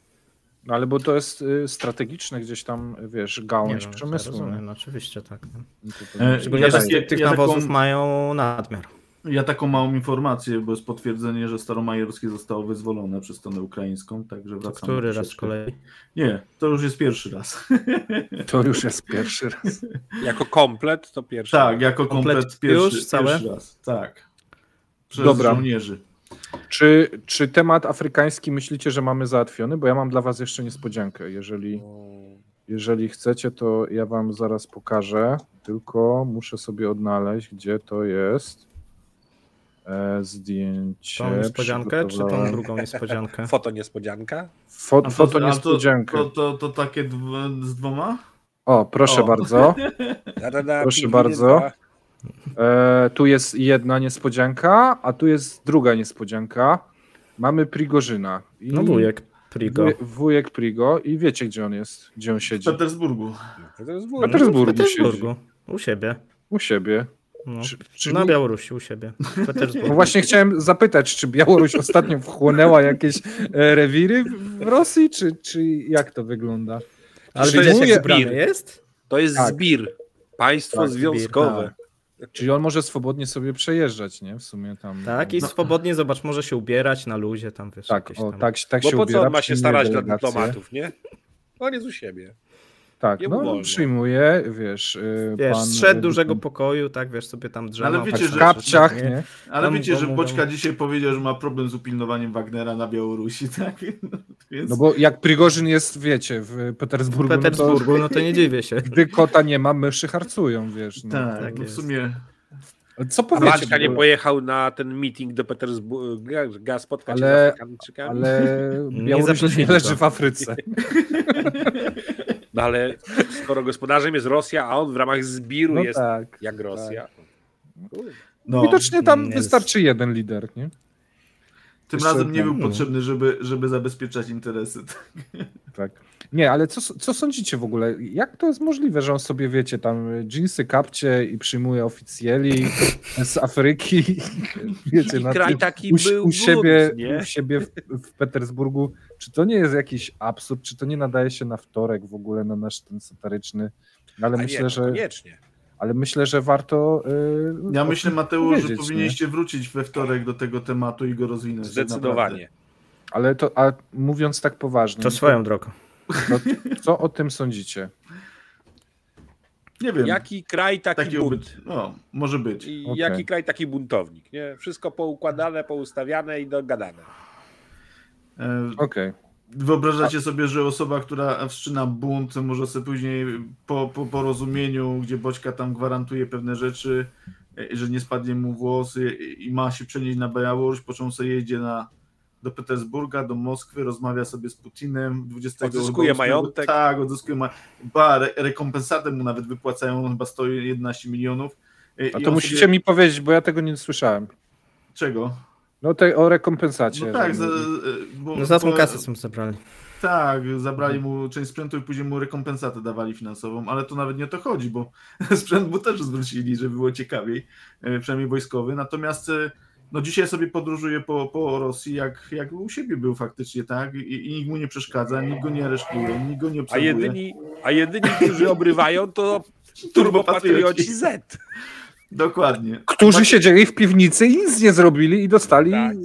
No ale bo to jest y, strategiczne gdzieś tam, wiesz, Nie, gałąź no, przemysłu. rozumiem, nie? no, oczywiście, tak. No. No to- to- E, Szczególnie, że z takie- tych, ja nawozów taką- mają nadmiar. Ja taką małą informację, bo jest potwierdzenie, że Staromajerskie zostało wyzwolone przez stronę ukraińską, także To wracamy. który raz z kolei? Nie, to już jest pierwszy raz. To już jest pierwszy raz. Jako komplet to pierwszy. tak, jako Komplet komplet pierwszy, już całe? pierwszy raz. Tak. Przez Dobra. żołnierzy. Czy, czy temat afrykański myślicie, że mamy załatwiony? Bo ja mam dla was jeszcze niespodziankę. Jeżeli, jeżeli chcecie, to ja wam zaraz pokażę. Tylko muszę sobie odnaleźć, gdzie to jest. E, zdjęcie. Tą niespodziankę, czy tą drugą niespodziankę? Foto niespodzianka. Fo, to- foto niespodziankę. To, to, to takie z dwoma? O, proszę O. bardzo. Da, da, da, Proszę bardzo. E, tu jest jedna niespodzianka, a tu jest druga niespodzianka. Mamy Prigorzyna. I No wujek Prigo. wuj- Wujek Prigo i wiecie, gdzie on jest, gdzie on W siedzi. Petersburgu. To jest W. Petersburgu W Petersburgu. U siebie. U siebie. No. Czy, czy Na Białorusi u siebie. W Petersburgu. No właśnie chciałem zapytać, czy Białoruś ostatnio wchłonęła jakieś e, rewiry w Rosji, czy, czy jak to wygląda? Ale wujek- jak ubrany jest? To jest Tak. zbir. Państwo Tak, związkowe. Czyli on może swobodnie sobie przejeżdżać, nie? W sumie tam. Tak, i No. swobodnie, zobacz, może się ubierać na luzie, tam wiesz, Tak, jakieś o, tam. tak, tak Bo się po ubiera. co on ma się starać dla dyplomatów, nie? On jest u siebie. Tak, no wolno. przyjmuje, wiesz, y, Wiesz, pan... zszedł dużego pokoju, tak, wiesz, sobie tam drzewo. Ale wiecie, w że- kapciach, nie? Ale Tam wiecie, że Boćka dzisiaj powiedział, że ma problem z upilnowaniem Wagnera na Białorusi, tak? Więc... No bo jak Prigorzyn jest, wiecie, w Petersburgu, w Petersburgu, no to nie dziwię się. No to, gdy kota nie ma, myszy harcują, wiesz. No. tak, tak no w sumie Co powiecie? Maćka nie pojechał na ten meeting do Petersburga, spotkać się Ale- z Afrykanczykami? Ale Nie Białoruś nie, zaprosili leży w Afryce. No ale skoro gospodarzem jest Rosja, a on w ramach zbiru No jest tak. jak Rosja. no, Widocznie tam nie wystarczy jeden lider, nie? Tym Jeszcze razem nie był potrzebny, żeby, żeby zabezpieczać interesy. Tak. Nie, ale co, co sądzicie w ogóle? Jak to jest możliwe, że on sobie, wiecie, tam jeansy kapcie i przyjmuje oficjeli z Afryki, wiecie, I na kraj tym- taki u, był u siebie, u siebie w, w Petersburgu. Czy to nie jest jakiś absurd? Czy to nie nadaje się na wtorek w ogóle na nasz ten satyryczny? Ale A myślę, nie, no że, koniecznie. ale myślę, że warto. Yy, Ja myślę, Mateusz, że powiedzieć, nie? powinniście wrócić we wtorek do tego tematu i go rozwinąć. Zdecydowanie. Ale to, a mówiąc tak poważnie, To swoją drogą. To, co o tym sądzicie? Nie wiem. Jaki kraj, taki taki bunt. obyt. No, może być. I Okej. jaki kraj, taki buntownik. Nie? Wszystko poukładane, poustawiane i dogadane. E, Okej. Wyobrażacie sobie, że osoba, która wszczyna bunt, może sobie później po, po porozumieniu, gdzie Boćka tam gwarantuje pewne rzeczy, e, że nie spadnie mu włosy i ma się przenieść na Białoruś, po czym sobie jedzie na, do Petersburga, do Moskwy, rozmawia sobie z Putinem. 20 Odzyskuje majątek. Tak, odzyskuje ma, ba, re, rekompensatę mu nawet wypłacają, chyba stoi 11 milionów. E, A to musicie sobie- mi powiedzieć, bo ja tego nie słyszałem. Czego? No tej o rekompensacie. No tak, za, e, bo, No za tą kasę są zabrali. Tak, zabrali mu część sprzętu i później mu rekompensatę dawali finansową, ale to nawet nie o to chodzi, bo sprzęt mu też zwrócili, żeby było ciekawiej, e, przynajmniej wojskowy. Natomiast no dzisiaj sobie podróżuje po, po Rosji, jak, jak u siebie był faktycznie, tak? I, I nikt mu nie przeszkadza, nikt go nie aresztuje, nikt go nie A obserwuje. jedyni, a jedyni którzy obrywają, to turbopatrioci Z. Dokładnie. Którzy siedzieli w piwnicy i nic nie zrobili i dostali. Tak.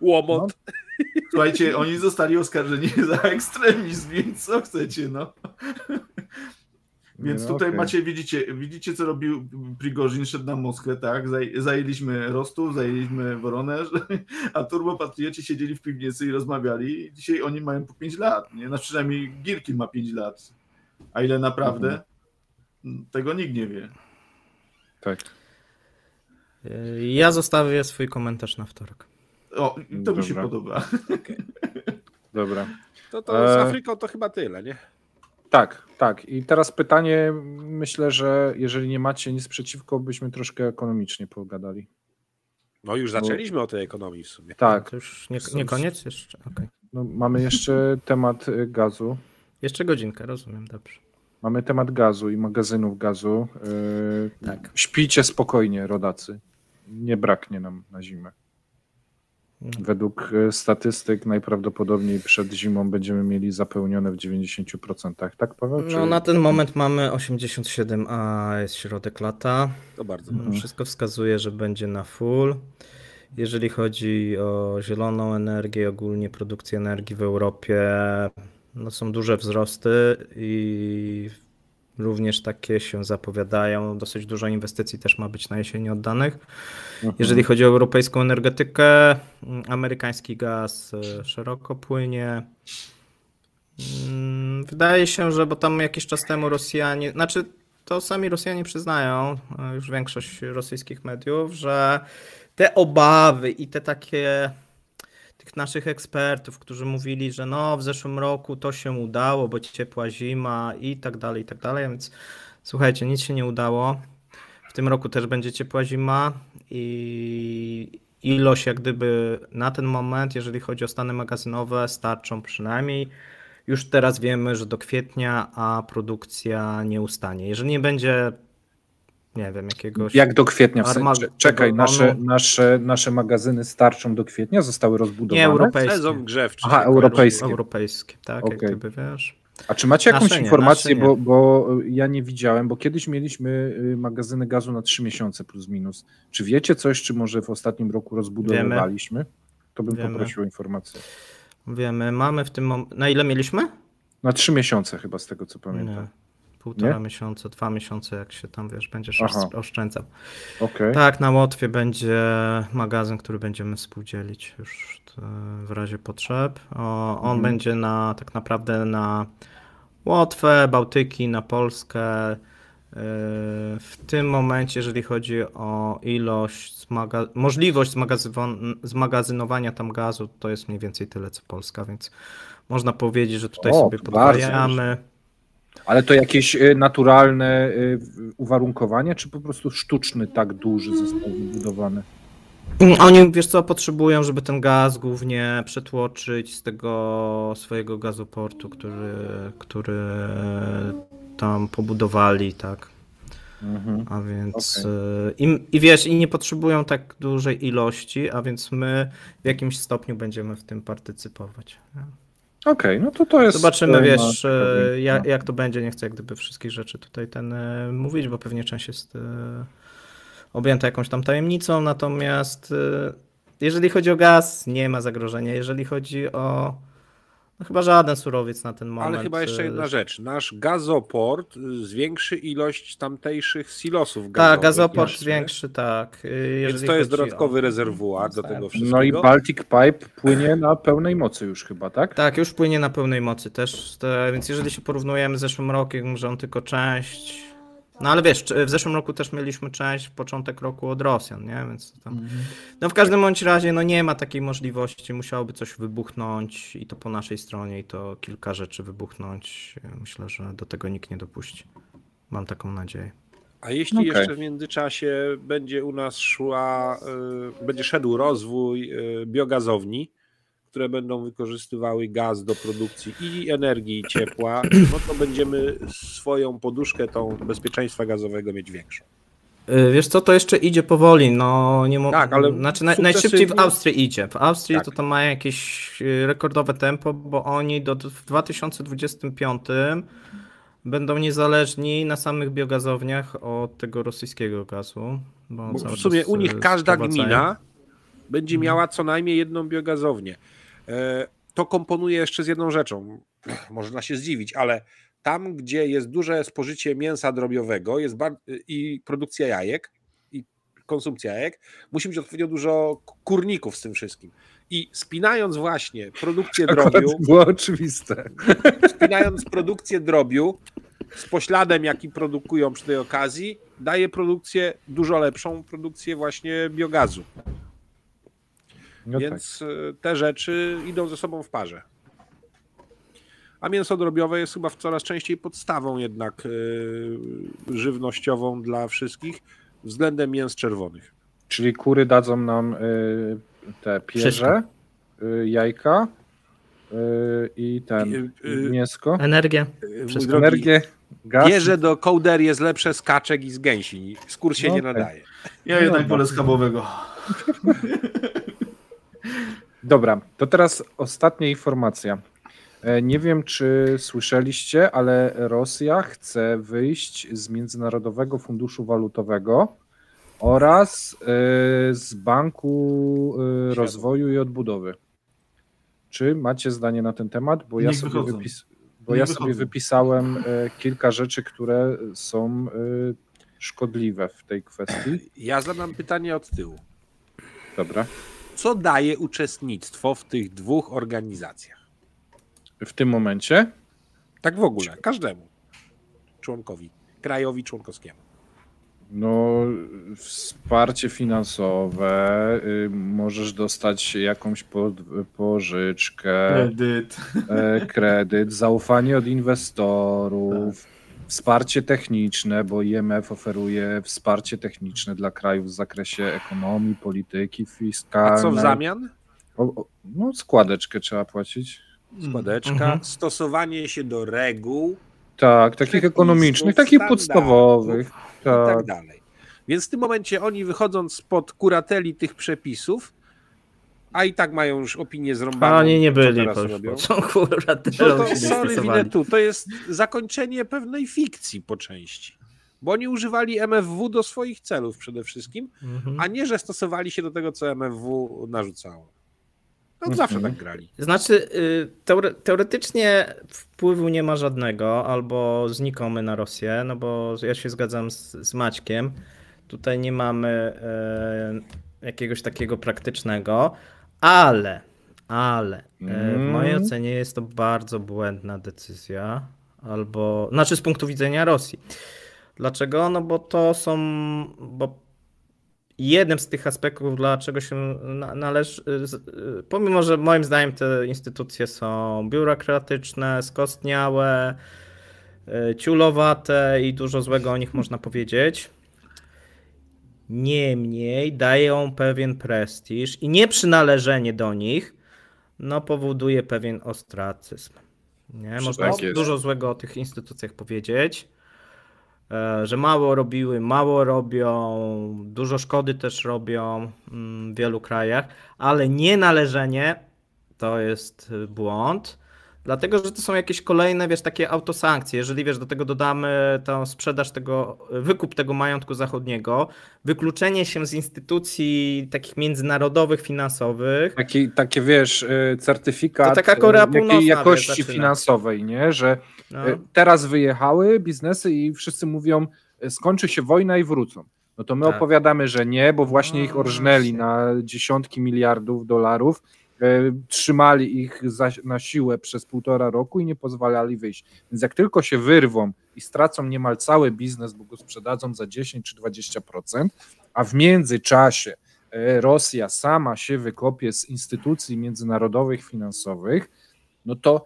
Łomot. Słuchajcie, oni zostali oskarżeni za ekstremizm, więc co chcecie, no. Więc No, tutaj okej. macie, widzicie, widzicie, co robił Prigorzin, szedł na Moskwę, tak? Zaj, zajęliśmy Rostów, zajęliśmy Woronerz, a turbopatrioci siedzieli w piwnicy i rozmawiali. I Dzisiaj oni mają po 5 lat, nie? No przynajmniej Girkin ma 5 lat. A ile naprawdę? Tego nikt nie wie. Tak. Ja zostawię swój komentarz na wtorek. O, to mi się Dobra. podoba. Dobra. To, to z E. Afryką to chyba tyle, nie? Tak, tak. I teraz pytanie, myślę, że jeżeli nie macie nic przeciwko, byśmy troszkę ekonomicznie pogadali. No już zaczęliśmy o tej ekonomii w sumie. Tak. To już nie, nie koniec jeszcze? Okej. No, mamy jeszcze temat gazu. Jeszcze godzinkę, rozumiem, dobrze. Mamy temat gazu i magazynów gazu. Yy, Tak. Śpijcie spokojnie, rodacy. Nie braknie nam na zimę. Mhm. Według y, statystyk najprawdopodobniej przed zimą będziemy mieli zapełnione w 90%. Tak, Paweł? Czy... No na ten moment mamy 87, a jest środek lata. To bardzo Mhm. dobrze. Wszystko wskazuje, że będzie na full. Jeżeli chodzi o zieloną energię, ogólnie produkcję energii w Europie, no są duże wzrosty i również takie się zapowiadają. Dosyć dużo inwestycji też ma być na jesieni oddanych. Mhm. Jeżeli chodzi o europejską energetykę, amerykański gaz e, szeroko płynie. Mm, Wydaje się, że bo tam jakiś czas temu Rosjanie, znaczy to sami Rosjanie przyznają, e, już większość rosyjskich mediów, że te obawy i te takie tych naszych ekspertów, którzy mówili, że no w zeszłym roku to się udało, bo ciepła zima i tak dalej, i tak dalej, więc słuchajcie, nic się nie udało. W tym roku też będzie ciepła zima i ilość jak gdyby na ten moment, jeżeli chodzi o stany magazynowe, starczą przynajmniej. Już teraz wiemy, że do kwietnia, a produkcja nie ustanie. Jeżeli nie będzie, nie wiem, jakiegoś. Jak do kwietnia? W sensie, Armagedonu. czekaj, nasze, nasze, nasze magazyny starczą do kwietnia? Zostały rozbudowane? Nie europejskie. Sezon grzewczy. Aha, europejskie. Europejskie, tak, jak Okej. gdyby wiesz. A czy macie jakąś Nasze informację, bo, bo ja nie widziałem, bo kiedyś mieliśmy y, magazyny gazu na 3 miesiące plus minus. Czy wiecie coś, czy może w ostatnim roku rozbudowywaliśmy? To bym Wiemy. poprosił o informację. Wiemy, mamy w tym momencie. Na ile mieliśmy? Na 3 miesiące chyba z tego co pamiętam. Nie. Półtora Nie? miesiąca, dwa miesiące, jak się tam wiesz, będziesz Aha. oszczędzał. Okej. Tak, na Łotwie będzie magazyn, który będziemy współdzielić już e, w razie potrzeb. O, on Mhm. będzie na tak naprawdę na Łotwę, Bałtyki, na Polskę. E, W tym momencie, jeżeli chodzi o ilość, zmaga- możliwość zmagazynowania tam gazu, to jest mniej więcej tyle co Polska, więc można powiedzieć, że tutaj O, sobie podwajamy. Ale to jakieś y, naturalne y, uwarunkowania, czy po prostu sztuczny tak duży został wybudowany? Oni, wiesz co, potrzebują, żeby ten gaz głównie przetłoczyć z tego swojego gazoportu, który, który tam pobudowali, tak. Mhm. A więc Okej. y, im, i wiesz, i nie potrzebują tak dużej ilości, a więc my w jakimś stopniu będziemy w tym partycypować. Okej, no to to jest... Zobaczymy, e, wiesz, na- e, jak, no. jak to będzie. Nie chcę jak gdyby wszystkich rzeczy tutaj ten e, mówić, bo pewnie część jest objęta jakąś tam tajemnicą. Natomiast jeżeli chodzi o gaz, nie ma zagrożenia. Jeżeli chodzi o. No chyba żaden surowiec na ten moment. Ale chyba jeszcze e, jedna rzecz. Nasz gazoport y, zwiększy ilość tamtejszych silosów gazowych. Tak, gazoport jeszcze. zwiększy, tak. jeżeli Więc to jest dodatkowy o- rezerwuar do Tak. tego wszystkiego. No i Baltic Pipe płynie na pełnej mocy już chyba, tak? Tak, już płynie na pełnej mocy też, te, więc jeżeli się porównujemy z zeszłym rokiem, że on tylko część. No ale wiesz, w zeszłym roku też mieliśmy część początek roku od Rosjan, nie? Więc tam. No w każdym bądź razie no nie ma takiej możliwości, musiałoby coś wybuchnąć i to po naszej stronie i to kilka rzeczy wybuchnąć. Myślę, że do tego nikt nie dopuści. Mam taką nadzieję. A jeśli Okej. jeszcze w międzyczasie będzie u nas szła, y, będzie szedł rozwój y, biogazowni, które będą wykorzystywały gaz do produkcji i energii, i ciepła, no to będziemy swoją poduszkę tą bezpieczeństwa gazowego mieć większą. Yy, Wiesz co, to jeszcze idzie powoli, no nie mo- Tak, ale znaczy naj- najszybciej w Austrii idzie. W Austrii Tak. to tam mają jakieś yy, rekordowe tempo, bo oni do w 2025 będą niezależni na samych biogazowniach od tego rosyjskiego gazu. Bo, Bo w sumie u nich yy, każda gmina będzie Mhm. miała co najmniej jedną biogazownię. E, To komponuje jeszcze z jedną rzeczą. Można się zdziwić, ale tam, gdzie jest duże spożycie mięsa drobiowego jest i produkcja jajek, i konsumpcja jajek, musi być odpowiednio dużo kurników z tym wszystkim. I spinając właśnie produkcję Akurat drobiu, było oczywiste. spinając produkcję drobiu z pośladem, jaki produkują przy tej okazji, daje produkcję, dużo lepszą produkcję właśnie biogazu. No tak. Więc y, te rzeczy idą ze sobą w parze. A mięso drobiowe jest chyba coraz częściej podstawą jednak y, żywnościową dla wszystkich względem mięs czerwonych. Czyli kury dadzą nam y, te pierze, y, jajka i ten mięsko, Energię. Wszystko. drogi, energię, gaz. Do kołder jest lepsze z kaczek i z gęsi. Skór się No nie okej. nadaje. Ja No jednak dobra. wolę schabowego. Dobra, to teraz ostatnia informacja. E, Nie wiem, czy słyszeliście, ale Rosja chce wyjść z Międzynarodowego Funduszu Walutowego oraz e, z Banku e, Rozwoju i Odbudowy. Czy macie zdanie na ten temat? Bo ja Niech sobie, wypis... Bo ja sobie wypisałem kilka rzeczy, które są szkodliwe w tej kwestii. Ja zadam pytanie od tyłu. Dobra. Co daje uczestnictwo w tych dwóch organizacjach? W tym momencie Tak w ogóle, każdemu członkowi, krajowi członkowskiemu. No, wsparcie finansowe, y, możesz dostać jakąś pod, pożyczkę, Kredyt. e, kredyt, zaufanie od inwestorów, wsparcie techniczne, bo IMF oferuje wsparcie techniczne dla krajów w zakresie ekonomii, polityki A fiskalnej. co w zamian? O, o, no, składeczkę trzeba płacić. Składeczka, Mhm. stosowanie się do reguł Tak, takich ekonomicznych, takich podstawowych. i tak Tak. dalej. Więc w tym momencie oni wychodząc spod kurateli tych przepisów, a i tak mają już opinię zrąbaną. A oni nie byli po robią. Co kurwa, No to sorry, spisowali. tu, to jest zakończenie pewnej fikcji po części. Bo oni używali MFW do swoich celów przede wszystkim, Mhm. a nie, że stosowali się do tego, co MFW narzucało. No Mhm. zawsze tak grali. Znaczy, y, teore- teoretycznie wpływu nie ma żadnego, albo znikomy na Rosję, no bo ja się zgadzam z, z Maćkiem. Tutaj nie mamy e, jakiegoś takiego praktycznego, ale, ale e, w mojej Mm. ocenie jest to bardzo błędna decyzja, albo, znaczy z punktu widzenia Rosji. Dlaczego? No bo to są, bo jednym z tych aspektów, dlaczego się na- należy, z- y, pomimo, że moim zdaniem te instytucje są biurokratyczne, skostniałe, y, ciulowate i dużo złego o nich można powiedzieć, Niemniej dają pewien prestiż i nieprzynależenie do nich no, powoduje pewien ostracyzm. Nie? Można Tak dużo złego o tych instytucjach powiedzieć, e, że mało robiły, mało robią, dużo szkody też robią mm, w wielu krajach, ale nienależenie to jest błąd. Dlatego, że to są jakieś kolejne, wiesz, takie autosankcje. Jeżeli, wiesz, do tego dodamy tą sprzedaż tego, wykup tego majątku zachodniego, wykluczenie się z instytucji takich międzynarodowych, finansowych, Taki, takie wiesz, y, certyfikat To taka Korea y, jakiej jakości wiesz, finansowej, nie? Że no, y, teraz wyjechały biznesy i wszyscy mówią, skończy się wojna i wrócą. No to my Tak. opowiadamy, że nie, bo właśnie No ich orżnęli właśnie. na dziesiątki miliardów dolarów, trzymali ich za, na siłę przez półtora roku i nie pozwalali wyjść. Więc jak tylko się wyrwą i stracą niemal cały biznes, bo go sprzedadzą za 10 czy 20%, a w międzyczasie e, Rosja sama się wykopie z instytucji międzynarodowych, finansowych, no to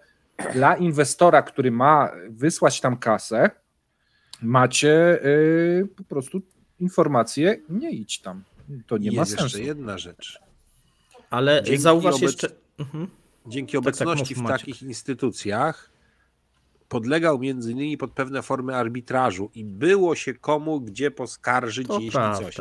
dla inwestora, który ma wysłać tam kasę, macie y, po prostu informację, nie idź tam. To nie ma jest sensu. jeszcze jedna rzecz. Ale Dzięki zauważ obec- jeszcze... Mhm. Dzięki tak, obecności mów, w Maciek. takich instytucjach podlegał między innymi pod pewne formy arbitrażu i było się komu gdzie poskarżyć, To jeśli prawda. coś.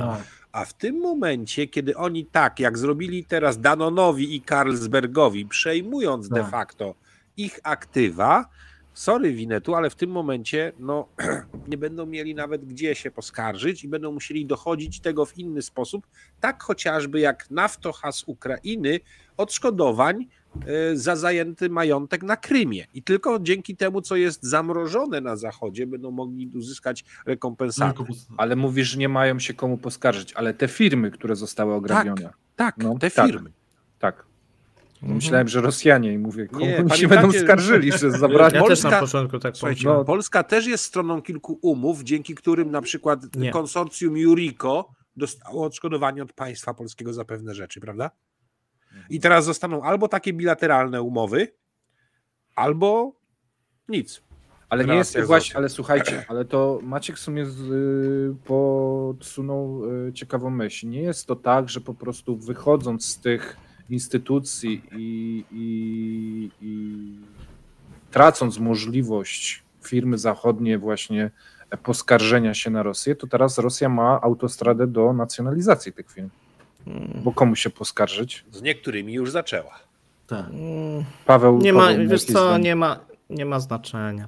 A w tym momencie, kiedy oni tak, jak zrobili teraz Danonowi i Carlsbergowi, przejmując de Tak. facto ich aktywa, sorry Winetu, ale w tym momencie no, nie będą mieli nawet gdzie się poskarżyć i będą musieli dochodzić tego w inny sposób, tak chociażby jak Naftocha z Ukrainy odszkodowań e, za zajęty majątek na Krymie. I tylko dzięki temu, co jest zamrożone na Zachodzie, będą mogli uzyskać rekompensaty. Ale mówisz, że nie mają się komu poskarżyć, ale te firmy, które zostały ograbione. Tak, No, te tak. firmy. Tak. Mhm. Myślałem, że Rosjanie i mówię, komu Nie, się będą skarżyli, że zabrali. Ja też Polska- na początku tak pomyślałem. No. Polska też jest stroną kilku umów, dzięki którym na przykład Nie. konsorcjum Juriko dostało odszkodowanie od państwa polskiego za pewne rzeczy, prawda? I teraz zostaną albo takie bilateralne umowy, albo nic. Ale nie jest właśnie, ale słuchajcie, ale to Maciek w sumie z, y, podsunął y, ciekawą myśl. Nie jest to tak, że po prostu wychodząc z tych instytucji i, i, i tracąc możliwość firmy zachodnie właśnie poskarżenia się na Rosję, to teraz Rosja ma autostradę do nacjonalizacji tych firm. Mm. Bo komu się poskarżyć? Z niektórymi już zaczęła. Tak. Paweł. Nie ma, Paweł wiesz jakieś co, zdanie. nie ma, nie ma znaczenia.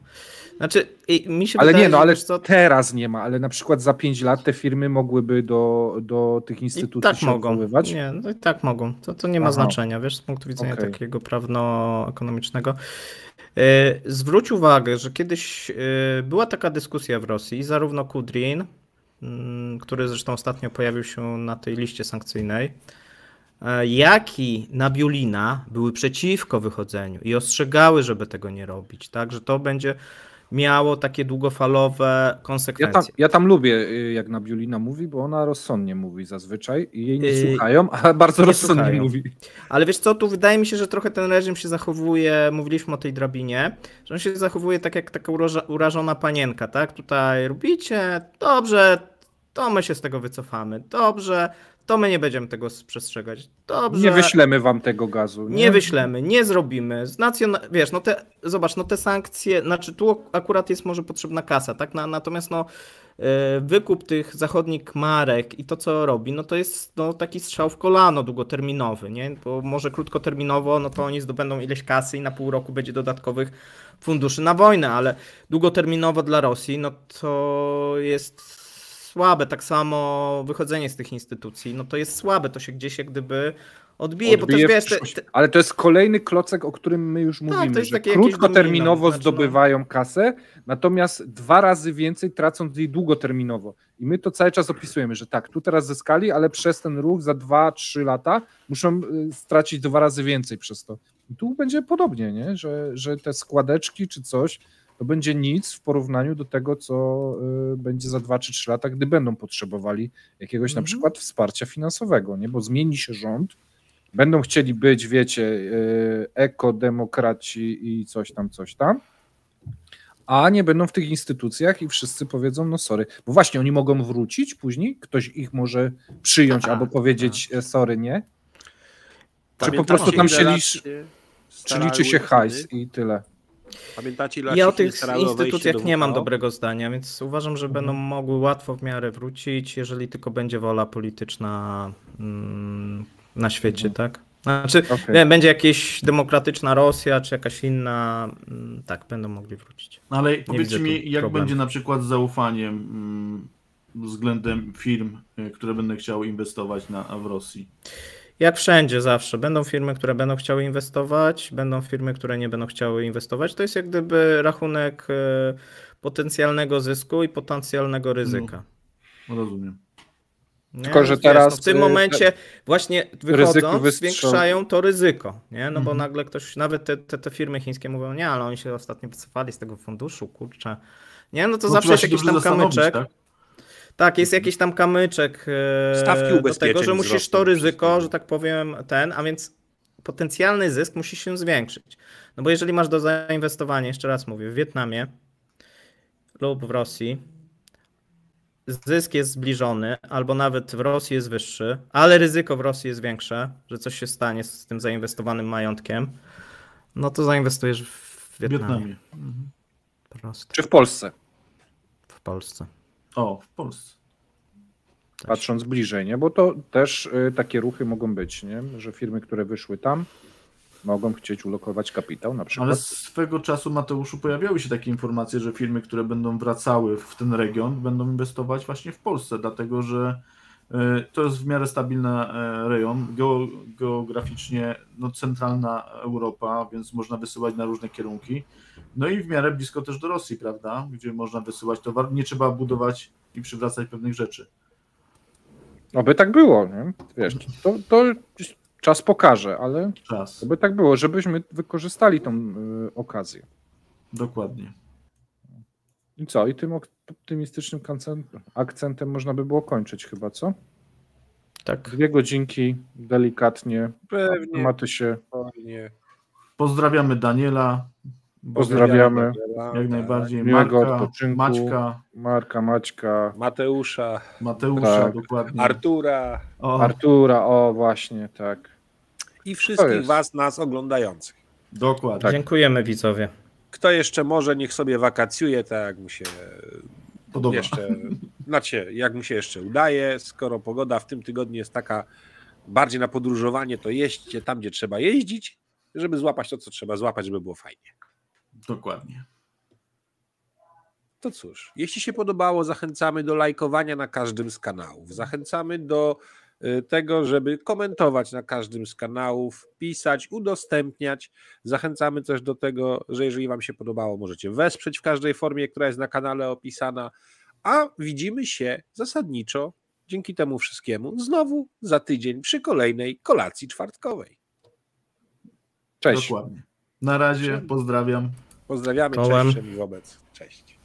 Znaczy, i mi się Ale wydaje, nie, no ale co, teraz nie ma, ale na przykład za 5 lat te firmy mogłyby do, do tych i instytucji tak się mogą. Nie, no i tak mogą. To, to nie ma Aha. znaczenia, wiesz, z punktu widzenia Okej. takiego prawno-ekonomicznego. E, Zwróć uwagę, że kiedyś e, była taka dyskusja w Rosji, zarówno Kudrin, mm, który zresztą ostatnio pojawił się na tej liście sankcyjnej, e, jak i Nabiulina były przeciwko wychodzeniu i ostrzegały, żeby tego nie robić, tak, że to będzie miało takie długofalowe Ja konsekwencje. tam, ja tam lubię, y, jak Nabiulina mówi, bo ona rozsądnie mówi zazwyczaj i jej nie Yy, słuchają, a bardzo nie rozsądnie słuchają. mówi. Ale wiesz co, tu wydaje mi się, że trochę ten reżim się zachowuje, mówiliśmy o tej drabinie, że on się zachowuje tak jak taka urażona panienka, tak? Tutaj robicie, dobrze, to my się z tego wycofamy, dobrze, to my nie będziemy tego przestrzegać, dobrze. Nie wyślemy wam tego gazu. Nie wyślemy, nie zrobimy. Z. Wiesz, no te, zobacz, no te sankcje, znaczy tu akurat jest może potrzebna kasa, tak? Na, natomiast no e, wykup tych zachodnich marek i to, co robi, no to jest no, taki strzał w kolano długoterminowy, nie? Bo może krótkoterminowo, no to oni zdobędą ileś kasy i na pół roku będzie dodatkowych funduszy na wojnę, ale długoterminowo dla Rosji, no to jest słabe. Tak samo wychodzenie z tych instytucji, no to jest słabe, to się gdzieś jak gdyby odbije, bo Odbije też w wiesz, te, te, Ale to jest kolejny klocek, o którym my już Tak, mówimy, że krótkoterminowo domino, znaczy, no- zdobywają kasę, natomiast dwa razy więcej tracąc jej długoterminowo. I my to cały czas opisujemy, że tak, tu teraz zyskali, ale przez ten ruch za dwa, trzy lata muszą y, stracić dwa razy więcej przez to. I tu będzie podobnie, nie? Że, że te składeczki czy coś, to będzie nic w porównaniu do tego, co y, będzie za dwa czy trzy lata, gdy będą potrzebowali jakiegoś na Mhm. przykład wsparcia finansowego, nie? Bo zmieni się rząd, będą chcieli być, wiecie, y, ekodemokraci i coś tam, coś tam, a nie będą w tych instytucjach i wszyscy powiedzą, no sorry. Bo właśnie oni mogą wrócić później, ktoś ich może przyjąć Tak, albo powiedzieć e, sorry, nie? Czy po prostu tam się, się czy liczy się hajs i tyle? Pamiętacie, ile Ja o tych instytucjach nie mam dobrego zdania, więc uważam, że będą mogły łatwo w miarę wrócić, jeżeli tylko będzie wola polityczna mm, na świecie, tak? Znaczy, nie, będzie jakaś demokratyczna Rosja, czy jakaś inna, mm, tak, będą mogli wrócić. No ale widzę powiedzcie mi, jak problemu. będzie na przykład z zaufaniem mm, względem firm, y, które będą chciały inwestować na, w Rosji? Jak wszędzie zawsze. Będą firmy, które będą chciały inwestować, będą firmy, które nie będą chciały inwestować. To jest jak gdyby rachunek e, potencjalnego zysku i potencjalnego ryzyka. Rozumiem. Nie? Tylko, że Wiesz, teraz, no w tym y, momencie właśnie ryzyko wychodząc zwiększają to ryzyko, nie? No bo Mhm. nagle ktoś, nawet te, te, te firmy chińskie mówią, nie, ale oni się ostatnio wycofali z tego funduszu, kurczę. Nie, no to No, zawsze jest jakiś tam kamyczek. tak? Tak, jest jakiś tam kamyczek e, Stawki do tego, że musisz wzrosną to ryzyko, że tak powiem, ten, a więc potencjalny zysk musi się zwiększyć. No bo jeżeli masz do zainwestowania, jeszcze raz mówię, w Wietnamie lub w Rosji, zysk jest zbliżony, albo nawet w Rosji jest wyższy, ale ryzyko w Rosji jest większe, że coś się stanie z tym zainwestowanym majątkiem, no to zainwestujesz w W Wietnamie. Wietnamie. Mhm. Czy w Polsce, W Polsce. O, w Polsce. patrząc bliżej, nie? Bo to też y, takie ruchy mogą być, nie? Że firmy, które wyszły tam, mogą chcieć ulokować kapitał na przykład. Ale swego czasu, Mateuszu, pojawiały się takie informacje, że firmy, które będą wracały w ten region, będą inwestować właśnie w Polsce, dlatego że e, to jest w miarę stabilny e, rejon, geo, geograficznie no, centralna Europa, więc można wysyłać na różne kierunki. No i w miarę blisko też do Rosji, prawda? Gdzie można wysyłać towar. Nie trzeba budować i przywracać pewnych rzeczy. Oby tak było, nie? Wiesz, to, to czas pokaże, ale Czas. oby tak było, żebyśmy wykorzystali tą y, okazję. Dokładnie. I co? I tym optymistycznym akcentem, można by było kończyć chyba, co? Tak. Dwie godzinki, delikatnie, Pewnie, tematy się... spokojnie. Pozdrawiamy Daniela. Pozdrawiamy. Jak najbardziej. Miłego Marka, odpoczynku. Maćka, Marka, Maćka, Mateusza, Mateusza, Tak. dokładnie. Artura O, Artura, o właśnie, tak. i wszystkich was, nas oglądających. dokładnie. Tak. Dziękujemy widzowie. Kto jeszcze może, niech sobie wakacjuje, tak jak mu się Podoba. jeszcze, znaczy, jak mu się jeszcze udaje, skoro pogoda w tym tygodniu jest taka bardziej na podróżowanie, to jeźdźcie tam, gdzie trzeba jeździć, żeby złapać to, co trzeba złapać, żeby było fajnie. Dokładnie. To cóż, jeśli się podobało, zachęcamy do lajkowania na każdym z kanałów. Zachęcamy do y, tego, żeby komentować na każdym z kanałów, pisać, udostępniać. Zachęcamy też do tego, że jeżeli Wam się podobało, możecie wesprzeć w każdej formie, która jest na kanale opisana. A widzimy się zasadniczo dzięki temu wszystkiemu znowu za tydzień przy kolejnej kolacji czwartkowej. Cześć. Dokładnie. Na razie, pozdrawiam. Pozdrawiamy, Kołem. cześć, wszem i wobec. Cześć.